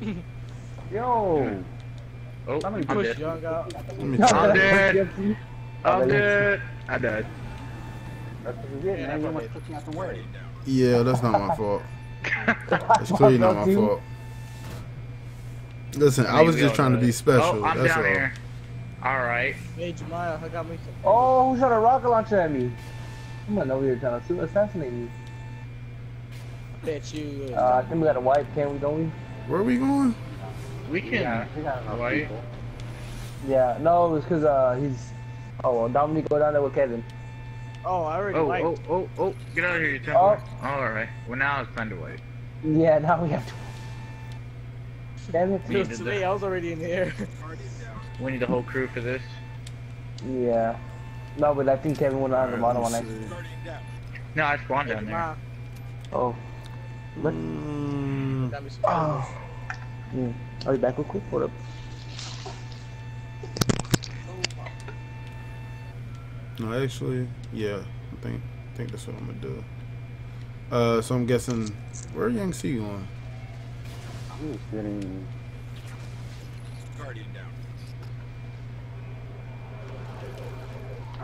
<laughs> Yo! Oh, How many I'm Push dead. young out. Let me No, check. I'm that's dead. TFC. I'm dead. I died. That's what get, Yeah, man. You I almost did. took me out the way. Yeah, that's not my fault. <laughs> It's clearly not my fault. Listen, I was just all trying to be oh, special. Oh, I'm that's down all. here. Alright. Hey, Jemiah, I got me some. Oh, who shot a rocket launcher at me? I'm not over here trying to assassinate me. Bet you. Uh, I think we got a wipe, can't we? Don't we? Where are we going? We can. Yeah, we got enough Why? Yeah, no, it's because uh he's. Oh, well, Dominic go down there with Kevin. oh, I already Oh, wiped. oh, oh, oh. Get out of here, you Oh. temple. Alright. Well, now it's time to wait. Yeah, now we have to. Damn it. We It was did too I was already in the air. We need the whole crew for this. Yeah. No, but I think Kevin went on the bottom one. Alright, Actually. let's see. No, I spawned Hey, down there. Oh. What? Mm, got me some. Oh. Mm. Are you back real quick? Hold up. no, actually, yeah. I think I think that's what I'm gonna do. Uh, so I'm guessing where Young C going? I'm just getting.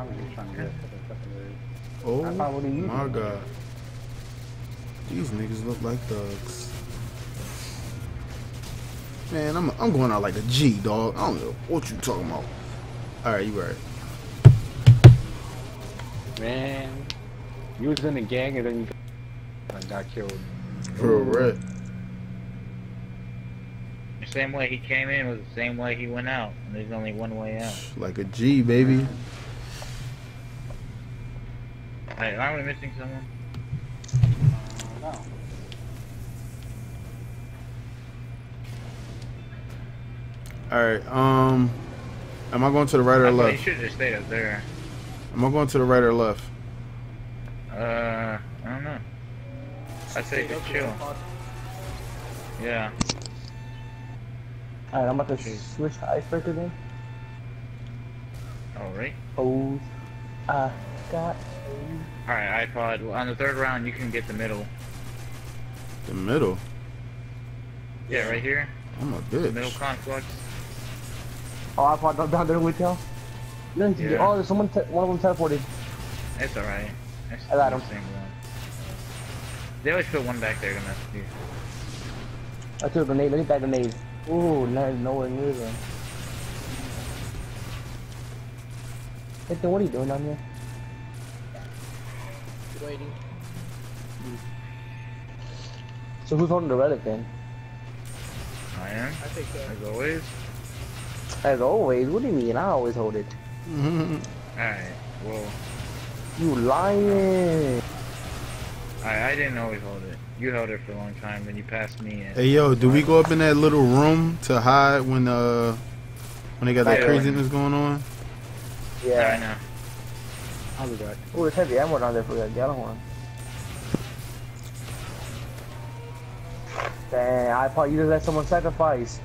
I'm trying to get to the secondary. Oh I thought, what you my god, these niggas look like thugs. Man, I'm I'm going out like a G, dog. I don't know what you talking about. All right, you right. Man, you was in the gang and then you got, got killed. For a red. The same way he came in was the same way he went out. And there's only one way out. Like a G, baby. Hey, aren't we missing someone? No. All right. Um, am I going to the right or I thought left? you should have just stayed up there. Am I going to the right or left? Uh, I don't know. I say just chill. Yeah. Alright, I'm about to switch to icebreaker then. Alright. Oh, I got. Alright, iPod. Well, on the third round, you can get the middle. The middle. Yeah, right here. I'm a bitch. The middle bitch. conflux. Oh, I popped up down there with y'all. Then, Yeah. Oh, there's someone. Te- one of them teleported. It's alright. I got him. They always put one back there to mess with you. I took a grenade. Let me back grenade. Ooh, not nowhere near them. Ethan, what are you doing down there? Waiting. So who's holding the relic then? I am, I think that. as always. As always, what do you mean? I always hold it. <laughs> Alright, well, You lying. I, I didn't always hold it. You held it for a long time, then you passed me in. Hey yo, do we go up in that little room to hide when uh when they got that craziness going on? Yeah. I know. I'll be back. Oh, there's heavy ammo down there for that yellow one. Dang, I thought you just let someone sacrifice.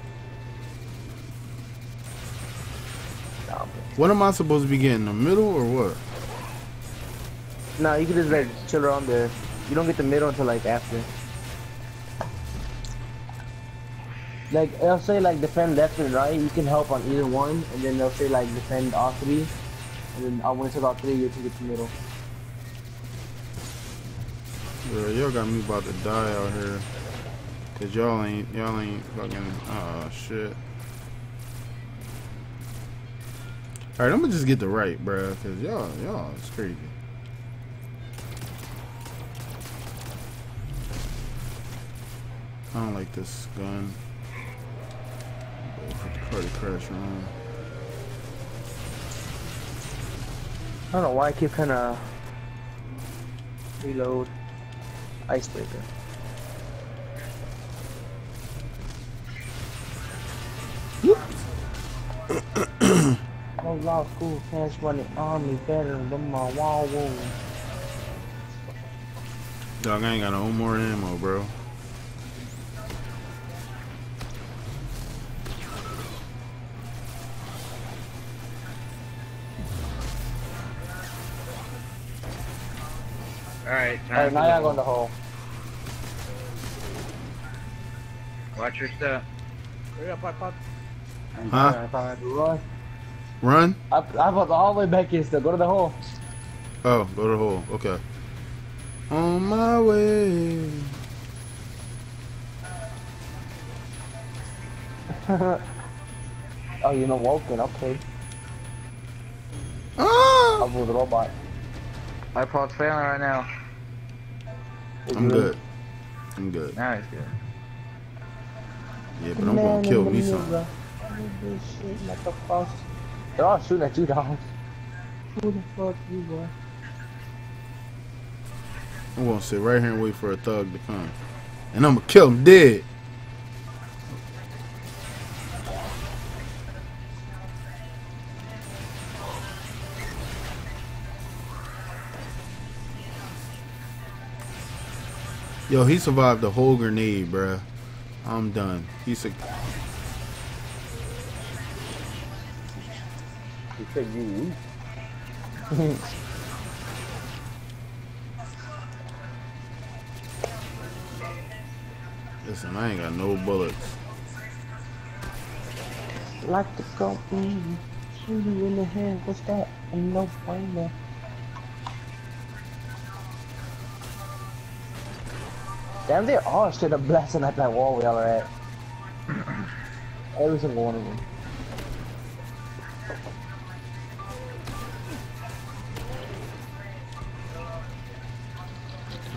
What am I supposed to be getting? The middle or what? Nah, you can just like chill around there. You don't get the middle until like after. Like, they'll say like defend left and right, you can help on either one, and then they'll say like defend all three, and then uh, when it's all three, you can get the middle. Bro, y'all got me about to die out here. Cause y'all ain't y'all ain't fucking uh shit. Alright, I'm gonna just get the right, bro. cause y'all y'all it's crazy. I don't like this gun. For the crash room. Don't know why I keep kind of reload icebreaker. No <coughs> law school, cash money, army, better than my wall wound. Dog, I ain't got no more ammo, bro. Alright, time Alright, now go. y'all go in the hole. Watch your step. Hurry up, pop, pop. Huh? Run. Run? I, I was all the way back in still. Go to the hole. Oh, go to the hole. Okay. On my way. <laughs> oh, you're not walking. Okay. Ah! I'll move the robot. My pod's failing right now. I'm you good. I'm good. Now it's good. Yeah, but I'm gonna kill me some. They're all shooting at you, dog. Who the fuck you, boy? I'm gonna sit right here and wait for a thug to come. And I'm gonna kill him dead. Yo, he survived the whole grenade, bruh. I'm done. He's a He said you weak. listen. I ain't got no bullets. Like to go in, shoot you in the head. What's that? Ain't no brainer. Damn, they are straight up blasting at that wall we all are at. Every single one of them.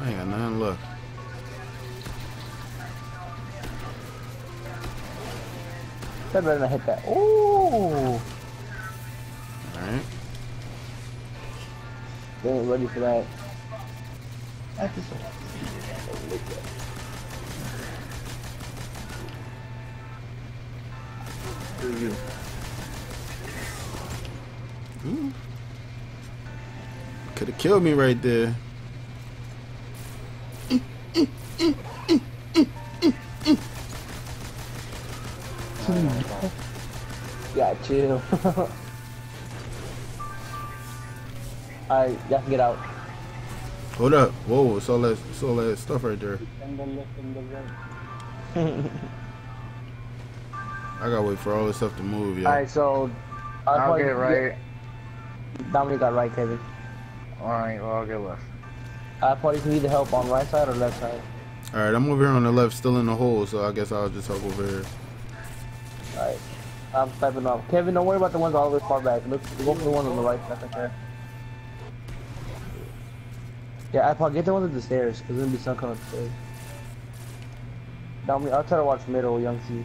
I ain't got nothing left. That better not hit that. Ooh! All right. They ain't ready for that. That's just Could have killed me right there. Yeah, <laughs> chill. Alright, y'all can get out. Hold up. Whoa, it's all that, it's all that stuff right there. I gotta wait for all this stuff to move, yeah. Alright, so. I'll get right. Dominic got right, Kevin. Alright, well, I'll get left. I probably can either help on right side or left side. All right, I'm over here on the left, still in the hole, so I guess I'll just help over here. Alright. I'm stepping up. Kevin, don't worry about the ones all the way far back. Look, go for the one on the right. That's okay. Yeah, I probably get the ones at the stairs, because there's gonna be some coming upstairs. Dominic, I'll try to watch middle, young C.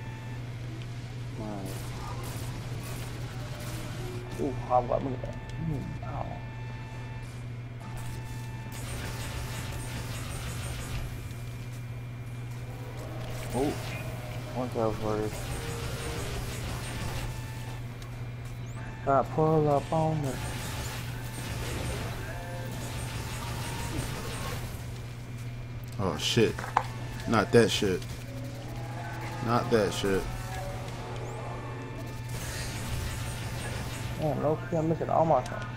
Ooh, I've got look at that. Mm, ow. Oh, out for it. I pull up on it. Oh shit, not that shit. Not that shit. Oh, no, I'm missing all my shots.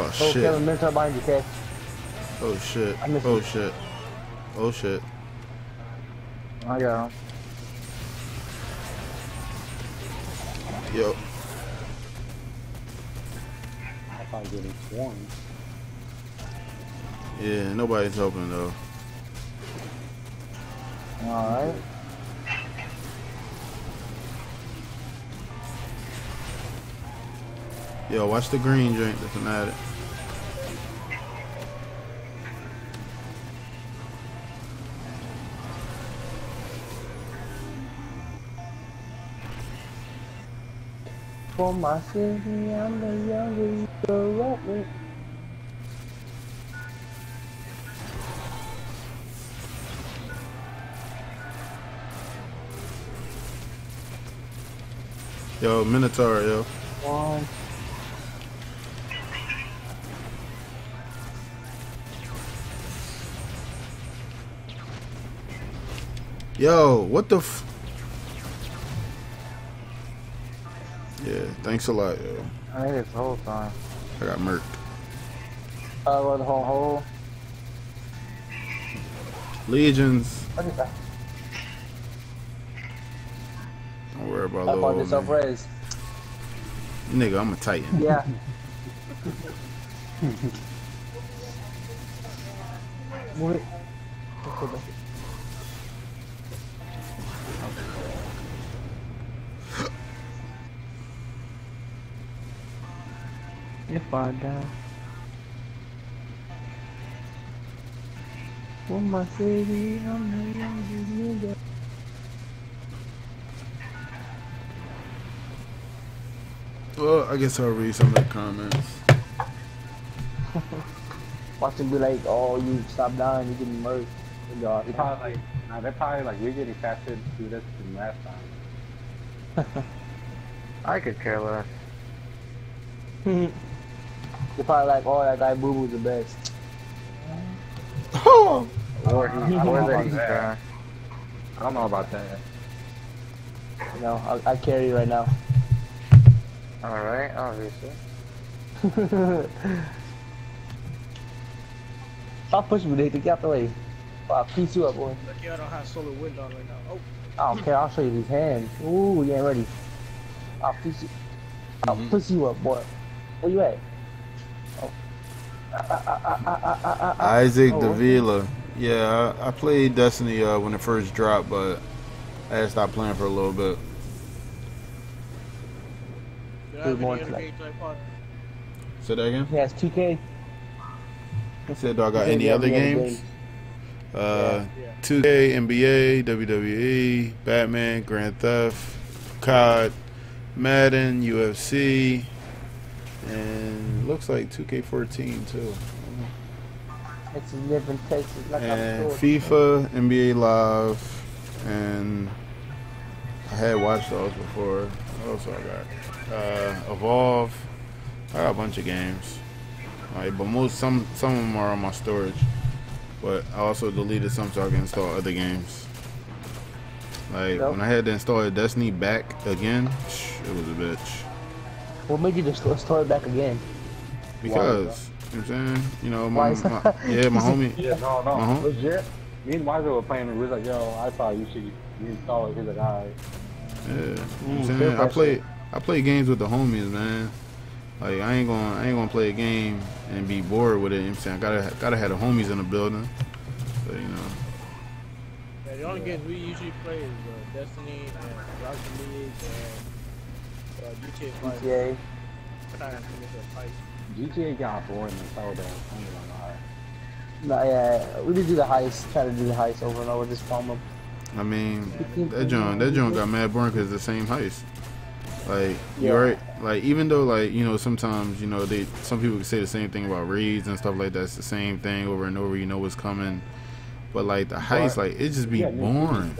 Oh Oh, shit. Kevin Minter behind you, Kev. Oh shit. Oh it. shit. Oh shit. I got him. Yo. I thought getting swarmed. Yeah, nobody's helping though. Alright. Yo, watch the green drink, that's the fanatic. For my city, I'm the youngest with. Yo, Minotaur, yo. One. Yo, what the f- Yeah, thanks a lot, yo. I think this whole time. I got murked. I go the whole hole. Legions. What is that? Don't worry about I bought this res. Nigga, I'm a titan. Yeah. <laughs> Move it. Let's go back. If I die. For my city, I'm the youngest nigga. Well, I guess I'll read some of the comments. <laughs> Watch him be like, oh, you stop dying, you getting murked. And y'all- They probably like, nah, they're probably like, we're getting faster through this than last time. <laughs> I could care less. <laughs> They're probably like, oh, that guy Boo Boo's the best. Oh! Or, he, I don't or know that about he's that. trash. I don't know about that. You know, I, I carry you right now. Alright, obviously. <laughs> Stop pushing me, Nathan. Get out the way. I'll piece you up, boy. Lucky I don't have solar wind on right now. Oh, I don't care. I'll show you these hands. Ooh, you ain't ready. I'll piece you. I'll Mhm. push you up, boy. Where you at? Oh. Ah, ah, ah, ah, ah, ah, ah, ah. Isaac Oh, Davila. Yeah, I, I played Destiny uh, when it first dropped, but I had to stop playing for a little bit. you Good don't have morning, any other Flex. games like pod? Say that again? He has 2K. I Said, do I got any other games? Uh, Yeah. 2K, NBA, WWE, Batman, Grand Theft, COD, Madden, UFC, and looks like 2K14 too. It's Texas like And. FIFA, NBA Live, and I had watched those before. What else I got? Uh, Evolve. I got a bunch of games. Like, but most some some of them are on my storage. But I also deleted some so I can install other games. Like Yep. when I had to install Destiny back again, it was a bitch. What made you just store it back again? Because you know what I'm saying, you know, my, Why my yeah, my <laughs> homie. Yeah, no, no, legit. Me and Wiser were playing, and we was like, yo, I thought you should reinstall it. He's like, alright. Yeah, you know what I'm Mm, saying? I pressure. play I play games with the homies, man. Like I ain't gonna I ain't gonna play a game and be bored with it. You know what I'm saying I gotta gotta have the homies in the building. So you know. Yeah, the only games we usually play is uh, Destiny and Rocket League and uh, GTA 5. GTA. Trying to finish up Pipe. GTA got boring and so damn. I'm gonna lie. No, yeah, we did do the heist. Try to do the heist over and over. Just palm up. I mean that John that John got mad boring because the same heist. Like Yeah. you're right. Like even though like you know sometimes you know they some people can say the same thing about raids and stuff like that. It's the same thing over and over. You know what's coming. But like the heist, like it just be Yeah, new boring.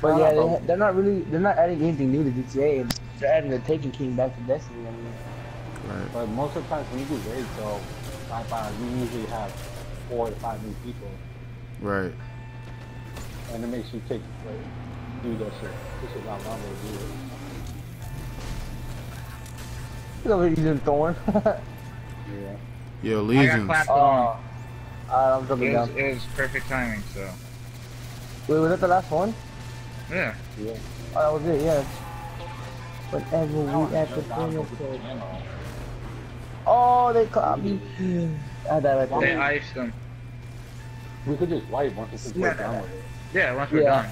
But Ah, yeah, they, they're not really they're not adding anything new to GTA. They're adding the Taken King back to Destiny. I mean, Right. But most of the times when you do raids, though, I find you usually have four to five new people, Right. and it makes you take like, do that shit. This is not longer to do it. he's over here using Thorn. Yeah. Yo, I got Legions. clapped uh, I'm jumping It was, down. it was perfect timing, so. Wait, was that the last one? Yeah. Yeah. Oh, that was it. Yeah. Whenever Now we at I'm the just Oh, they caught me. <sighs> I died right They there. iced them. We could just wipe once it's Yeah. done with it. Yeah, once we're Yeah. done.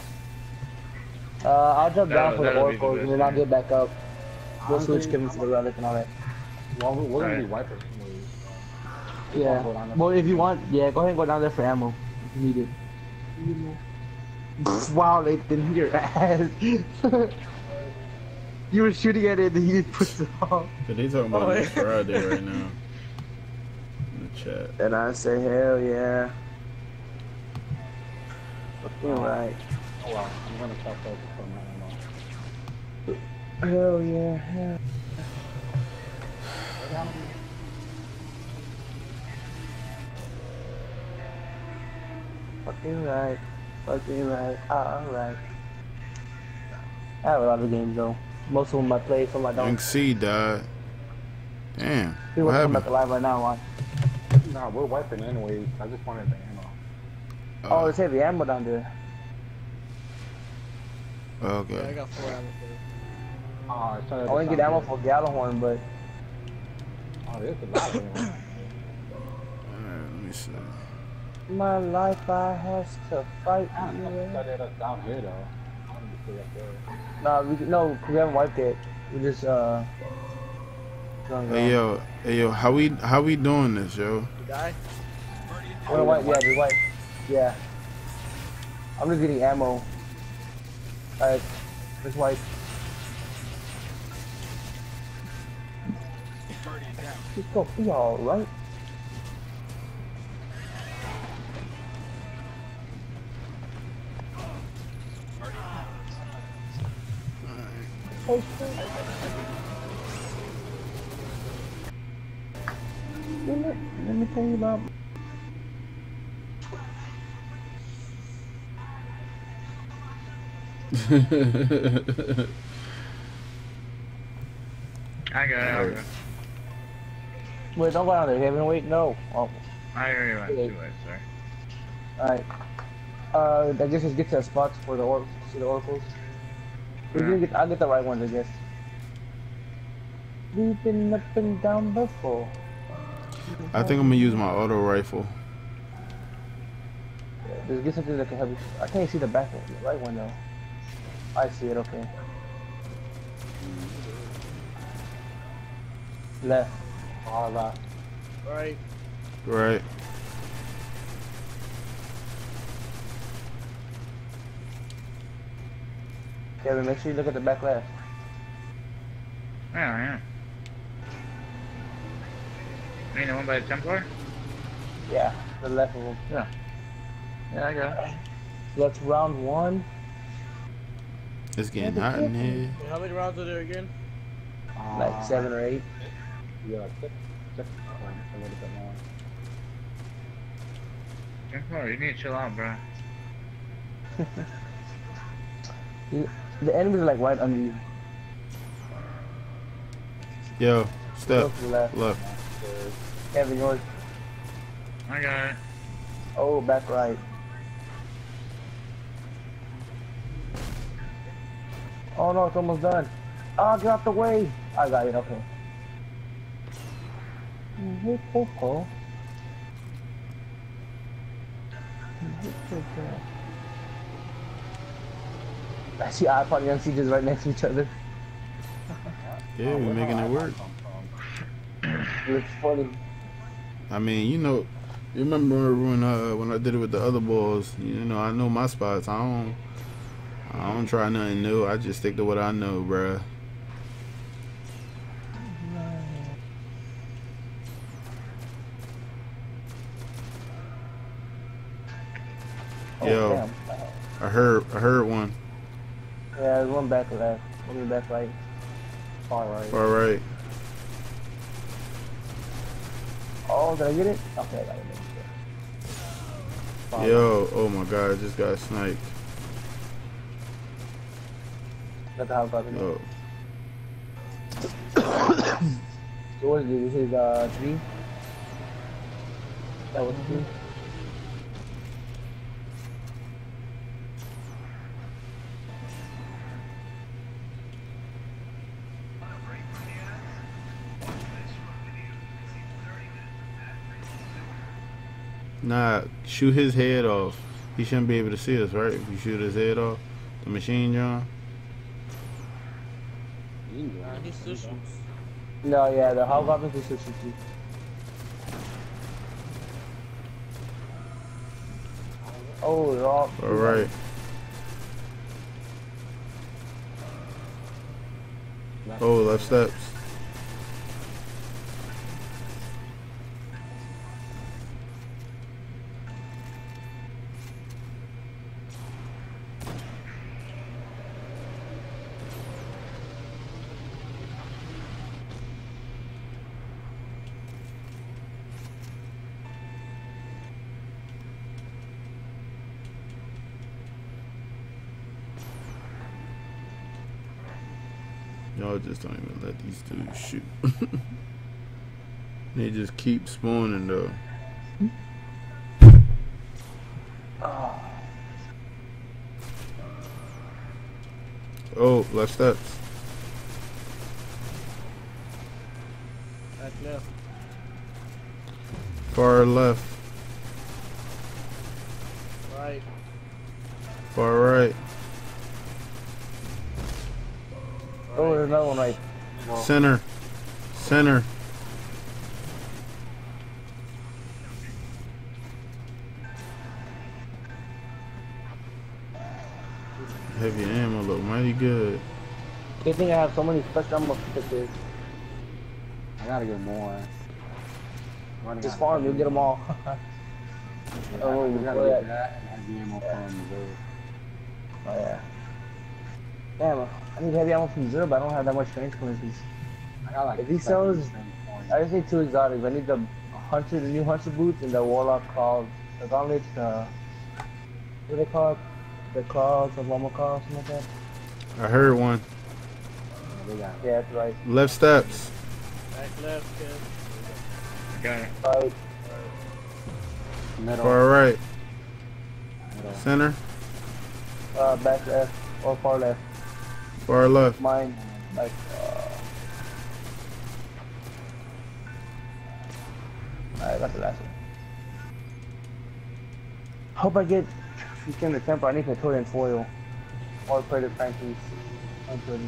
Uh, I'll jump down That'll- for the that'll the oracles and then I'll get back up. We'll switch Honestly, Kevin to the relic and all that. Well, we're gonna be wipers Yeah. Go. Well, if you want, yeah, go ahead and go down there for ammo if you need it. <laughs> Wow, they didn't hit your <laughs> ass. You were shooting at it and he just pushed it off. But they talking about Oh, next yeah. Friday right <laughs> now. In the chat. And I say, hell yeah. Fucking right. Oh, well, I'm gonna stop focus on that ammo. Hell yeah. Hell. Fucking right. Fucking right. Ah, Alright. I have a lot of games though. Most of them I play, some I don't. Young C died. Damn. People What come back happened? alive right now. Why? Nah, we're wiping anyways. I just wanted the ammo. Oh, Uh, there's heavy ammo down there. Yeah, I got four ammo for it. Oh, it's trying I want to get ammo for Gjallarhorn, but Oh, there's a lot of ammo. Alright, let me see. my life I has to fight. Ah, you. that's that's down here though. I want to stay up there. Nah, we no, we haven't wiped it. We just uh. Hey yo, hey yo, how we how we doing this, yo? Die? We're wipe, yeah, just wipe. Yeah. I'm just getting ammo. Alright, just wipe. It's gonna be alright. Let me, let me tell you about I got it. I got it. Wait, don't go down there, Kevin. Wait, no. Oh, I already went too late, sorry. alright. Uh, I guess just get to the spots for the or see the oracles. We Yeah. can get, I'll get the right ones, I guess. We've been up and down before. I think I'm gonna use my auto rifle. Yeah, just get something that can help you. I can't see the back one, the right one though. I see it, okay. Left. All that. Alright. Right. Kevin, make sure you look at the back left. Yeah, yeah. You mean the one by the Templar? Yeah, the left of them. Yeah. Yeah, I got it. So that's round one. It's getting hot in here. Wait, how many rounds are there again? Like Uh, seven or eight. Yeah, six, six, a little bit more. Templar, you need to chill out, bro. <laughs> The enemies are like right under you. Yo, step Go to the left. left. Kevin, yours. I got it. Oh, back right. Oh no, it's almost done. Oh, get out the way. I got it, okay. Hey, Popo. Hey, Popo. I see iPod and MC right next to each other. Yeah, we're making it work. It's funny. I mean, you know, you remember when uh, when I did it with the other boys? You know, I know my spots. I don't, I don't try nothing new. I just stick to what I know, bruh. Oh, Yo. I heard I heard one. Yeah, there's one back left. One back right. Far right. All right. Oh, did I get it? Okay, I got it. Far Yo, oh my god, I just got sniped. the house got. Oh, So what is it? This is uh three. That was three. Nah, shoot his head off. He shouldn't be able to see us, right? If you shoot his head off, the machine gun. No, yeah, the house got is two. Oh, they're all. All right. Oh, left steps. Y'all just don't even let these dudes shoot. <laughs> they just keep spawning though. Oh, left steps. Back left. Far left. Right. Far right. Oh, there's another one right. Center. Center. Heavy ammo look mighty good. Good thing I have so many special ammo stickers. I gotta get more. Running Just farm, you'll get them all. Oh, <laughs> we go gotta get that and heavy ammo from the Oh yeah. Damn, I need heavy ammo from Xur, but I don't have that much range clearances. I got like If he sells- I just need two exotics. I need the hunter, the new hunter boots, and the warlock called the gauntlets. The what are they called? The claws of Ahamkara, something like that. I heard one. Yeah, that's right. Left steps. Back left, kid. Okay. Right. middle. Far right. middle. Center. Uh, back left or far left. Far left. Mine, like. Uh... I got the last one. Hope I get freaking the temper. I need Praetorian foil or Predator Frankies. Until-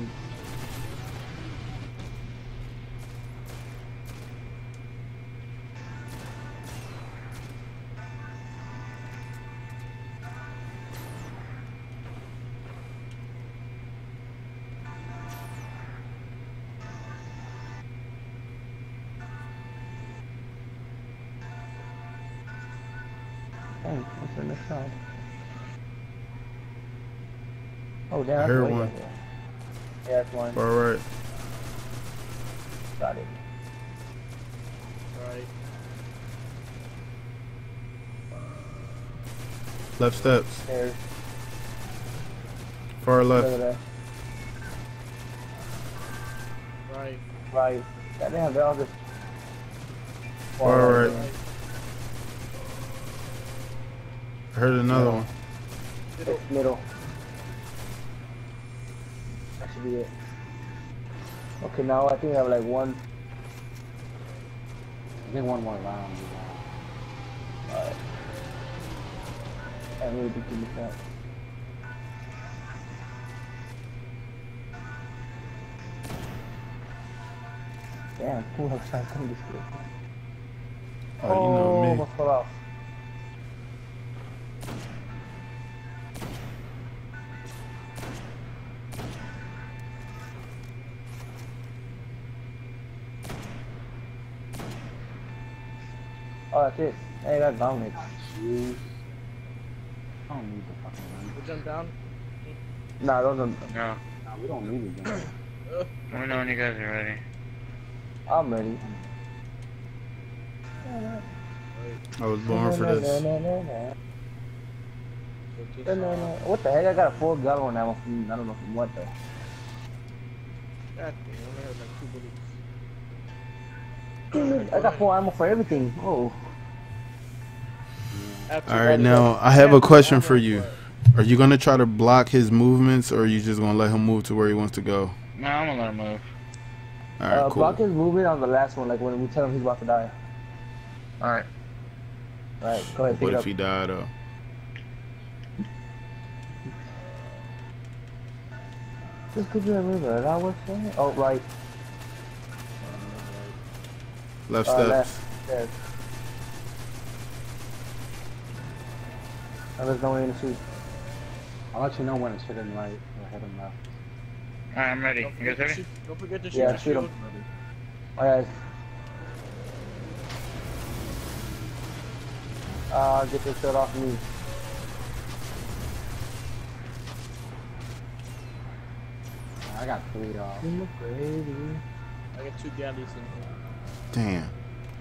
side? Oh, damn, I that's heard way one. down there. Yeah, that's one. Far right. Got it. Right. Left steps. There's Far left. that. Right. Right. Goddamn, they're all just. Far right. right. I heard another one. It's middle. That should be it. Okay, now I think I have like one. I think one more round. we. Alright. I really think you that. Damn, who has time to this good? Oh, you know me. Oh, that's it. Hey, that dominates. Jeez. I don't need the fucking gun. We jump down. Nah, those are. No. Nah, we don't need the gun. Let me know when you guys are ready. I'm ready. I was born for this. What the heck? I got a full gun ammo from I don't know from what though. God damn, I only have like two bullets. I got full ammo for everything. Oh, I have two All right, now I have a question for you. Are you gonna try to block his movements, or are you just gonna let him move to where he wants to go? No, I'm gonna let him move. All right, uh, cool. block his movement on the last one, like when we tell him he's about to die. Alright. All right, go ahead, pick What if up. he died though? Just could you remember that was saying? Oh, right. Left Uh, steps. left. Yes. And there's no way to shoot. I'll let you know when it's hitting right or hitting left. Alright, I'm ready. Don't You guys ready? shoot, don't forget to shoot Yeah, the shoot him. shield. Alright. Uh, get this shot off me. I got three, uh, I got two galleys in here. Damn.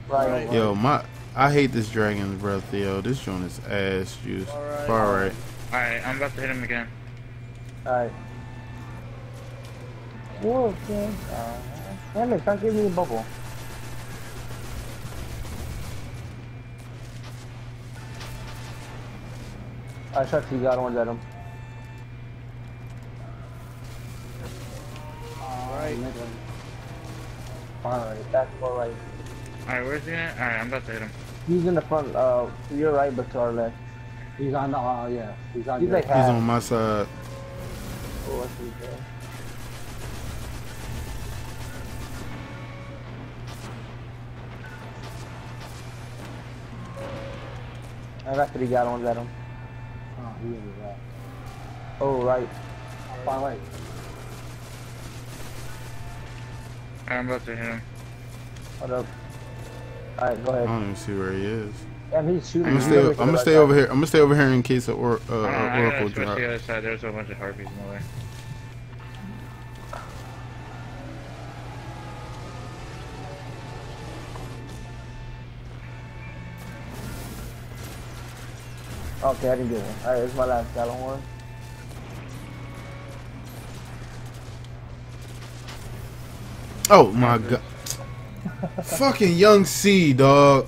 Right. Right. Yo, my I hate this dragon's breath, yo. This joint is ass juice. Alright. Far right. Alright, I'm about to hit him again. Alright. Whoa, okay. Uh, damn it, stop giving me a bubble. I shot two got ones at him. Right. middle. Far right. That's far right. Alright, where's he at? Alright, I'm about to hit him. He's in the front, uh, to your right, but to our left. He's on the, uh, yeah. He's on He's your- like He's on my side. Oh, I see that. I got three gallons at him. Oh, he is right. Oh, right. Far right. Alright, I'm about to hit him. What up? Alright, go I don't even see where he is. Damn, he's shooting. I'm gonna stay. over I'm gonna stay over here. I'm gonna stay over here in case of or, uh, I, don't know, I Oracle gotta drop. the other side. There's a bunch of harpies in the way. Okay, I didn't get one. Alright, this is my last gallon one. Oh my god. Fucking young C, dog.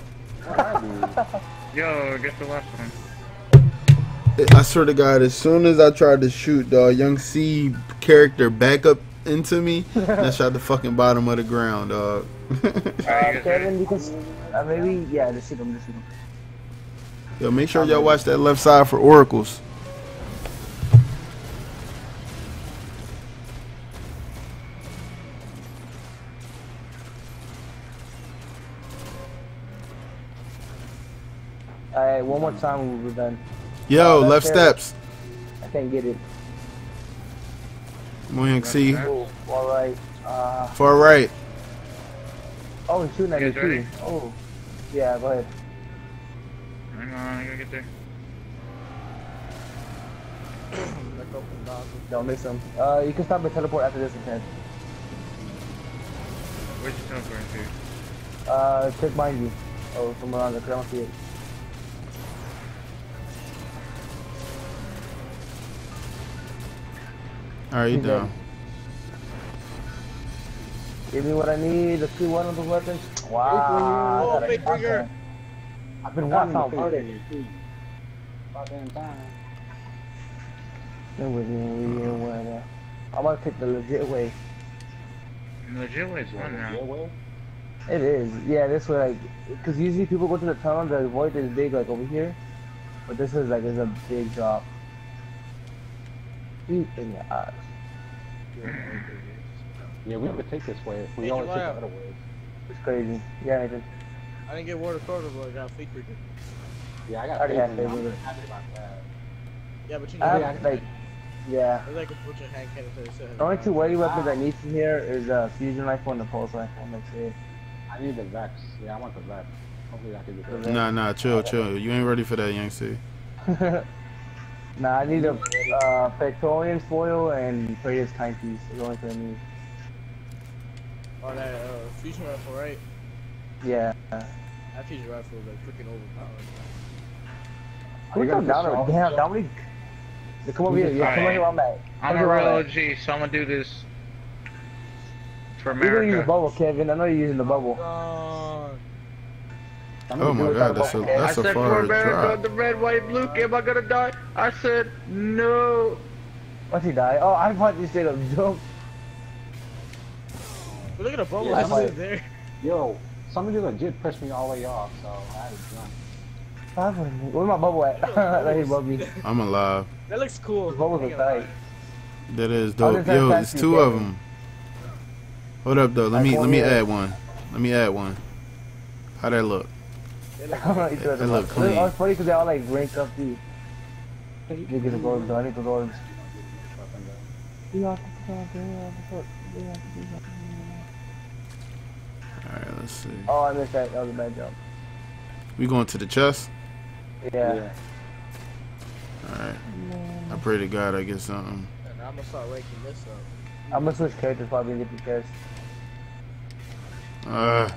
Yo, get the last one. I swear to God, as soon as I tried to shoot, dog, young C character back up into me, and I shot the fucking bottom of the ground, dog. Alright, you Uh, guys ready? Kevin, you can. s- Uh, maybe, yeah, just shoot him, just shoot him. Yo, make sure y'all watch that left side for oracles. Alright, one more time we'll be done. Yo, Uh, left left steps. I can't get it. Come on, young C. Oh, alright. Uh, Far right. oh, he's shooting at You me guys ready? too. Oh. Yeah, go ahead. Hang on, I gotta get there. Like open dogs. <coughs> Don't miss him. Uh, you can stop and teleport after this intent. Where'd you teleport to? Uh, check behind you. Oh, somewhere around there, 'cause I don't see it. All right, you He's down. Give me what I need. Let's see one of the weapons. Wow. I Oh, big trigger. I've been Got watching him all in the day. face. Goddamn time. Stay with me, we ain't wearing. I'm gonna take the legit way. The Legit way's one Yeah, now. Oh, It is. Yeah, this way, like, because usually people go to the tunnel, the void is big, like over here. But this is like, it's a big drop. Eat in your eyes. Yeah, we could take this way if we Hey, always take the other way. It's crazy. Yeah, Nathan. I didn't get Word of Crota, but I got fake trigger. Yeah, I got I already had faith in you. I'm happy about that. Yeah, but you know, I Yeah, have, like, yeah. there's like a bunch of hand cannons that said. The only two weighty weapons I need from here is a fusion rifle and a pulse rifle. That's it. I need the Vex. Yeah, I want the Vex. Hopefully I can get that. Nah, nah, chill, chill. You ain't ready for that, young C. <laughs> Nah, I need a uh, Praetorian foil and Praedyth's Timepiece. Is the only thing I need. Oh, that uh, fusion rifle, right? Yeah. That fusion rifle is like freaking overpowered. Are you Who's come gonna down? push Damn, off? Dominic. Yeah, come over here. Yeah, come over here. I'm at. I'm a real OG, so I'm gonna do this for America. You're gonna use the bubble, Kevin. I know you're using the bubble. God. I'm Oh my god, that's a bubble. I that's a said far for America, drop. the red, white, blue. Am I gonna die? I said no. Once he die. Oh, I thought you straight up jump. But look at the bubble Yeah, that's I'm still there. Yo, somebody legit pushed me all the way off, so I had to jump. Where's my bubble at? right here above me. I'm alive. That looks cool. The bubbles are tight. That is dope. Yo, it's two of Kevin. them. Hold up though. Let I me let me add one. Let me add one. How that look? <laughs> lie. They look I don't know what you're They talking look clean. Oh, it's funny because they all like rank up too. You get the gold, though. I need the gold. All right, let's see. Oh, I missed that. That was a bad jump. We going to the chest. Yeah. All right. I pray to God I get something. And I'm gonna start ranking this up. I'm gonna switch characters probably and get the chest. Uh,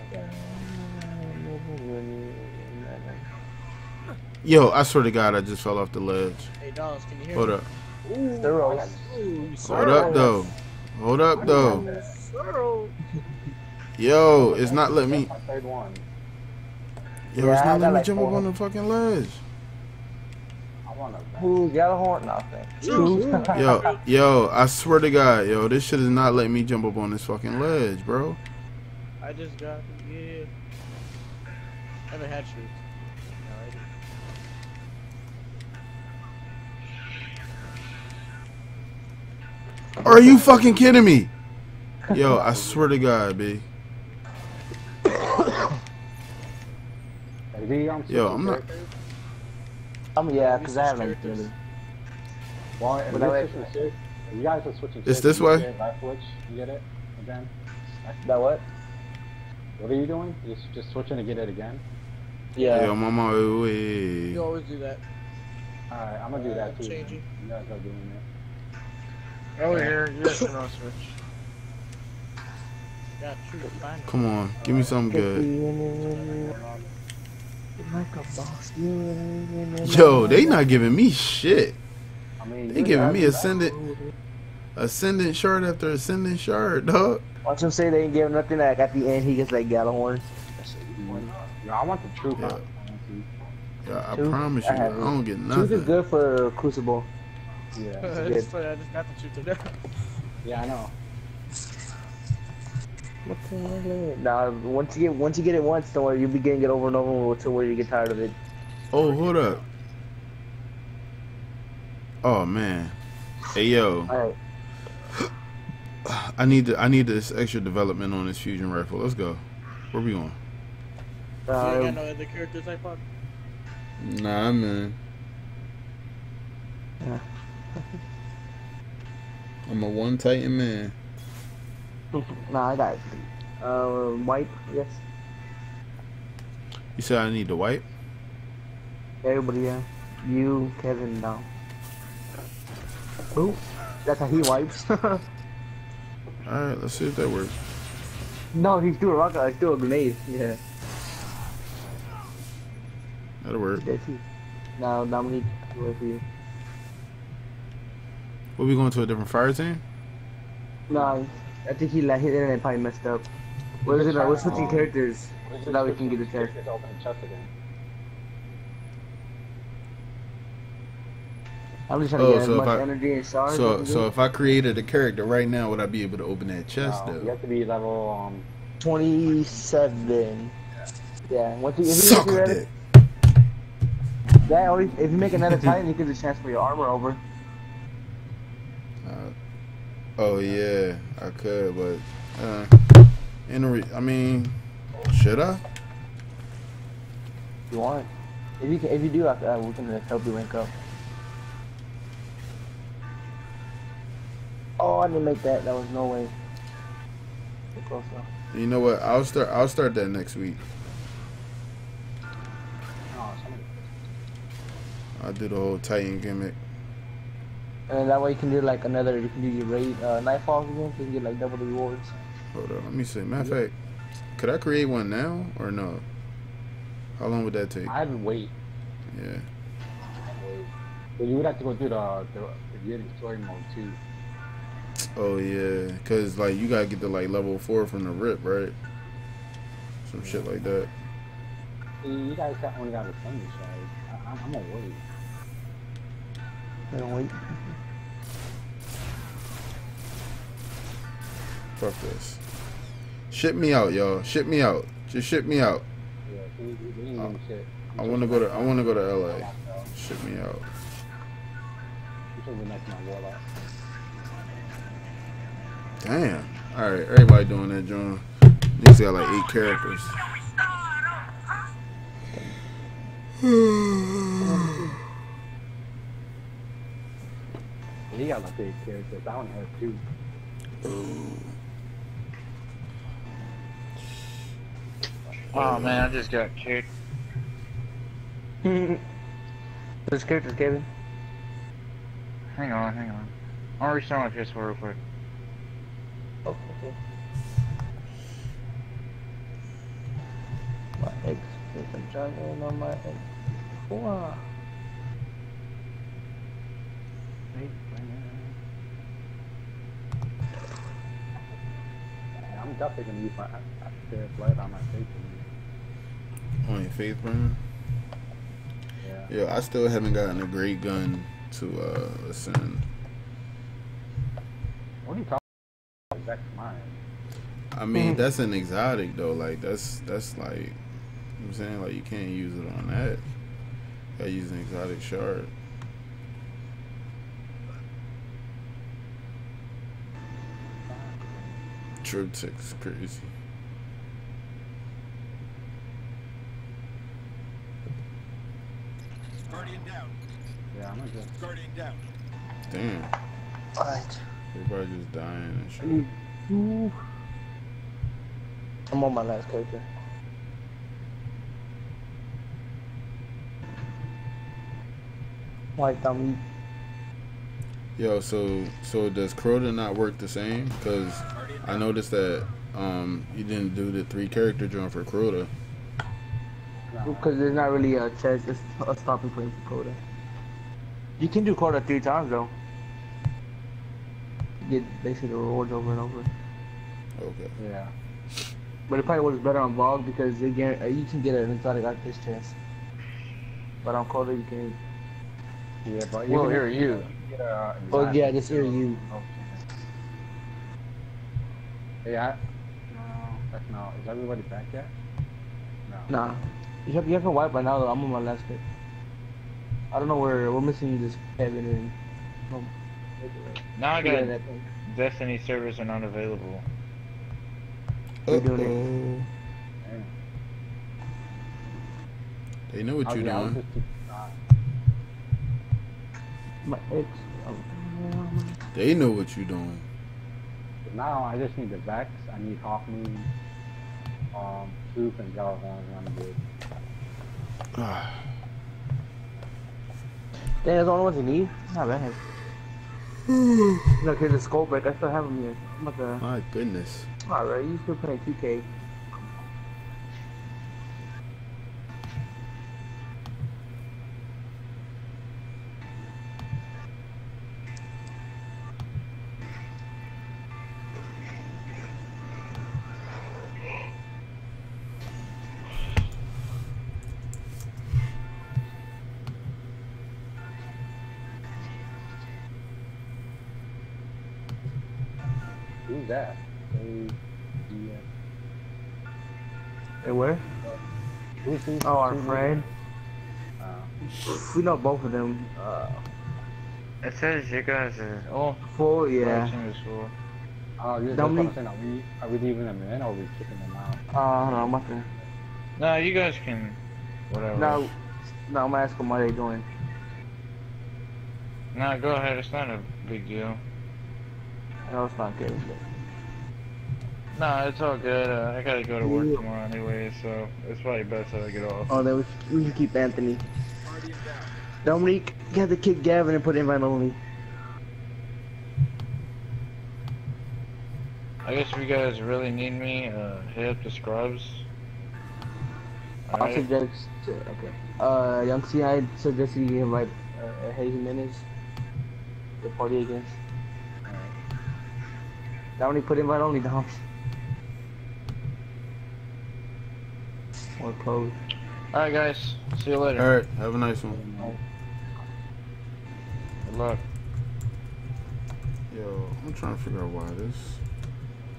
yo, I swear to God, I just fell off the ledge. Hey, Dons, can you hear Hold me? up. Zeros. Ooh, Hold up though. Hold up though. Yo, it's not letting me. My third one. Yo, Yeah, it's not got letting me like jump up on the fucking ledge. I want to. Who's Gjallarhorn? Nothing. Yo, yo, I swear to God, yo, this shit is not letting me jump up on this fucking ledge, bro. I just got yeah. Haven't had shoots. Are you fucking kidding me? Yo, I swear to God, B. Is Yo, I'm not- characters? Um, yeah, We because I haven't characters. really. Well, if But you're I- switching to shift, if you guys are switching It's this way? get Right switch, you get it again. That what? What are you doing? You're just switching to get it again. Yeah. Yo, mama, way. You always do that. All right, I'm gonna do that too. Changing. You guys are doing it. Oh here, yes, and I'll switch. Yeah, true. Come on, give me something good. Like a boss. Yo, they not giving me shit. They giving me are ascendant, ascendant shard after ascendant shard, dog. Watch him say they ain't give him nothing. Like at the end, he gets like Gjallarhorn. back. Yo, I want the true Yeah. Yeah, I promise you, I I have it. don't get nothing. Truth is good for Crucible. Yeah. <laughs> I just, I just got the shoot today. <laughs> Yeah, I know. What the hell? Nah, once you get once you get it once, don't worry, you'll be getting it over and over until where you get tired of it. Oh, hold up. Oh man. Hey yo, All right. I need to, I need this extra development on this fusion rifle. Let's go. Where we going? you ain't got um, no other characters I pop? Nah, man. <laughs> I'm a one titan man. <laughs> nah, I got it. Uh, wipe. Yes. You said I need to wipe? Everybody, yeah. You, Kevin, now. Ooh, that's how he wipes. <laughs> All right, let's see if that works. no, he's doing a rocket. He's doing a grenade. Yeah. That'll work. That's he. Now Dominique, do it for you. What we going to a different fire team? No, I think he like his internet probably messed up. What is it? Like, we're switching characters. We're So that we can get the switching chest. to open the chest again. I'm just trying Oh, to get so as much I- energy and stars. as I So, can so if I created a character right now, would I be able to open that chest No, you have to be level um 27. Yeah, once you, if you Suck make a dick. that, only, if you make another <laughs> titan, you get the chance for your armor over. Uh, oh yeah, I could, but uh, in I mean, should I? If you want. If you can, if you do, after that, we can uh, help you rank up. Oh, I didn't make that. That was no way. Too close though. You know what? I'll start. I'll start that next week. oh I'll do the whole Titan gimmick. And that way you can do like another, you can do your raid, uh, Nightfalls again, so you can get like double the rewards. Hold on, let me see. Matter of fact, could I create one now or no? How long would that take? I'd wait. Yeah. But you would have to go through the the, the getting story mode too. Oh yeah, cause like you gotta get to like level four from the rip, right? Some shit like that. See, you guys got, only got a Sunday show. I, I'm, I'm gonna wait. I don't wait. Fuck this. Ship me out, y'all. Ship me out. Just ship me out. Yeah, we, we uh, shit. I wanna go to I wanna go to LA. Ship me out. You should be next to my warlock. Damn. Alright, everybody doing that, John. These got like eight characters. <sighs> He got like big characters. I only have two. Oh man, I just got kicked. Those characters, Kevin. Hang on, hang on. I'll restart my PS4 real quick. Oh, okay. My ex is a dragon on my ex. Wow. I'm definitely gonna use my upstairs light on my face. On faith burn. Yeah. Yeah, I still haven't gotten a great gun to uh ascend. What are you talking about? That's mine. I mean, that's an exotic though. Like that's that's like you know what I'm saying, like you can't use it on that. I use an exotic shard. True tick's crazy. Guardian down. Yeah, I'm gonna just. Guardian down. Damn. What? Everybody just dying and shit. Ooh. I'm on my last character. White dummy. Yo, so so does Crota not work the same? Cause I noticed that um you didn't do the three character joint for Crota. Because there's not really a chance, it's a stopping point for Crota. You can do Crota three times though. Get basically the rewards over and over. Okay. Yeah. But it probably works better on Vogue because they guar- uh, you can get an exotic like this chance. But on Crota you can. Yeah, but Well, even here if you. Get a Oh yeah, just hear you. Yeah. No, that's no. Is everybody back yet? No. Nah. You have you have to wipe by now though. I'm on my last pick. I don't know where we're missing this Kevin and. Um, Now I got that. Destiny servers are not available. We're doing it. Uh-oh. They know what Oh, you're yeah, doing. just keep- uh, My ex. Um, They know what you're doing. now I just need the Vex. I need Hawk um, Soup, and Galvan. and I'm good. Ah, Damn, that's the only ones you need? Not bad. Look, here's the skull break. I still have them here. I'm about to. My goodness. Alright, you still playing 2K. Oh, our who's- friend. Uh, We know both of them. Uh, It says you guys are. Oh, full, yeah. collection is oh, you're Dominique- saying, are we are we leaving them in or are we kicking them out? Uh, hold on, my friend. No, you guys can. Whatever. No, no, I'm asking what they doing. No, go ahead. It's not a big deal. No, it's not good. Nah, it's all good. Uh, I gotta go to work tomorrow anyway, so it's probably best that I get off. Oh, then we, we can keep Anthony. Dominique, get the kid Gavin and put invite only. I guess if you guys really need me, uh, hit up the scrubs. All I right. suggest, okay. Uh, Young C, I suggest you invite uh, uh Hey minutes. The party against. Alright. Dominique, put invite only, Dominique. Or close. Alright, guys. See you later. All right, have a nice one. Good luck. Yo, I'm trying to figure out why this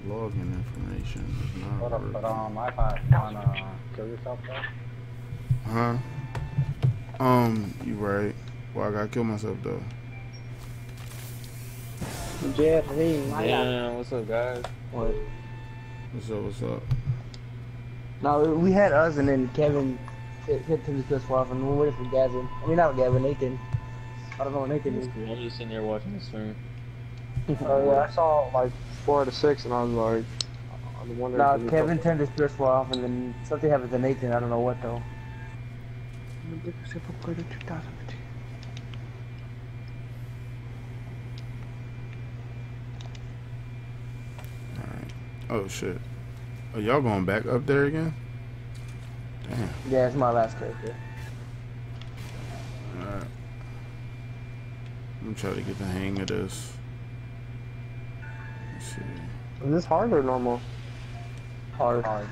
login information is not What up, but working. um, I you wanna kill yourself though? Huh? Um, you right. Why I gotta kill myself though? Jerry, Yeah, what's up, guys? What? What's up? What's up? No, we had us and then Kevin hit, hit Tim's PS off and we waited for Gavin. I mean, not Gavin, Nathan. I don't know what Nathan is. I'm just sitting there watching the stream. <laughs> Oh yeah, I saw like four out of six, and I was like, I was wondering. No, if Kevin turned his PS4 off and then something happened to Nathan. I don't know what though. Alright. Oh shit. Are y'all going back up there again? Damn. Yeah, it's my last character. Alright. I'm trying to get the hang of this. Let's see. Is this hard or normal? Hard. Come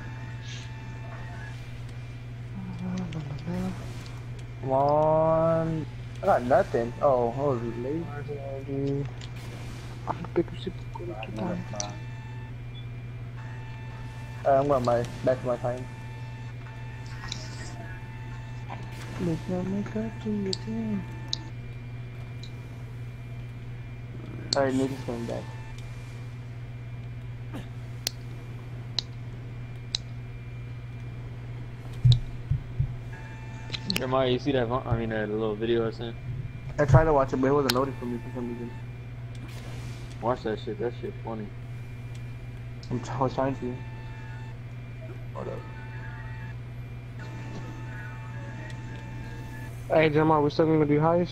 on. I got nothing. Oh, holy late. I'm going my back to my time. Alright, Nathan's going back. Jeremiah, you see that? I mean, that little video I sent. I tried to watch it, but it wasn't loading for me for some reason. Watch that shit. That shit funny. I'm t- I was trying to. Hold up. Hey, Jeremiah, we still gonna do heist?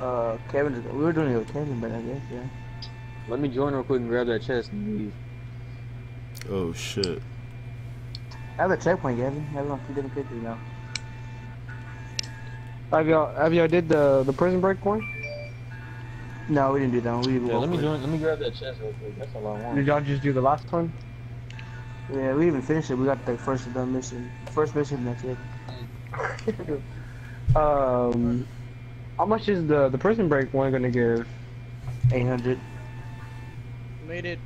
Uh, Kevin, we were doing it with Kevin, but I guess, yeah. Let me join real quick and grab that chest and leave. Oh shit. I have a checkpoint, Gavin. I have it on two different pictures now. Have y'all have y'all did the the prison break one? No, we didn't do that one. We Yeah, let me walk join. Let me grab that chest real quick. That's all I want. Did y'all just do the last one? Away. Yeah, we even finished it. We got the first done mission. First mission, that's it. <laughs> Um, how much is the the prison break one gonna give? 800 Made it.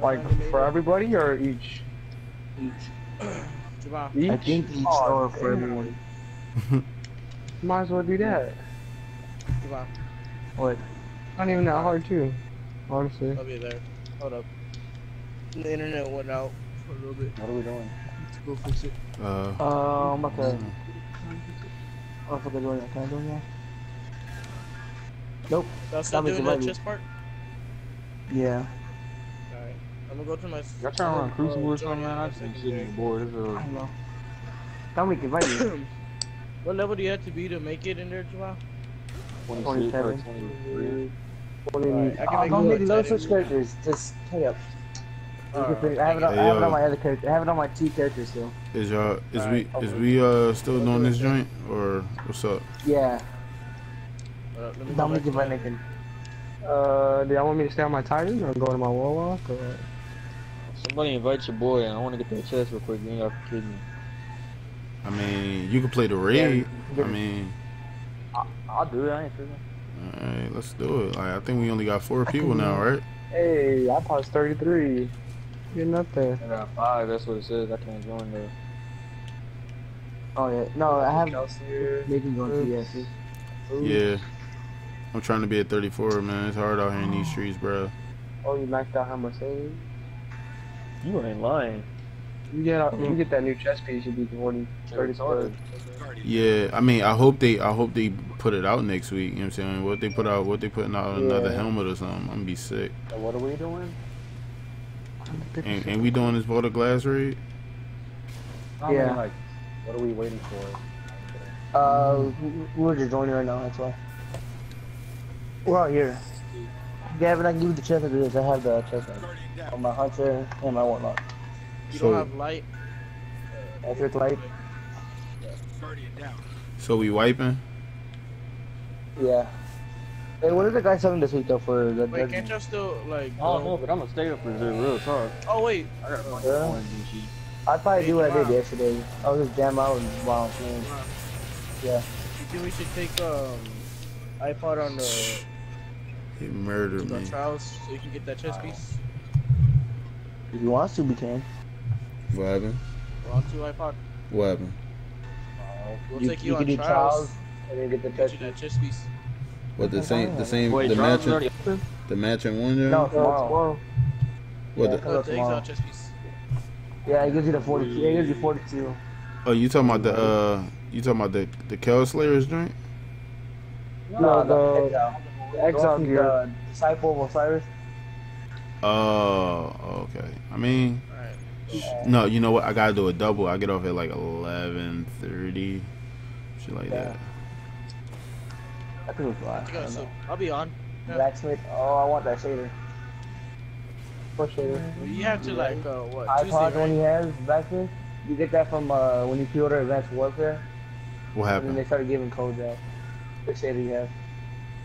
Like uh, made for it. everybody or each? each. Each. I think each Oh, store for everyone. Might as well do that. Jamal. What? Not even that hard too, honestly. I'll be there. Hold up. The internet went out for a little bit. What are we doing? Let's go fix it. Uh, Uh, I'm about to. Oh, I forgot doing that. Can I do that? Nope. Y'all still doing divide that chest part? Yeah. Alright. I'm gonna go to my. Y'all trying to run uh, Crucible or something, man? in I a just been second sitting bored. This I is don't know. Tommy can invite you. <coughs> What level do you have to be to make it in there, Jamal? 27. 23. Alright, I can Oh, make don't you make a no such characters. Just hurry up. You can I have it on, Hey, I have it on my other character. I have it on my two characters still. is y'all is Alright, we is we uh still doing this joint or what's up? Yeah. Uh, let me go Don't back make it to right my- Nathan. Uh, do y'all want me to stay on my Titan or go to my Warlock or? Somebody invite your boy. I want to get that chest real quick. Then y'all can kill me. I mean, you can play the raid. Yeah. I mean, I'll do it. I ain't tripping. all right, let's do it. Like, I think we only got four people now, right? Hey, I passed 33. Getting not there. I got uh, five. That's what it says. I can't join there. Oh yeah. No, I have Kelsey. Nathan going to yeah. see? Yeah. I'm trying to be at 34, man. It's hard out here in these streets, bro. Oh, you maxed out how much savings? You ain't lying. You get out, you get that new chest piece, you'll be 40, 30 retarded. Yeah, I mean, I hope they, I hope they put it out next week. You know what I'm saying? What they put out, what they putting out, another Yeah. helmet or something. I'm gonna be sick. So what are we doing? And, and we doing this Vault of Glass raid? I mean, Yeah. like, what are we waiting for? Uh, we- we're just joining right now. That's why. We're out here. Gavin, I can give you the chest after this. I have the chest on my hunter and my warlock. You So- don't have light. Electric light. So we wiping? Yeah. Hey, what is the guy selling this week though for the? Wait, the- can't y'all still like? I don't know, but I'm gonna stay up for zero real talk. Oh wait, I got a bunch Yeah. of coins and shit. I probably do what I did Wow. yesterday. I was just jam out and while I'm playing. Yeah. you think we should take um iPod on the, He murdered the me. trials so you can get that chest piece? If you want to, we can. What happened? Or onto iPod. What happened? We'll you, take you you, can on do trials. trials and then get the Get that chest piece. What the same? The same? Wait, the trials is matching? already open? The matching one, yeah. No, tomorrow. tomorrow. What Yeah, the, come Oh, the tomorrow. exile chest piece. Yeah, it gives you the 42. It gives you 42. oh, you talking about the uh? You talking about the the Kel Slayers joint? No, the- exile. The exile gear. The disciple of Osiris. Oh, okay. I mean, Alright. no, you know what? I gotta do a double. I get off at like eleven thirty, shit like that. I think it was I last. think I was- I'll be on. Yeah. Blacksmith. Oh, I want that shader. For shader. You have to like uh what Tuesday, iPod when right? he has Blacksmith. You get that from uh, when you pre-order Advanced Warfare, What happened? and then they started giving codes out. The shader you have.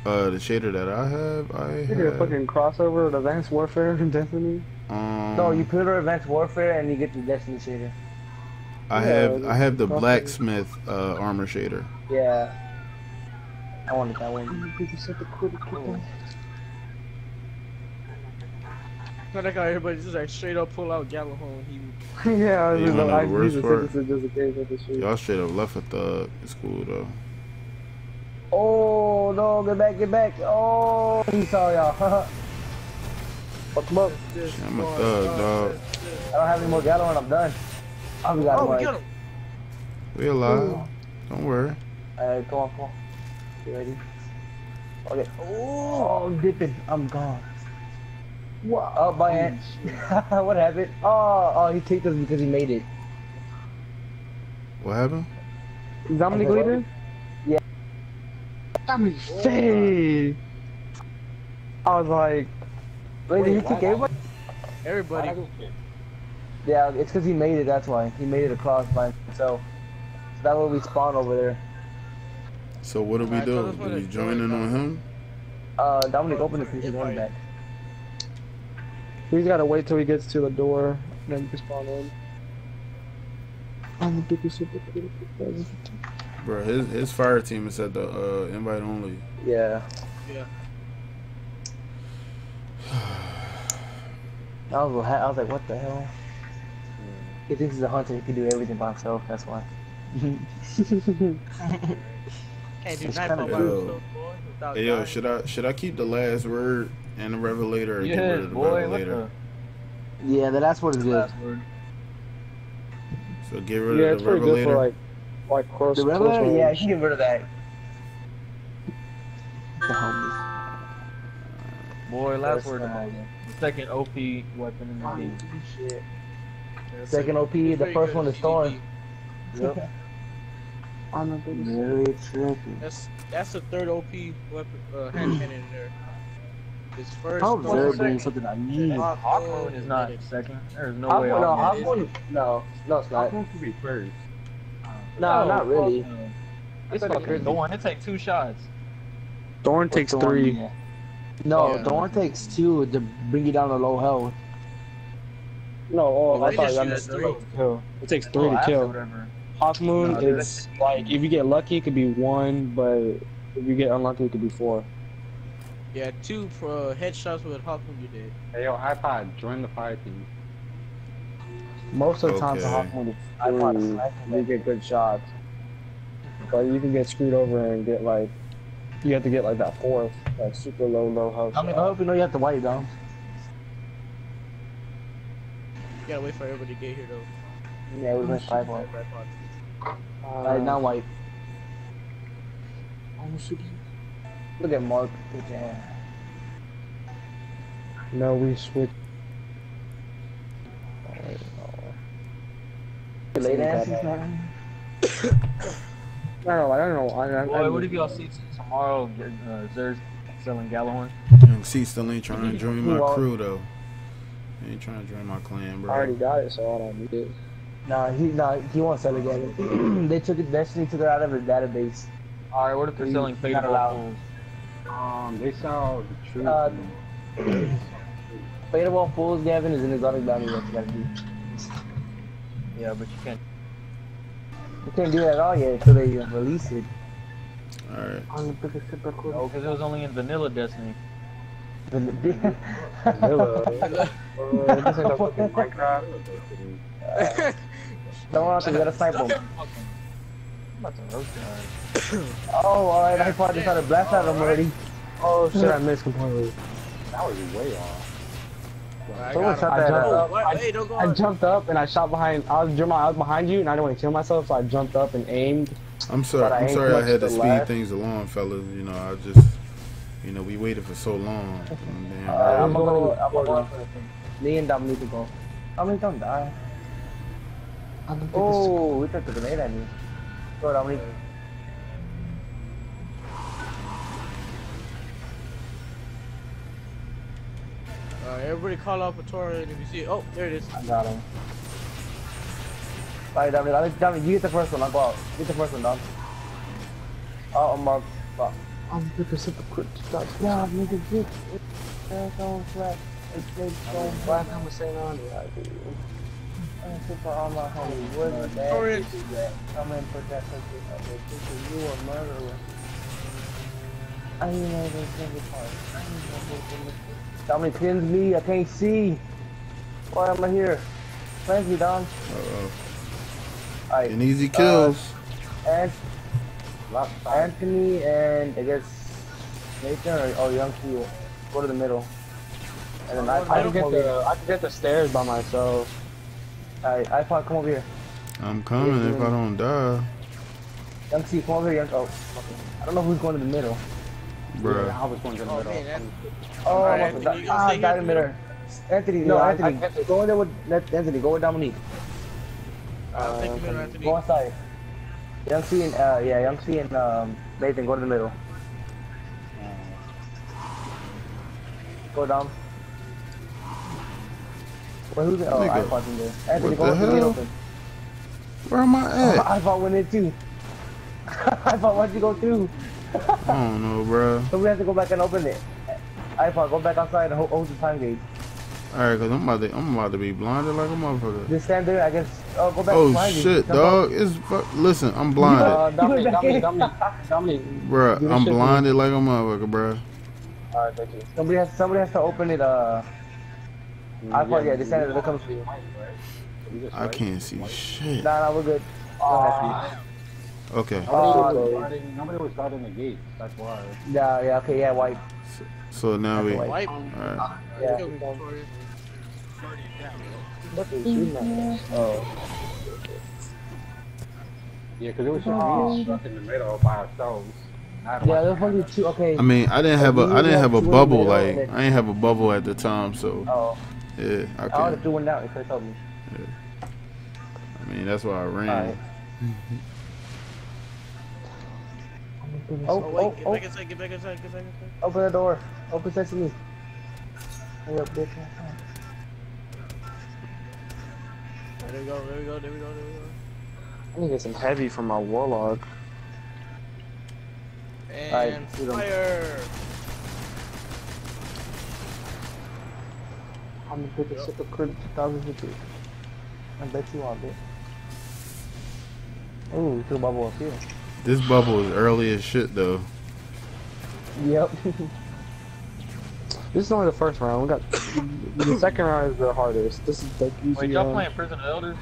Uh, the shader that I have, I You did a fucking crossover with Advanced Warfare and Destiny. Um, No, you pre-order Advanced Warfare and you get the Destiny shader. I Yeah, have I have the blacksmith uh, armor shader. Yeah. I wanted that one. Not like how everybody just like straight up pull out Gjallarhorn. He <laughs> yeah, I was You just wanna I the worst used part? just in case of the shit. Y'all straight up left a thug. It's cool though. Oh no! Get back! Get back! Oh, he saw y'all. <laughs> Fuck him up. just I'm a thug, uh, dog. I don't have any more Gallon. I'm done. I'll be Oh, we got him. We alive. Don't worry. Alright, come on, come on. You ready? Okay. Oh, I'm dipping. I'm gone. Wow. Oh, by hand. <laughs> what happened? Oh, oh, he kicked us because he made it. What happened? Dominic Okay. leader? Yeah. Dominic Faye. I was like, Wait, did he kick everybody? Everybody. Yeah, it's because he made it. That's why he made it across by himself. So that way we spawn over there. So what do we do? us Do we it's join in on him? Uh, Dominic, open it. He's going back. we gotta wait till he gets to the door, then you can spawn in. I'm gonna you super Bro, his his fire team is at the uh, invite only. Yeah. Yeah. <sighs> I was, I was like, what the hell? He thinks he's a hunter. He can do everything by himself. That's why. <laughs> <laughs> <laughs> Can't do It's nightfall kinda by cool. himself, boy. Without Hey yo, should I should I keep the last word and the revelator or get rid Yeah, of the boy, what revelator? Yeah, the last word is the good. So get rid Yeah, of it's the pretty good revelator. for like, like close. The close Revelator? Yeah, you range. get rid of that. The homies. Boy, last That's word. fine. The second OP weapon in the game. Second OP, the first one is GDP. Thorn. Yep. <laughs> I'm not Very tricky. That's that's the third OP weapon uh, hand cannon in there. His first. How was very second. being something I need. Hawk Hawkmoon is not second. There's no Hawk- way. no, Hawkmoon- Hawkmoon- No, no, it's not. Hawkmoon could be first. No, not really. It's fucking Thorn. It takes two shots. Thorn takes Thorn, three. yeah. No, Yeah. Thorn takes two to bring you down to low health. No, oh, Well, I thought just that use was three. three to kill. It takes three Oh, to kill. Whatever. Hawkmoon No, is like if you get lucky, it could be one, but if you get unlucky, it could be four. Yeah, two for uh, headshots with Hawkmoon you did. Hey yo, iPod, join the fire team. Most of the time, the Okay. Hawkmoon is I want three. to you get good shots, but you can get screwed over and get like you have to get like that fourth, like super low, low health. I mean, I hope you know you have to wipe down. You gotta wait for everybody to get here though. Yeah, we went five one. Right, right, Uh, Right now, wipe. oh, Look at Mark. Look at No, we switch. Late that answers, <coughs> I don't know. I don't know. I, I, Boy, what if y'all see tomorrow? Uh, Xur's Selling Gjallarhorn. Young C still ain't trying to join my crew though. He ain't trying to join my clan, bro. I already got it, so I don't need it. Nah, he nah, he won't sell it again. <clears throat> they took it. Destiny took it out of his database. All right, what if they're We- selling we not Fools? Um, they sell the truth. Uh, and- <clears throat> Fools, Gavin, is an exotic bounty. What you gotta do? Yeah, but you can't. You can't do that at all yet until they uh, release it. All right. On the bigger super. Oh, because it was only in vanilla Destiny. Vanilla. <laughs> Uh, this ain't no fucking Minecraft. <laughs> Don't want to gotta snipe them. I'm about to roast your. <coughs> Oh, alright, I thought they started blast at them already. Oh shit, I missed completely. that was way off. I Someone shot that. jumped Uh, up. I- Hey, I jumped up and I shot behind. I was Jeremiah, I was behind you, and I didn't want to kill myself, so I jumped up and aimed. I'm sorry. I I'm sorry I had to to speed left. things along, fellas. You know, I just, you know, we waited for so long. And then, Alright, I'm uh, gonna go. I'm gonna go. Me and Dominique will go. Dominique, don't die. Oh, we took the grenade at me. Go, Dominique. Alright, everybody call out Patora and if you see oh, there it is. I got him. Alright, Dominique. Dominique, Dominique, you get the first one. I'll go out. Get the first one, Dom. Oh, uh, I'm up. Fuck. I'm looking super quick. Yeah, nigga, get it. There's no flat. It's big so black. I'm saying on it. I'm super on my homie. Where's the bad Sorry. bitches at? Come and put that picture up there. Picture you a murderer. I ain't know this single part. I ain't know this single part. Dominic pins me. I can't see. Why am I here? Thank you, Dom. uh-oh. Alright. And easy kills. Uh, and Last time. Anthony and I guess Nathan or oh Young Keel. Go to the middle. And then I, Go to I I can get the I can get the stairs by myself. Alright, iPod, come over here. I'm coming if I don't die, Young C, come over here. Young, oh, fucking. I don't know who's going to the middle. Yeah. I was going to the Oh middle. man, Oh, Alright, my Anthony, God. you ah, stay in the middle. Anthony, no, Yeah, Anthony, I- go in there with let Anthony. Go with Dominique. I'll take you in, Anthony. Go inside. Young C and uh, yeah, Young C and um, Nathan, go to the middle. Go down. Well, who's it? Oh, Nigga. iPod's in there. Anthony, What go the into the gate hell? open. Where am I Oh, at? <laughs> iPod went in too. <laughs> iPod, why'd you go through? I don't know, bro. <laughs> So we have to go back and open it. I iPod, go back outside and hold, hold the time gauge. All right, cause I'm about to, I'm about to be blinded like a motherfucker. Just stand there, I guess. Oh, go back Oh behind shit, Jump dog! It's fu- listen, I'm blinded, Uh, Dominic, back Dominic. Dominic, Dominic. bruh. I'm blinded like a motherfucker, bruh. Alright, thank you. Somebody has somebody has to open it. Uh, iPod, yeah, just stand there. Look comes. I can't see shit. Nah, nah, we're good. Ah. Okay, Uh, Nobody was guarding- Nobody was guarding the gates. That's why. yeah, yeah, okay, yeah, white. so now we, White. Wipe. right. Yeah. Kill me, Patora. What is shooting at? Oh. Yeah, because it was just me stuck in the middle by ourselves. I Yeah, watch there's only two. Okay. I mean, I didn't have a, You I didn't have a have two in the bubble. Like I didn't have a bubble at the time, so Oh, yeah, I I would have can. threw one down if they told me. I mean, that's why I ran. Alright. <laughs> Oh, Oh wait, oh, get oh, back inside, get back inside, get back inside. open the door. Open sesame. Hurry up, bitch. There we go, there we go, there we go, there we go. I need to get some heavy from my warlock. And shoot 'em. fire! I'm gonna pick a super crit 2050. I bet you are, bitch. Ooh, two bubble up here. This bubble is early as shit though. Yep. <laughs> This is only the first round. We got the <coughs> second round is the hardest. This is like easy Wait, y'all round. playing Prison of Elders?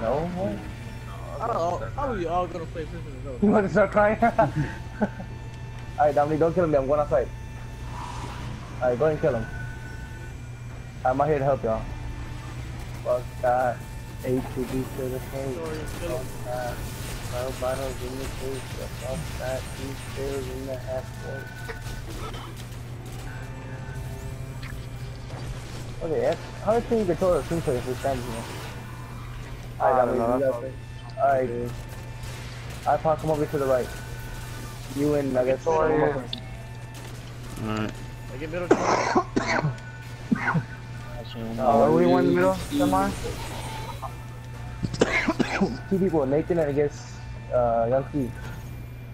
no, what? I don't know, how are we all gonna play Prison of Elders? You want to start crying? <laughs> Alright, Dominic, don't kill him. I'm going outside. Alright, go ahead and kill him. I'm out here to help y'all. Fuck that. A to B to the face. Sorry, kill him. Fuck that. No bottles in the case. Fuck that. Two stairs in the half court. Okay, that's, how do you control the swing player if we're standing here? Alright, I don't Dominic, know, you that's got it. Alright. I pop come over to the right. You and I guess Sorry. one more person. Alright. I get middle <coughs> <coughs> <coughs> corner. Uh, we won in the middle, Samar? Two people, Nathan and I guess uh, Young?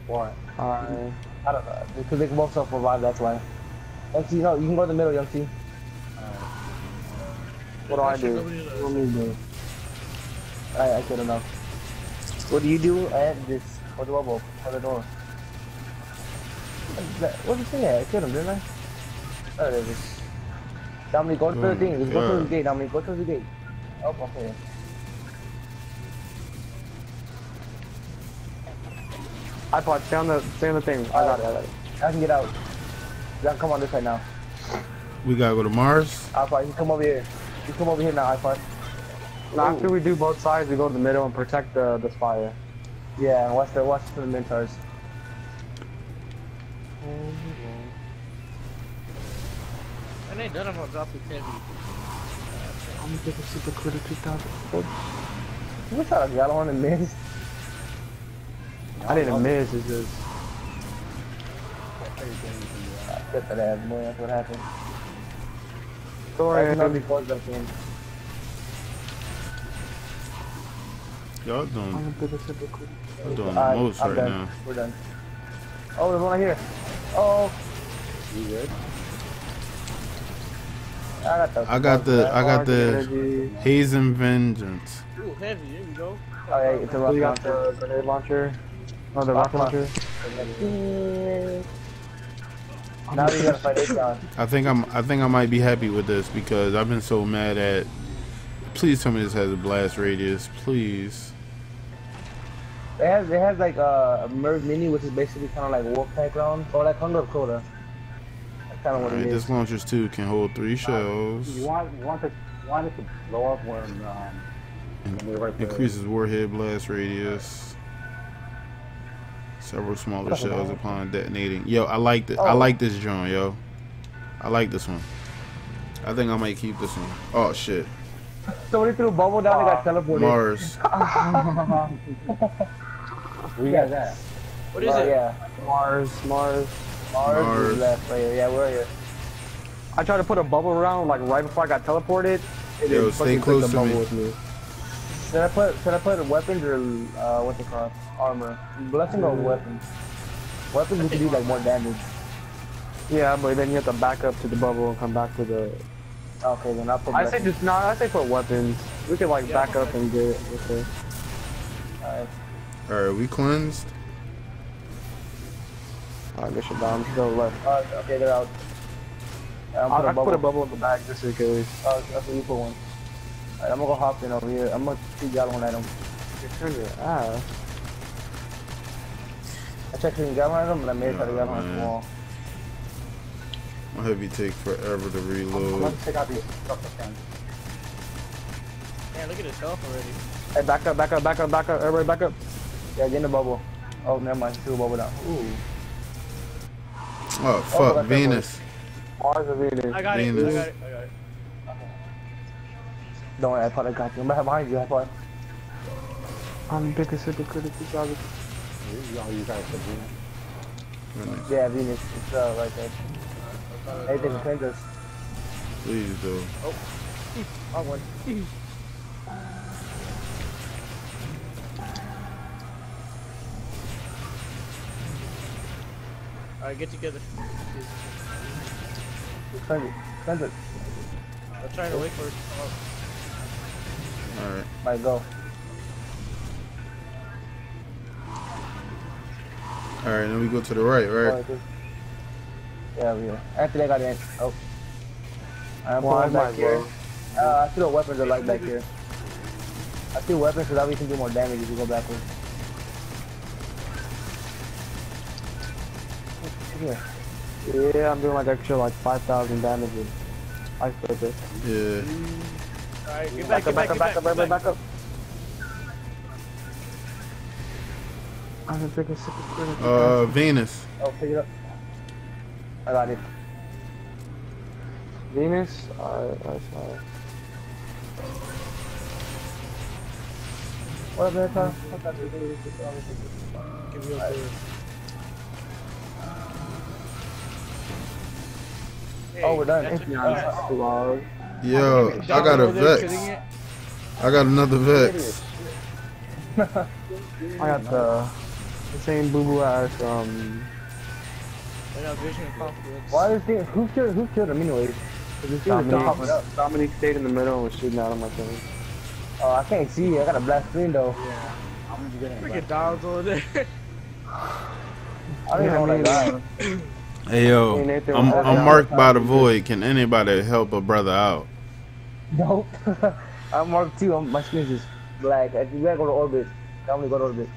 Alright. I don't know. Because they can both self revive, that's why. Young T, no, you can go in the middle, Young T. What do I do? Nobody does. What do you do? I, I couldn't know. What do you do at this? Or the bubble? Or the door? What- What did you say? I killed him, didn't I? Oh, there it is. Dominic, go to the Oh, thing. Let's go God. through the gate, Dominic. Go through the gate. Oh, okay. iPod, stay on the, stay on the thing. I got it, I got it. I can get out. You can come on this side now. We gotta go to Mars. iPod, you come over here. You come over here now, iPod. Now, after we do both sides, we go to the middle and protect the, the spire. Yeah, and watch the watch the mentors. Mm-hmm. And they done I'm gonna drop the heavy. I'm gonna take a super critter 2000. You shot a gallon and missed. I didn't oh. miss, it's just. Get that ass, boy. That's what happened. Sorry, That's not before back in. Y'all doing. I'm doing, gonna take a super critter. y'all doing the Alright, most I'm right done. now. We're done. Oh, there's one right here. Oh. You good? I got the. I got the, I got the Hezen Vengeance. Ooh, heavy. Here we go. Oh, yeah, it's a So rock you got launcher. the grenade launcher. Oh, the rocket Rocket launcher. Now we gotta fight Atheon. I think I'm, I think I might be happy with this because I've been so mad at. Please tell me this has a blast radius, please. It has it has like uh, a merge mini, which is basically kind of like Wolfpack Round, or like Hunger of Crota. That's kind of what Alright, it is. this launchers too can hold three shells. You want you want to you want it to blow up when um when we're right there. Increases warhead blast radius. Several smaller shells upon detonating. Yo, I like this. I Oh. like this joint, yo. I like this one. I think I might keep this one. Oh shit, <laughs> Somebody threw a bubble down and got teleported. Mars. Where you guys at? What is Oh, it? yeah. Mars, Mars. Mars, Mars. is left right here. Yeah, we're here. I tried to put a bubble around like right before I got teleported. It Yo, didn't stay close the to me. bubble with me. Should I put should I put weapons or uh what's it called? Armor. Blessing or weapons? Weapons we can do like more damage. Yeah, but then you have to back up to the bubble and come back to the. Okay, then I'll put I say just no. I say put weapons. We could like Yeah, back up and get it with it. Alright. Alright, we cleansed. Alright, good shit, Dom. Go left. Alright, okay, they're out. I'm I'll, put a I'll bubble. put a bubble in the back just in case. Oh, that's what you put one. Alright, I'm gonna go hop in over here. I'm gonna see y'all one item. You turned your ass. Ah. I checked the gallon item, but I made it out of gallon Oh, item man. wall. My heavy take forever to I'm reload. gonna take out these stuff again. Man, look at his health already. Hey, back up, back up, back up, back up. Everybody back up. Yeah, get in the bubble. Oh, never mind. Threw a bubble down. Ooh. Oh fuck, that Venus. Mars or Venus. I got it. I got it. I got it. Don't worry, I thought I got you. I'm behind you, I thought. I'm big as super critical. You, you, you guys said Venus. Yeah, Venus. It's uh, right there. Anything can cleanse us. Please though. I won. Alright, get together. Cleanse it. Cleanse it. I'm trying to wait for it. Oh, Alright. Might go. Alright, then we go to the right, right? Alright, good. Yeah, over here. Anthony, I got in. Oh. I'm Well, pulling back here. go. Uh, I threw weapons are light back here. I see weapons so that we can do more damage if you go backwards. Here. Yeah, I'm doing like extra like 5,000 damage I ice this. Yeah. Alright, get Back back, up, get back back, up, get back up, everybody back, get back up. I'm gonna take a super critical. Uh, Venus. Oh, pick it up. I got it. Venus? Alright, that's fine. What up, man? Give me a Oh, we're done. That's a- Yeah, vlog. Yo, I got a Vex. I got another Vex. <laughs> I got the, the same boo boo ass um. I got Vision of Confluence. Why is it? Who killed? Who killed him anyways? 'Cause this dude was Dominique. Dominique stayed in the middle and was shooting out of my thing. Oh, I can't see. I got a black screen though. I'm just getting Freaking dogs over there. <sighs> I don't even know what I got. <laughs> Hey yo, I'm, I'm marked by the void. Can anybody help a brother out? Nope. <laughs> I'm marked too. I'm, my screen's just black. I, you gotta go to orbit. I only go to orbit.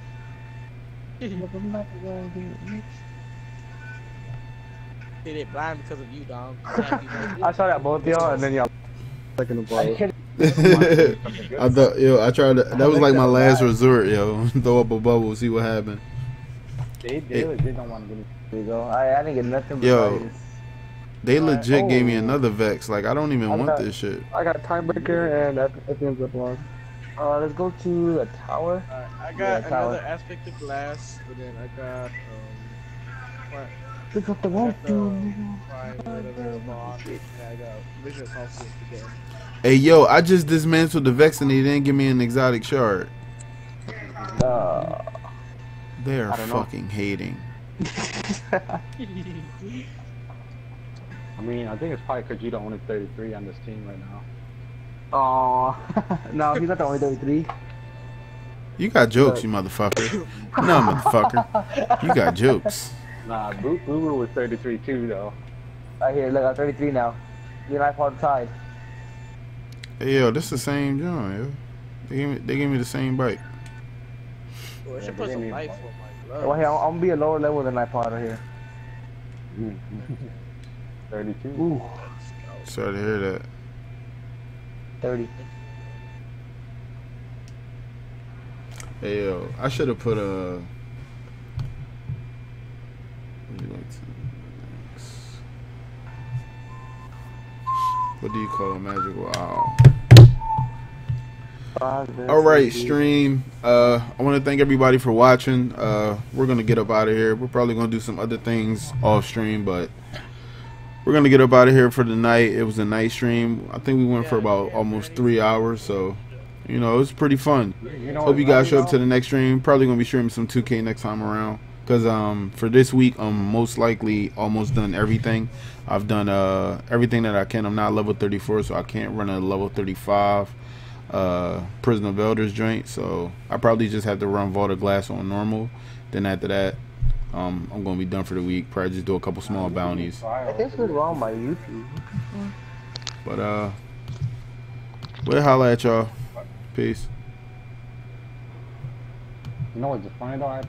Hey, they blind because of you, dog. <laughs> I shot at both y'all and then y'all second the ball. I <laughs> I thought yo, I tried to. That was like my last resort, yo. Throw up a bubble, see what happened. They, they legit don't want to get it. There go. I, I didn't get nothing. Yo. fighters. They Alright. legit gave me Oh. another Vex. Like I don't even I want got- this shit. I got timebreaker and at, at the end of the vlog. Uh, let's go to the tower. Alright, I Yeah, got tower. another aspect of glass, but then I got um, what? Look what the one got the do. fire, whatever, bond, and I got Vision of Confluence again. Hey yo, I just dismantled the Vex and they didn't give me an exotic shard. Uh, They are I don't know. fucking hating. <laughs> I mean, I think it's probably because you're the only 33 on this team right now. Aw. <laughs> no, he's not the only 33. You got jokes, you motherfucker. No, motherfucker. You got <laughs> jokes. Nah, Boo Boo was 33 too, though. Right here, look, I'm 33 now. You and I fought tied. Hey yo, this is the same John, yo. They gave me, they gave me the same bike. Well, I Yeah, should but put they some need- life on my gloves. Well, here, I'm, I'm gonna be a lower level than iPod right here. <laughs> 32. Ooh, Sorry to hear that. 30. Hey yo, I should have put uh, a. What do you call a magical owl? All right, stream. Uh, I want to thank everybody for watching. Uh, we're gonna get up out of here. We're probably gonna do some other things off stream, but we're gonna get up out of here for the night. It was a night stream. I think we went for about almost three hours, so you know it was pretty fun. Hope you guys show up to the next stream. Probably gonna be streaming some 2K next time around. Cause um for this week I'm most likely almost done everything. I've done uh everything that I can. I'm not level 34, so I can't run a level 35 uh prison of elders joint. So I probably just have to run Vault of Glass on normal. Then after that, um I'm gonna be done for the week. Probably just do a couple small bounties. I think it's wrong my YouTube. But uh we'll holla at y'all. Peace. You know what's funny though? I